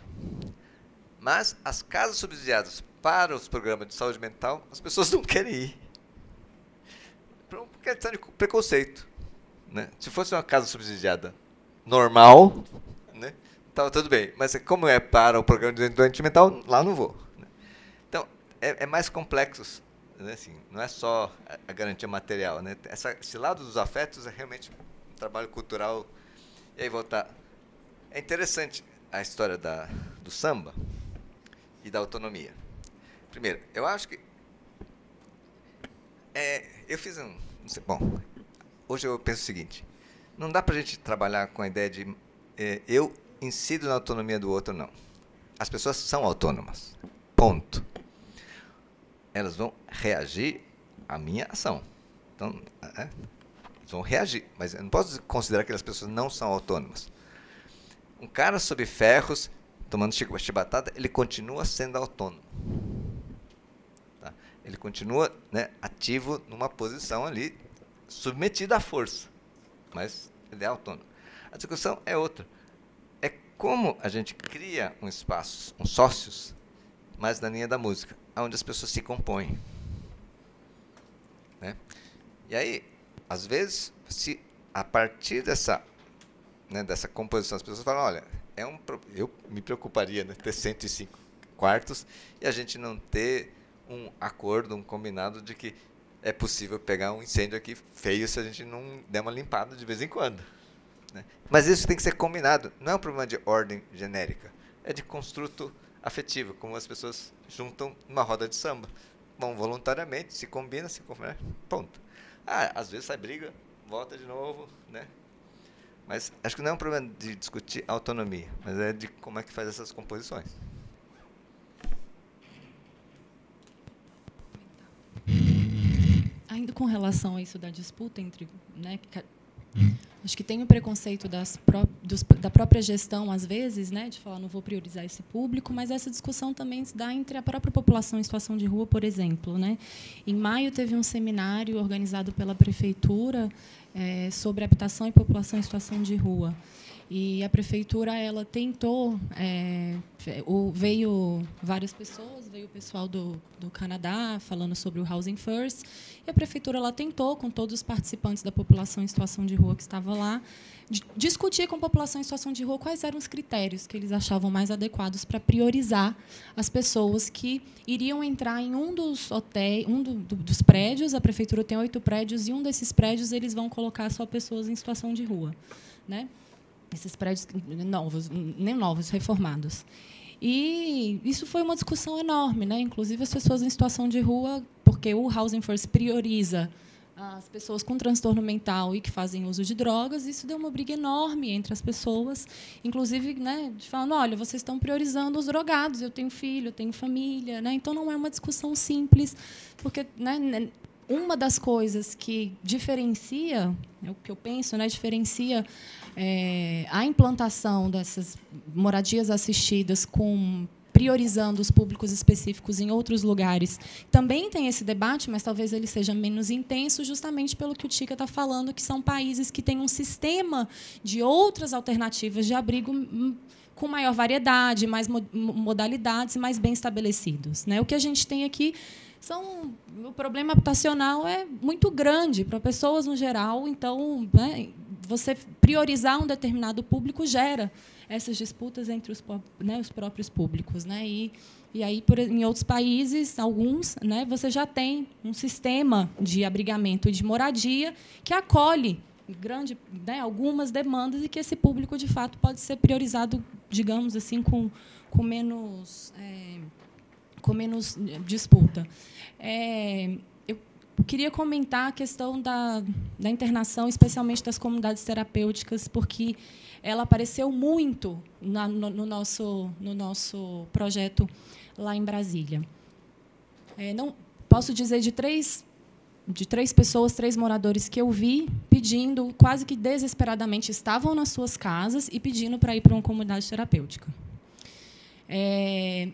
Mas as casas subsidiadas para os programas de saúde mental, as pessoas não querem ir. Por questão de preconceito. Né? Se fosse uma casa subsidiada normal, né, tudo bem. Mas como é para o programa de doente mental, lá não vou é, é mais complexo. Né? Assim, não é só a, garantia material. Né? Essa, esse lado dos afetos é realmente um trabalho cultural. E aí voltar. É interessante a história da, do samba e da autonomia. Primeiro, eu acho que. É, eu fiz um. Sei, bom, hoje eu penso o seguinte: não dá para gente trabalhar com a ideia de é, eu incido na autonomia do outro, não. As pessoas são autônomas. Ponto elas vão reagir à minha ação. Então, é, vão reagir, mas eu não posso considerar que as pessoas não são autônomas. Um cara sob ferros, tomando chibatada, ele continua sendo autônomo. Tá? Ele continua né, ativo numa posição ali, submetido à força, mas ele é autônomo. A discussão é outra. É como a gente cria um espaço, um sócios, mas na linha da música onde as pessoas se compõem. Né? E aí, às vezes, se a partir dessa, né, dessa composição, as pessoas falam, olha, é um, eu me preocuparia né, ter 105 quartos e a gente não ter um acordo, um combinado de que é possível pegar um incêndio aqui feio se a gente não der uma limpada de vez em quando. Né? Mas isso tem que ser combinado. Não é um problema de ordem genérica, é de construto afetivo, como as pessoas juntam numa roda de samba. Bom, voluntariamente, se combina, se combina, ponto. Ah, às vezes sai briga, volta de novo, né? Mas acho que não é um problema de discutir autonomia, mas é de como é que faz essas composições. Ainda com relação a isso da disputa entre né, Acho que tem o preconceito pró dos, da própria gestão, às vezes, né, de falar não vou priorizar esse público, mas essa discussão também se dá entre a própria população em situação de rua, por exemplo. Né? Em maio teve um seminário organizado pela prefeitura é, sobre habitação e população em situação de rua. E a prefeitura ela tentou, é, o, veio várias pessoas, veio o pessoal do, do Canadá falando sobre o Housing First, e a prefeitura ela tentou, com todos os participantes da população em situação de rua que estava lá, discutir com a população em situação de rua quais eram os critérios que eles achavam mais adequados para priorizar as pessoas que iriam entrar em um dos hotéis, um do, do, dos prédios. A prefeitura tem oito prédios e um desses prédios eles vão colocar só pessoas em situação de rua, né? Esses prédios novos, nem novos, reformados. E isso foi uma discussão enorme, né? Inclusive as pessoas em situação de rua, porque o Housing First prioriza as pessoas com transtorno mental e que fazem uso de drogas, isso deu uma briga enorme entre as pessoas, inclusive, né, de falando, olha, vocês estão priorizando os drogados, eu tenho filho, eu tenho família, né? Então não é uma discussão simples, porque, né, uma das coisas que diferencia, é o que eu penso, né, diferencia é, a implantação dessas moradias assistidas com priorizando os públicos específicos em outros lugares. Também tem esse debate, mas talvez ele seja menos intenso, justamente pelo que o Tica está falando, que são países que têm um sistema de outras alternativas de abrigo hum, com maior variedade, mais modalidades, mais bem estabelecidos. Né? O que a gente tem aqui são o problema habitacional é muito grande para pessoas no geral, então né, você priorizar um determinado público gera essas disputas entre os, né, os próprios públicos. Né? E, e aí, por, em outros países, alguns, né, você já tem um sistema de abrigamento e de moradia que acolhe grande, né, algumas demandas e que esse público, de fato, pode ser priorizado, digamos assim, com, com menos... É, com menos disputa. É, eu queria comentar a questão da, da internação, especialmente das comunidades terapêuticas, porque ela apareceu muito na, no, no, nosso, no nosso projeto lá em Brasília. É, não posso dizer de três de três pessoas, três moradores que eu vi pedindo, quase que desesperadamente, estavam nas suas casas e pedindo para ir para uma comunidade terapêutica. É,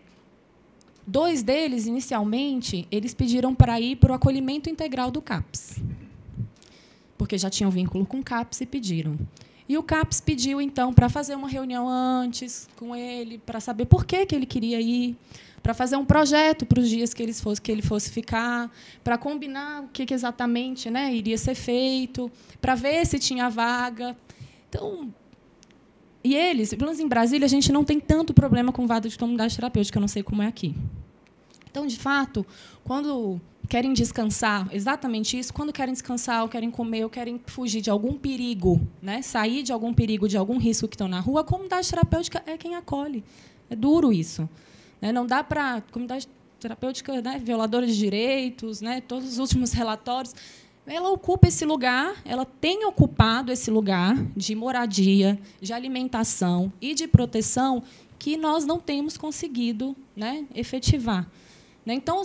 dois deles, inicialmente, eles pediram para ir para o acolhimento integral do CAPS, porque já tinham vínculo com o CAPS e pediram. E o CAPS pediu, então, para fazer uma reunião antes com ele, para saber por que, que ele queria ir, para fazer um projeto para os dias que ele fosse, que ele fosse ficar, para combinar o que, que exatamente né, iria ser feito, para ver se tinha vaga. Então, e eles, pelo menos em Brasília, a gente não tem tanto problema com vaga de comunidade terapêutica, eu não sei como é aqui. Então, de fato, quando querem descansar, exatamente isso, quando querem descansar, ou querem comer, ou querem fugir de algum perigo, né, sair de algum perigo, de algum risco que estão na rua, a comunidade terapêutica é quem acolhe. É duro isso. Né? Não dá para. Comunidade terapêutica, né, violadora de direitos, né, todos os últimos relatórios, ela ocupa esse lugar, ela tem ocupado esse lugar de moradia, de alimentação e de proteção que nós não temos conseguido né, efetivar. Né? Então,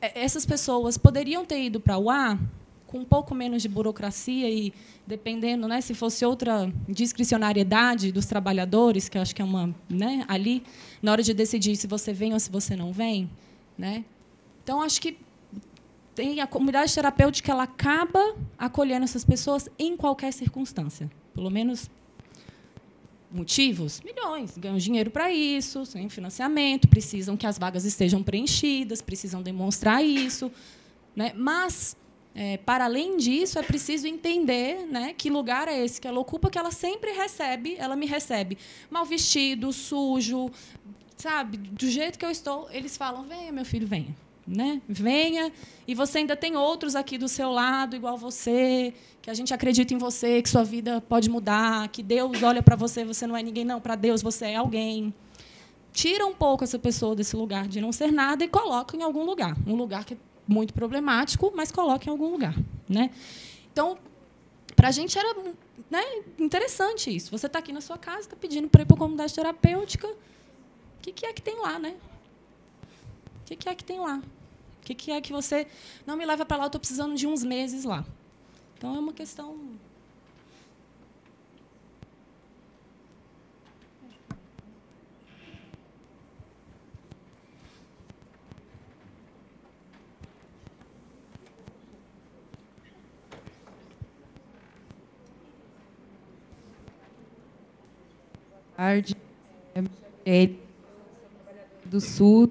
é, essas pessoas poderiam ter ido para o ar com um pouco menos de burocracia e dependendo, né, se fosse outra discricionariedade dos trabalhadores, que acho que é uma, né, ali na hora de decidir se você vem ou se você não vem, né? Então acho que tem a comunidade terapêutica ela acaba acolhendo essas pessoas em qualquer circunstância, pelo menos motivos? Milhões. Ganham dinheiro para isso, sem financiamento, precisam que as vagas estejam preenchidas, precisam demonstrar isso. Né? Mas, é, para além disso, é preciso entender né, que lugar é esse que ela ocupa, que ela sempre recebe, ela me recebe mal vestido, sujo, sabe? Do jeito que eu estou, eles falam: venha, meu filho, venha né? Venha e você ainda tem outros aqui do seu lado igual você, que a gente acredita em você, que sua vida pode mudar, que Deus olha para você, você não é ninguém não, para Deus você é alguém. Tira um pouco essa pessoa desse lugar de não ser nada e coloca em algum lugar, um lugar que é muito problemático, mas coloca em algum lugar, né? Então, para a gente era né, interessante isso. Você está aqui na sua casa, está pedindo para ir para a comunidade terapêutica. O que, que é que tem lá, né? O que, que é que tem lá? Que, que é que você não me leva para lá? Eu estou precisando de uns meses lá. Então é uma questão. tarde. É, do Sul,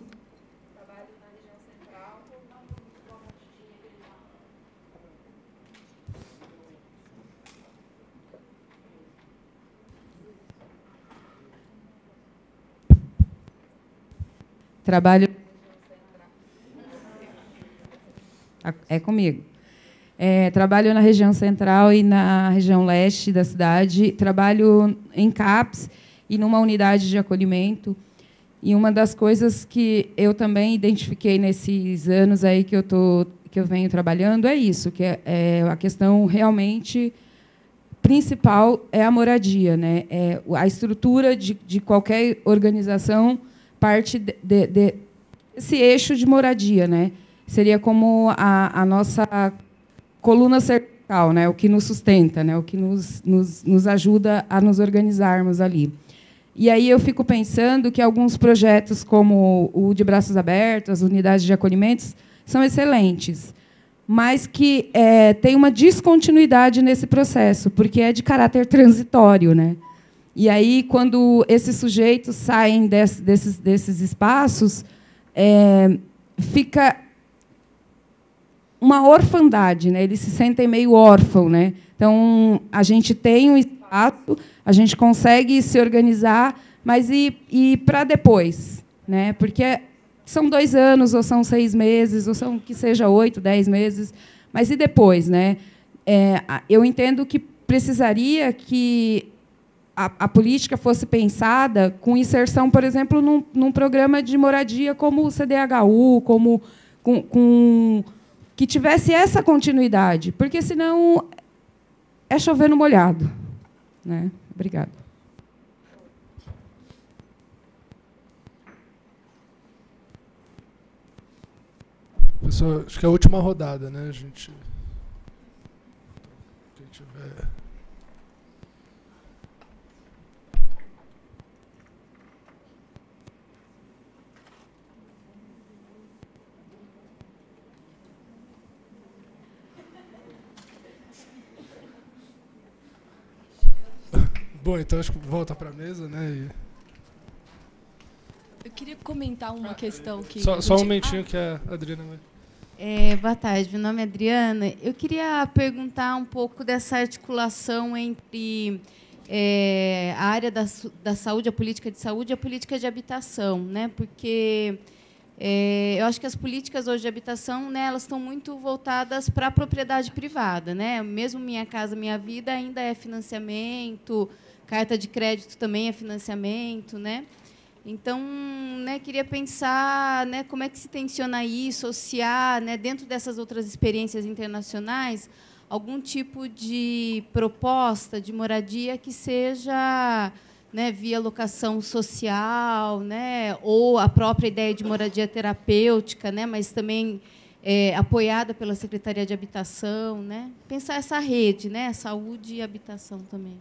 Trabalho. É comigo. É, trabalho na região central e na região leste da cidade. Trabalho em CAPS e numa unidade de acolhimento. E uma das coisas que eu também identifiquei nesses anos aí que eu tô que eu venho trabalhando é isso, que é, é a questão realmente principal é a moradia, né? É a estrutura de, de qualquer organização parte de, de, de, esse eixo de moradia, né? Seria como a, a nossa coluna cervical, né? O que nos sustenta, né? O que nos, nos, nos ajuda a nos organizarmos ali. E aí eu fico pensando que alguns projetos, como o de Braços Abertos, as unidades de acolhimentos, são excelentes mas que é, tem uma descontinuidade nesse processo, porque é de caráter transitório. Né? E aí, quando esses sujeitos saem desse, desses, desses espaços, é, fica uma orfandade, né? eles se sentem meio órfãos. Né? Então, a gente tem um espaço, a gente consegue se organizar, mas e, e para depois? Né? Porque são dois anos, ou são seis meses, ou são que seja oito, dez meses. Mas e depois? Né? É, eu entendo que precisaria que a, a, política fosse pensada com inserção, por exemplo, num, num, programa de moradia como o CDHU, como com, com, que tivesse essa continuidade, porque senão é chover no molhado. Né? Obrigada. Pessoal, acho que é a última rodada, né? Gente. Quem tiver. Bom, então acho que volta para a mesa, né? E... Eu queria comentar uma questão que. Só, só um momentinho que a Adriana vai. É, boa tarde, meu nome é Adriana. Eu queria perguntar um pouco dessa articulação entre é, a área da, da saúde, a política de saúde e a política de habitação, né? Porque é, eu acho que as políticas hoje de habitação, né, elas estão muito voltadas para a propriedade privada, né? Mesmo Minha Casa Minha Vida ainda é financiamento, carta de crédito também é financiamento, né? Então, né, queria pensar né, como é que se tensiona isso, associar, né, dentro dessas outras experiências internacionais, algum tipo de proposta de moradia que seja né, via locação social, né, ou a própria ideia de moradia terapêutica, né, mas também é, apoiada pela Secretaria de Habitação. Né, pensar essa rede, né, saúde e habitação também.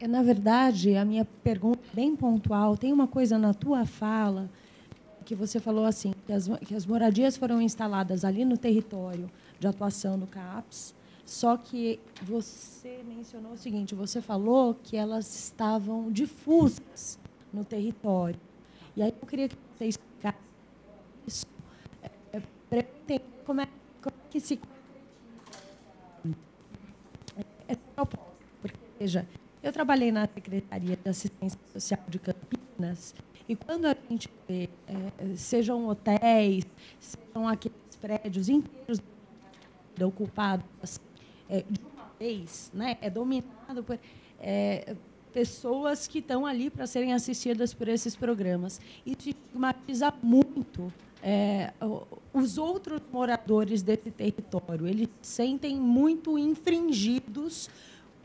É, na verdade, a minha pergunta é bem pontual. Tem uma coisa na tua fala que você falou assim, que as, que as moradias foram instaladas ali no território de atuação do CAPS, só que você mencionou o seguinte, você falou que elas estavam difusas no território. E aí eu queria que você explicasse isso, é, para entender como é, como é que se essa proposta. Porque, veja, eu trabalhei na Secretaria de Assistência Social de Campinas e quando a gente vê, é, sejam hotéis, sejam aqueles prédios inteiros ocupados é, de uma vez, né, é dominado por é, pessoas que estão ali para serem assistidas por esses programas. Isso estigmatiza muito é, os outros moradores desse território. Eles se sentem muito infringidos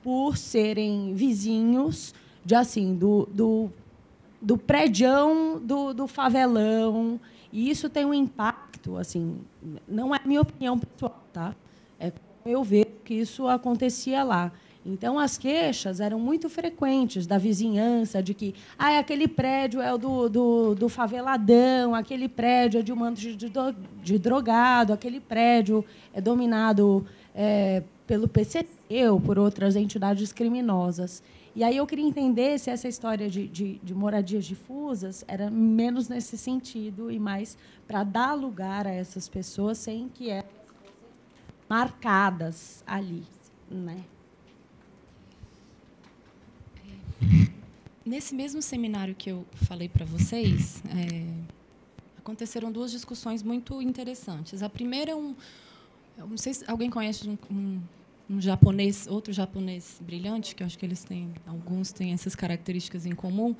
por serem vizinhos de assim do, do, do prédião do, do favelão. E isso tem um impacto, assim, não é minha opinião pessoal, tá? É como eu vejo que isso acontecia lá. Então, as queixas eram muito frequentes da vizinhança, de que ah, aquele prédio é o do, do, do faveladão, aquele prédio é de um manto de, de, de drogado, aquele prédio é dominado é, pelo PCC ou por outras entidades criminosas. E aí eu queria entender se essa história de, de, de moradias difusas era menos nesse sentido e mais para dar lugar a essas pessoas sem que elas marcadas ali, né? Nesse mesmo seminário que eu falei para vocês, é, aconteceram duas discussões muito interessantes. A primeira é um, eu não sei se alguém conhece um, um um japonês, outro japonês brilhante, que eu acho que eles têm, alguns têm essas características em comum,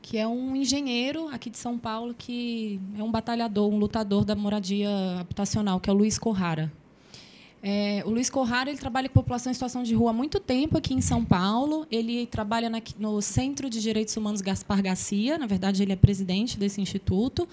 que é um engenheiro aqui de São Paulo que é um batalhador, um lutador da moradia habitacional, que é o Luiz Corrara. É, o Luiz Corrara ele trabalha com população em situação de rua há muito tempo aqui em São Paulo. Ele trabalha na, no Centro de Direitos Humanos Gaspar Garcia. Na verdade, ele é presidente desse instituto.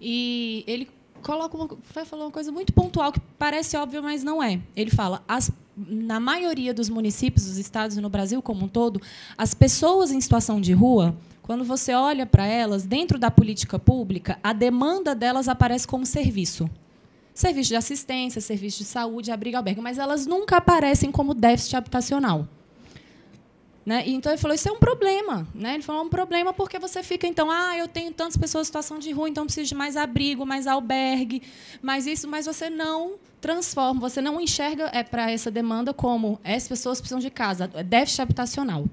E ele coloca uma, falar uma coisa muito pontual que parece óbvio, mas não é. Ele fala: as, na maioria dos municípios, dos estados e no Brasil como um todo, as pessoas em situação de rua, quando você olha para elas dentro da política pública, a demanda delas aparece como serviço serviço de assistência, serviço de saúde, abrigo albergue, mas elas nunca aparecem como déficit habitacional. Né? Então ele falou, isso é um problema. Né? Ele falou, é um problema porque você fica, então, ah, eu tenho tantas pessoas em situação de rua, então preciso de mais abrigo, mais albergue, mais isso, mas você não transforma, você não enxerga é, para essa demanda como essas pessoas precisam de casa, é déficit habitacional.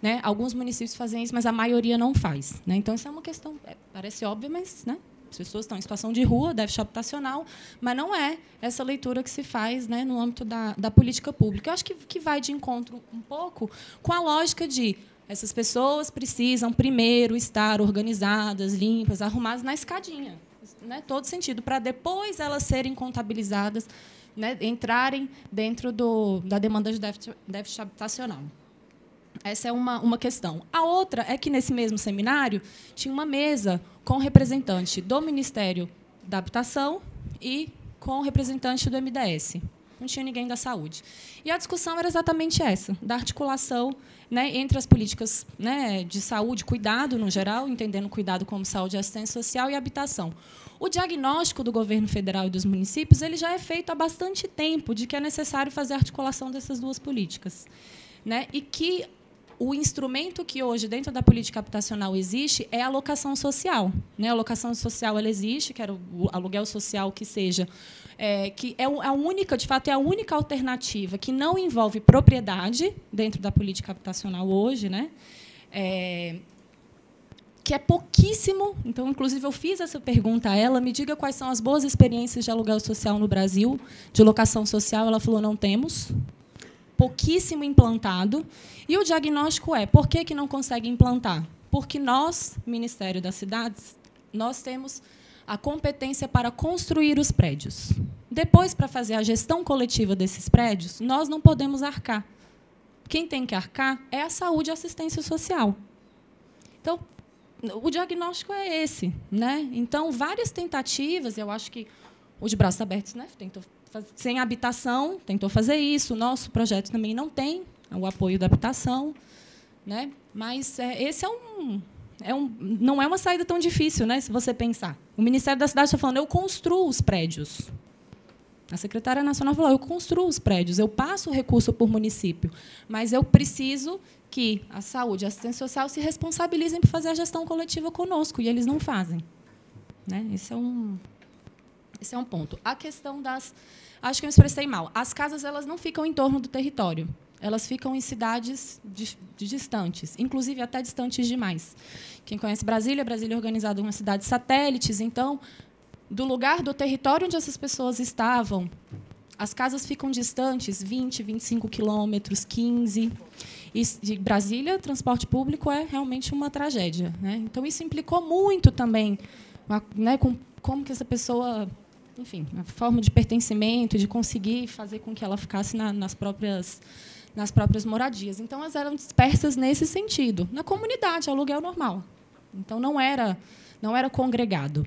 Né? Alguns municípios fazem isso, mas a maioria não faz. Né? Então, isso é uma questão, é, parece óbvia, mas né? As pessoas estão em situação de rua, déficit habitacional, mas não é essa leitura que se faz né, no âmbito da, da política pública. Eu acho que, que vai de encontro um pouco com a lógica de essas pessoas precisam primeiro estar organizadas, limpas, arrumadas na escadinha, né, todo sentido, para depois elas serem contabilizadas, né, entrarem dentro do, da demanda de déficit, déficit habitacional. Essa é uma, uma questão. A outra é que, nesse mesmo seminário, tinha uma mesa com representante do Ministério da Habitação e com representante do MDS. Não tinha ninguém da saúde. E a discussão era exatamente essa, da articulação né, entre as políticas né, de saúde, cuidado no geral, entendendo cuidado como saúde, assistência social e habitação. O diagnóstico do governo federal e dos municípios ele já é feito há bastante tempo de que é necessário fazer a articulação dessas duas políticas. Né, e que o instrumento que hoje dentro da política habitacional existe é a alocação social. Né? A alocação social ela existe, que era o aluguel social que seja, é, que é a única, de fato, é a única alternativa que não envolve propriedade dentro da política habitacional hoje, né? É, que é pouquíssimo. Então, inclusive, eu fiz essa pergunta a ela: me diga quais são as boas experiências de aluguel social no Brasil, de locação social. Ela falou: não temos pouquíssimo implantado. E o diagnóstico é: por que, que não consegue implantar? Porque nós, Ministério das Cidades, nós temos a competência para construir os prédios. Depois, para fazer a gestão coletiva desses prédios, nós não podemos arcar. Quem tem que arcar é a saúde e assistência social. Então, o diagnóstico é esse. Né? Então, várias tentativas, eu acho que o de braços abertos né, tentou sem habitação, tentou fazer isso. O nosso projeto também não tem o apoio da habitação, né? Mas é, esse é um, é um, não é uma saída tão difícil, né? Se você pensar, o Ministério da Cidade está falando, eu construo os prédios. A secretária nacional falou, eu construo os prédios, eu passo o recurso por município, mas eu preciso que a saúde a assistência social se responsabilizem por fazer a gestão coletiva conosco, e eles não fazem. Né? Esse é um, esse é um ponto. A questão das. Acho que eu me expressei mal. As casas elas não ficam em torno do território. Elas ficam em cidades de, de distantes, inclusive até distantes demais. Quem conhece Brasília, Brasília é organizada uma cidade satélites, então, do lugar do território onde essas pessoas estavam, as casas ficam distantes 20, 25 quilômetros, 15. E de Brasília, transporte público é realmente uma tragédia. Né? Então, isso implicou muito também né, com como que essa pessoa enfim, a forma de pertencimento, de conseguir fazer com que ela ficasse na, nas próprias nas próprias moradias. Então, elas eram dispersas nesse sentido, na comunidade, aluguel normal. Então, não era não era congregado.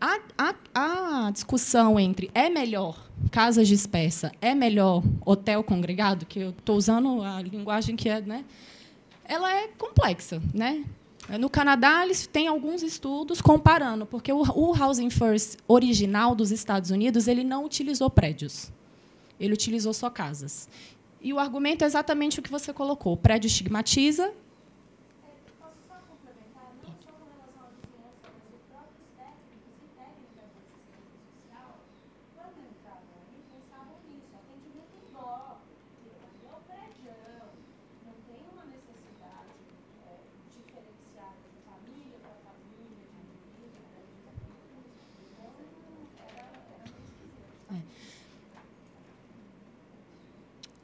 A, a, a discussão entre é melhor casa dispersa, é melhor hotel congregado, que eu estou usando a linguagem que é, né? Ela é complexa, né? No Canadá, eles têm alguns estudos comparando, porque o, Housing First original dos Estados Unidos ele não utilizou prédios, ele utilizou só casas. E o argumento é exatamente o que você colocou: o prédio estigmatiza,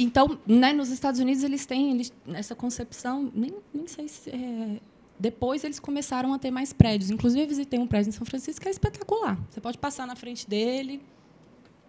então, né, nos Estados Unidos eles têm eles, essa concepção, nem, nem sei se é, depois eles começaram a ter mais prédios. Inclusive, eu visitei um prédio em São Francisco que é espetacular. Você pode passar na frente dele,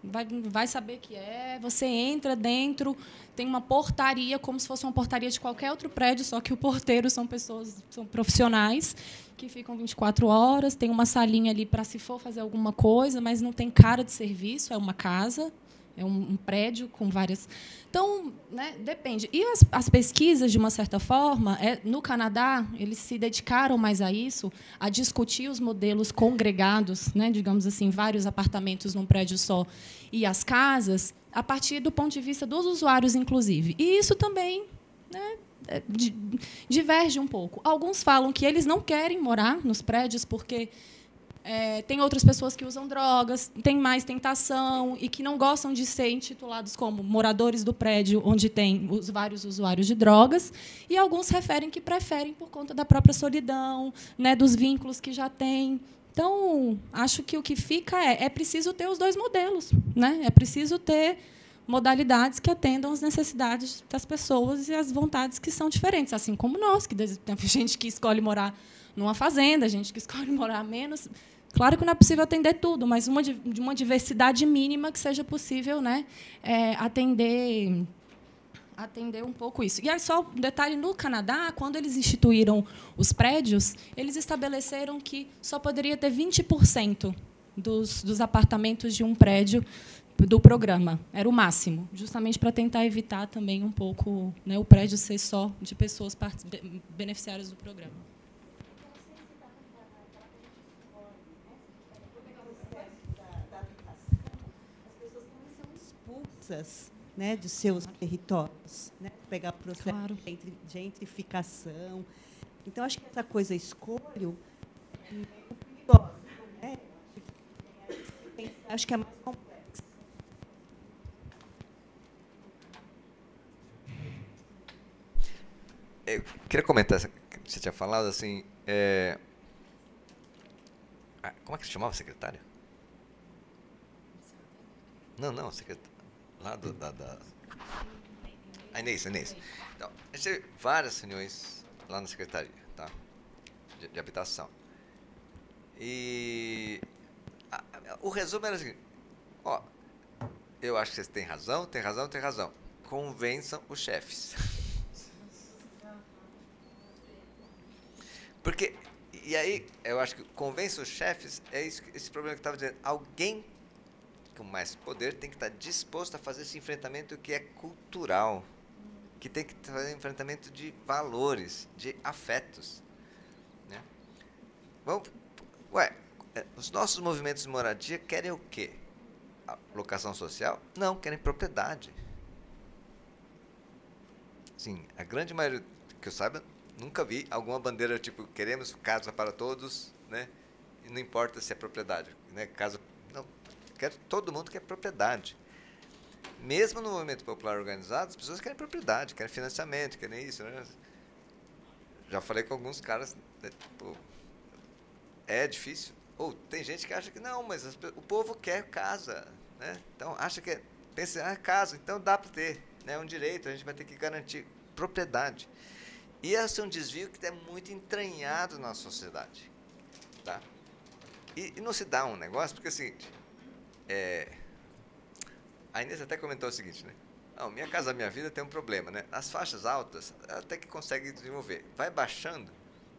vai, vai saber que é. Você entra dentro, tem uma portaria, como se fosse uma portaria de qualquer outro prédio, só que o porteiro são pessoas, são profissionais que ficam 24 horas. Tem uma salinha ali para se for fazer alguma coisa, mas não tem cara de serviço, é uma casa, é um, um prédio com várias. Então, né, depende. E as, as, pesquisas, de uma certa forma, é, no Canadá, eles se dedicaram mais a isso, a discutir os modelos congregados, né, digamos assim, vários apartamentos num prédio só, e as casas, a partir do ponto de vista dos usuários, inclusive. E isso também né, é, diverge um pouco. Alguns falam que eles não querem morar nos prédios porque é, tem outras pessoas que usam drogas, tem mais tentação e que não gostam de ser intitulados como moradores do prédio onde tem os vários usuários de drogas. E alguns referem que preferem por conta da própria solidão, né, dos vínculos que já têm. Então, acho que o que fica é é preciso ter os dois modelos, né? É preciso ter modalidades que atendam às necessidades das pessoas e às vontades que são diferentes, assim como nós, que tem gente que escolhe morar numa fazenda, gente que escolhe morar menos, Claro que não é possível atender tudo, mas uma, de uma diversidade mínima que seja possível né, é, atender atender um pouco isso. E aí, só um detalhe: no Canadá, quando eles instituíram os prédios, eles estabeleceram que só poderia ter 20% dos, dos apartamentos de um prédio do programa. Era o máximo, justamente para tentar evitar também um pouco né, o prédio ser só de pessoas beneficiárias do programa. Né, de seus territórios, né, pegar o processo claro. de gentrificação. Então, acho que essa coisa escolho né, acho que é mais complexa. Eu queria comentar, você tinha falado assim, é, ah, como é que se chamava secretário? Não, não, secretário lá do, da, da... A Inês, a Inês. Então, a gente teve várias reuniões lá na secretaria, tá? De, de habitação. E a, a, o resumo era assim, ó, eu acho que vocês têm razão, tem razão, tem razão. Convençam os chefes. Porque, e aí, eu acho que convença os chefes, é isso, esse problema que eu estava dizendo. Alguém com mais poder tem que estar disposto a fazer esse enfrentamento que é cultural, que tem que fazer enfrentamento de valores, de afetos. Né? Vamos, ué, é, os nossos movimentos de moradia querem o quê? A locação social? Não, querem propriedade. Sim, a grande maioria que eu saiba, nunca vi alguma bandeira tipo queremos casa para todos, né? E não importa se é propriedade, né? Casa quer, todo mundo quer propriedade. Mesmo no movimento popular organizado, as pessoas querem propriedade, querem financiamento, querem isso. Né? Já falei com alguns caras, né, tipo, é difícil. Ou tem gente que acha que não, mas as, o povo quer casa. Né? Então acha que é, pensa, ah, casa, então dá para ter. É né? um direito, a gente vai ter que garantir propriedade. E esse é um desvio que é muito entranhado na sociedade. Tá? E, e não se dá um negócio, porque é o seguinte, é, a Inês até comentou o seguinte, né? Não, minha casa, minha vida tem um problema, né? As faixas altas, até que consegue desenvolver. Vai baixando,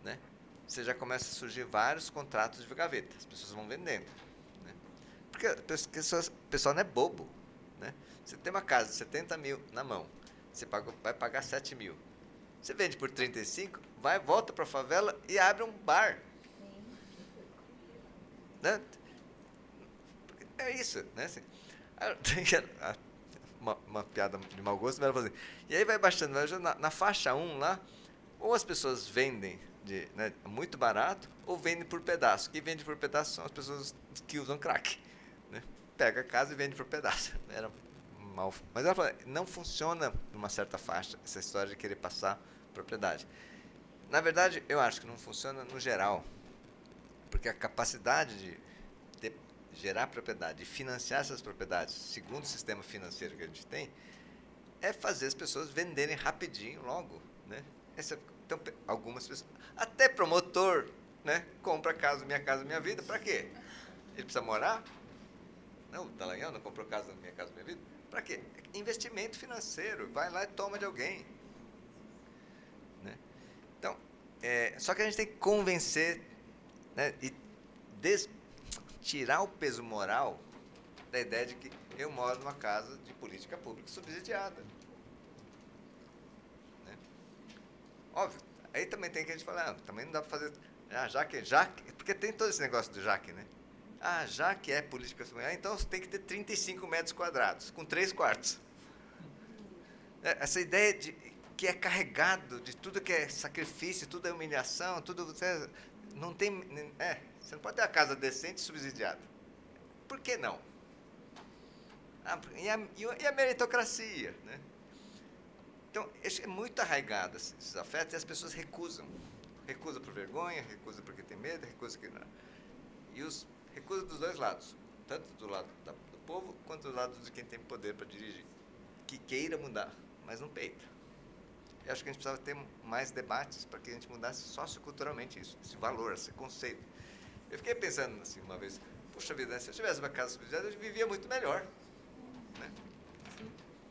né? Você já começa a surgir vários contratos de gaveta. As pessoas vão vendendo. Né? Porque o pessoal não é bobo. Né? Você tem uma casa de 70 mil na mão, você paga, vai pagar 7 mil. Você vende por 35, vai, volta para a favela e abre um bar. Né? É isso, né? Assim, uma, uma, piada de mau gosto, mas ela falou assim, e aí vai baixando, na, na faixa 1 lá, ou as pessoas vendem de, né, muito barato, ou vendem por pedaço. Quem vende por pedaço são as pessoas que usam crack. Né? Pega a casa e vende por pedaço. Era mal. Mas ela falou, não funciona numa certa faixa essa história de querer passar propriedade. Na verdade, eu acho que não funciona no geral. Porque a capacidade de gerar propriedade e financiar essas propriedades segundo o sistema financeiro que a gente tem, é fazer as pessoas venderem rapidinho logo. Né? Essa, então, algumas pessoas, até promotor, né? compra casa, minha casa, minha vida, para quê? Ele precisa morar? Não, o Dallagnol não comprou casa, minha casa, minha vida? Para quê? Investimento financeiro, vai lá e toma de alguém. Né? Então, é, só que a gente tem que convencer né, e des, tirar o peso moral da ideia de que eu moro numa casa de política pública subsidiada. Né? Óbvio, aí também tem que a gente falar, ah, também não dá para fazer. Ah, já que, já que, porque tem todo esse negócio do Jaque, né? Ah, já que é política subsidiada, então você tem que ter 35 metros quadrados, com três quartos. É, essa ideia de que é carregado de tudo que é sacrifício, tudo é humilhação, tudo não tem, é, você não pode ter uma casa decente subsidiada. Por que não? Ah, e, a, e a meritocracia, né? Então, é muito arraigado esses afetos e as pessoas recusam. Recusa por vergonha, recusa porque tem medo, recusa que não. E os recusa dos dois lados, tanto do lado do povo quanto do lado de quem tem poder para dirigir, que queira mudar, mas não peita. Eu acho que a gente precisava ter mais debates para que a gente mudasse socioculturalmente isso, esse valor, esse conceito. Eu fiquei pensando assim uma vez, puxa vida, se eu tivesse uma casa subsidiada, eu vivia muito melhor. Né?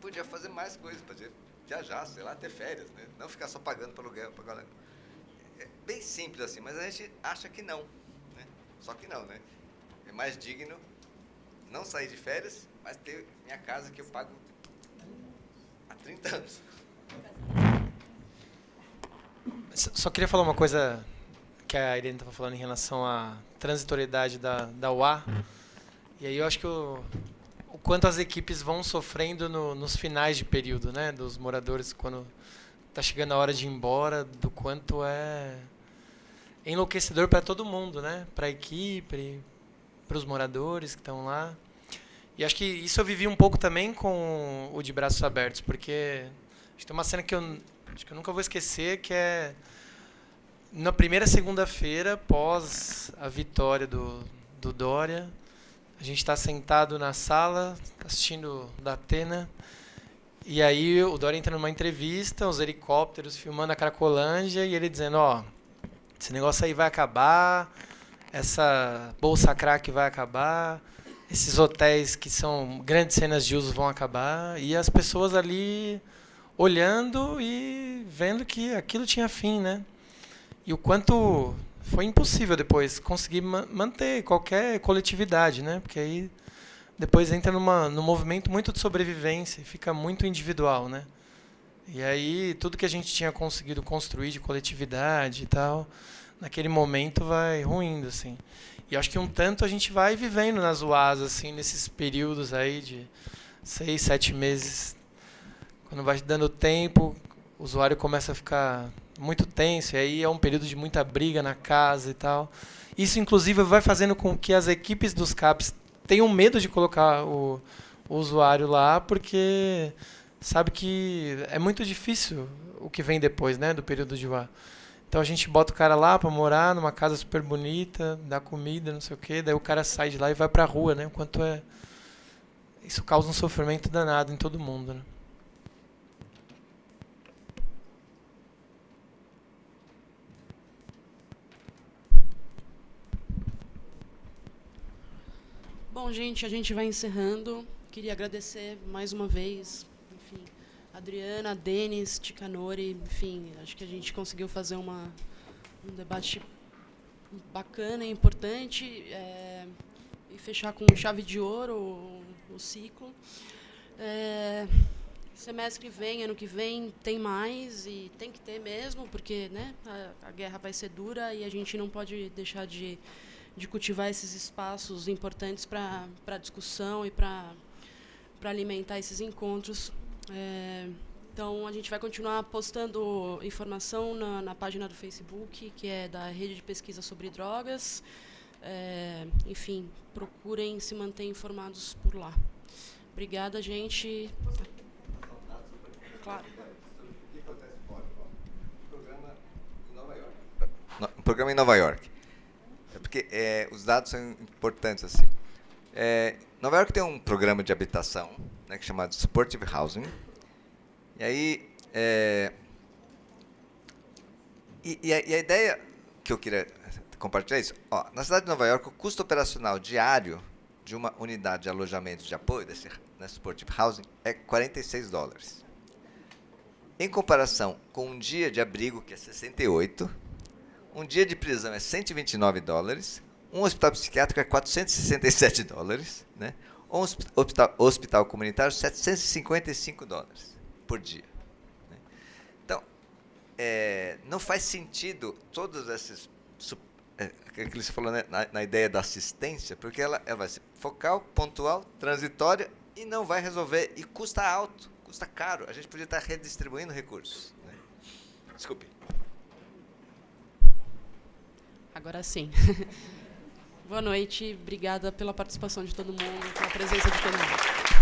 Podia fazer mais coisas, podia viajar, sei lá, ter férias, né? não ficar só pagando para aluguel. Pagar... É bem simples assim, mas a gente acha que não. Né? Só que não, né? É mais digno não sair de férias, mas ter minha casa que eu pago há 30 anos. Só queria falar uma coisa que a Irene estava falando em relação à transitoriedade da, da UA. E aí eu acho que o, o quanto as equipes vão sofrendo no, nos finais de período, né? Dos moradores, quando está chegando a hora de ir embora, do quanto é enlouquecedor para todo mundo, né? Para a equipe, para os moradores que estão lá. E acho que isso eu vivi um pouco também com o de braços abertos, porque tem uma cena que eu acho que eu nunca vou esquecer, que é na primeira segunda-feira, pós a vitória do, do Dória, a gente está sentado na sala, assistindo da Atena, e aí o Dória entra numa entrevista, os helicópteros filmando a Cracolândia, e ele dizendo, ó, esse negócio aí vai acabar, essa bolsa crack vai acabar, esses hotéis que são grandes cenas de uso vão acabar, e as pessoas ali olhando e vendo que aquilo tinha fim, né? E o quanto foi impossível depois conseguir ma manter qualquer coletividade, né? Porque aí depois entra numa, num movimento muito de sobrevivência fica muito individual, né? E aí tudo que a gente tinha conseguido construir de coletividade e tal, naquele momento vai ruindo, assim. E acho que um tanto a gente vai vivendo nas UAS, assim, nesses períodos aí de seis, sete meses. Quando vai dando tempo, o usuário começa a ficar muito tenso, e aí é um período de muita briga na casa e tal. Isso, inclusive, vai fazendo com que as equipes dos CAPs tenham medo de colocar o, o usuário lá, porque sabe que é muito difícil o que vem depois, né, do período de VAR. Então a gente bota o cara lá para morar numa casa super bonita, dá comida, não sei o quê, daí o cara sai de lá e vai para a rua, né? Enquanto é isso causa um sofrimento danado em todo mundo, né? Bom, gente, a gente vai encerrando. Queria agradecer mais uma vez, enfim, Adriana, Denis, Ticanori, enfim, acho que a gente conseguiu fazer uma, um debate bacana e importante é, e fechar com chave de ouro o, o ciclo. É, semestre que vem, ano que vem, tem mais e tem que ter mesmo, porque né, a, a guerra vai ser dura e a gente não pode deixar de de cultivar esses espaços importantes para discussão e para alimentar esses encontros. É, então, a gente vai continuar postando informação na, na, página do Facebook, que é da Rede de Pesquisa sobre Drogas. É, enfim, procurem se manter informados por lá. Obrigada, gente. Claro. Um programa em Nova York porque é, os dados são importantes assim. É, Nova York tem um programa de habitação, né, que é chamado Supportive Housing, E aí, é, e, e, a, e, a, ideia que eu queria compartilhar é isso. Ó, na cidade de Nova York, o custo operacional diário de uma unidade de alojamento de apoio, desse né, supportive housing, é 46 dólares. Em comparação com um dia de abrigo, que é 68, um dia de prisão é 129 dólares, um hospital psiquiátrico é 467 dólares, né? um hospital, hospital comunitário 755 dólares por dia. Né? Então, é, não faz sentido todos esses é, que você falou né, na, na, ideia da assistência, porque ela, ela vai ser focal, pontual, transitória e não vai resolver e custa alto, custa caro. A gente podia estar redistribuindo recursos. Né? Desculpe. Agora sim. Boa noite, obrigada pela participação de todo mundo, pela presença de todo mundo.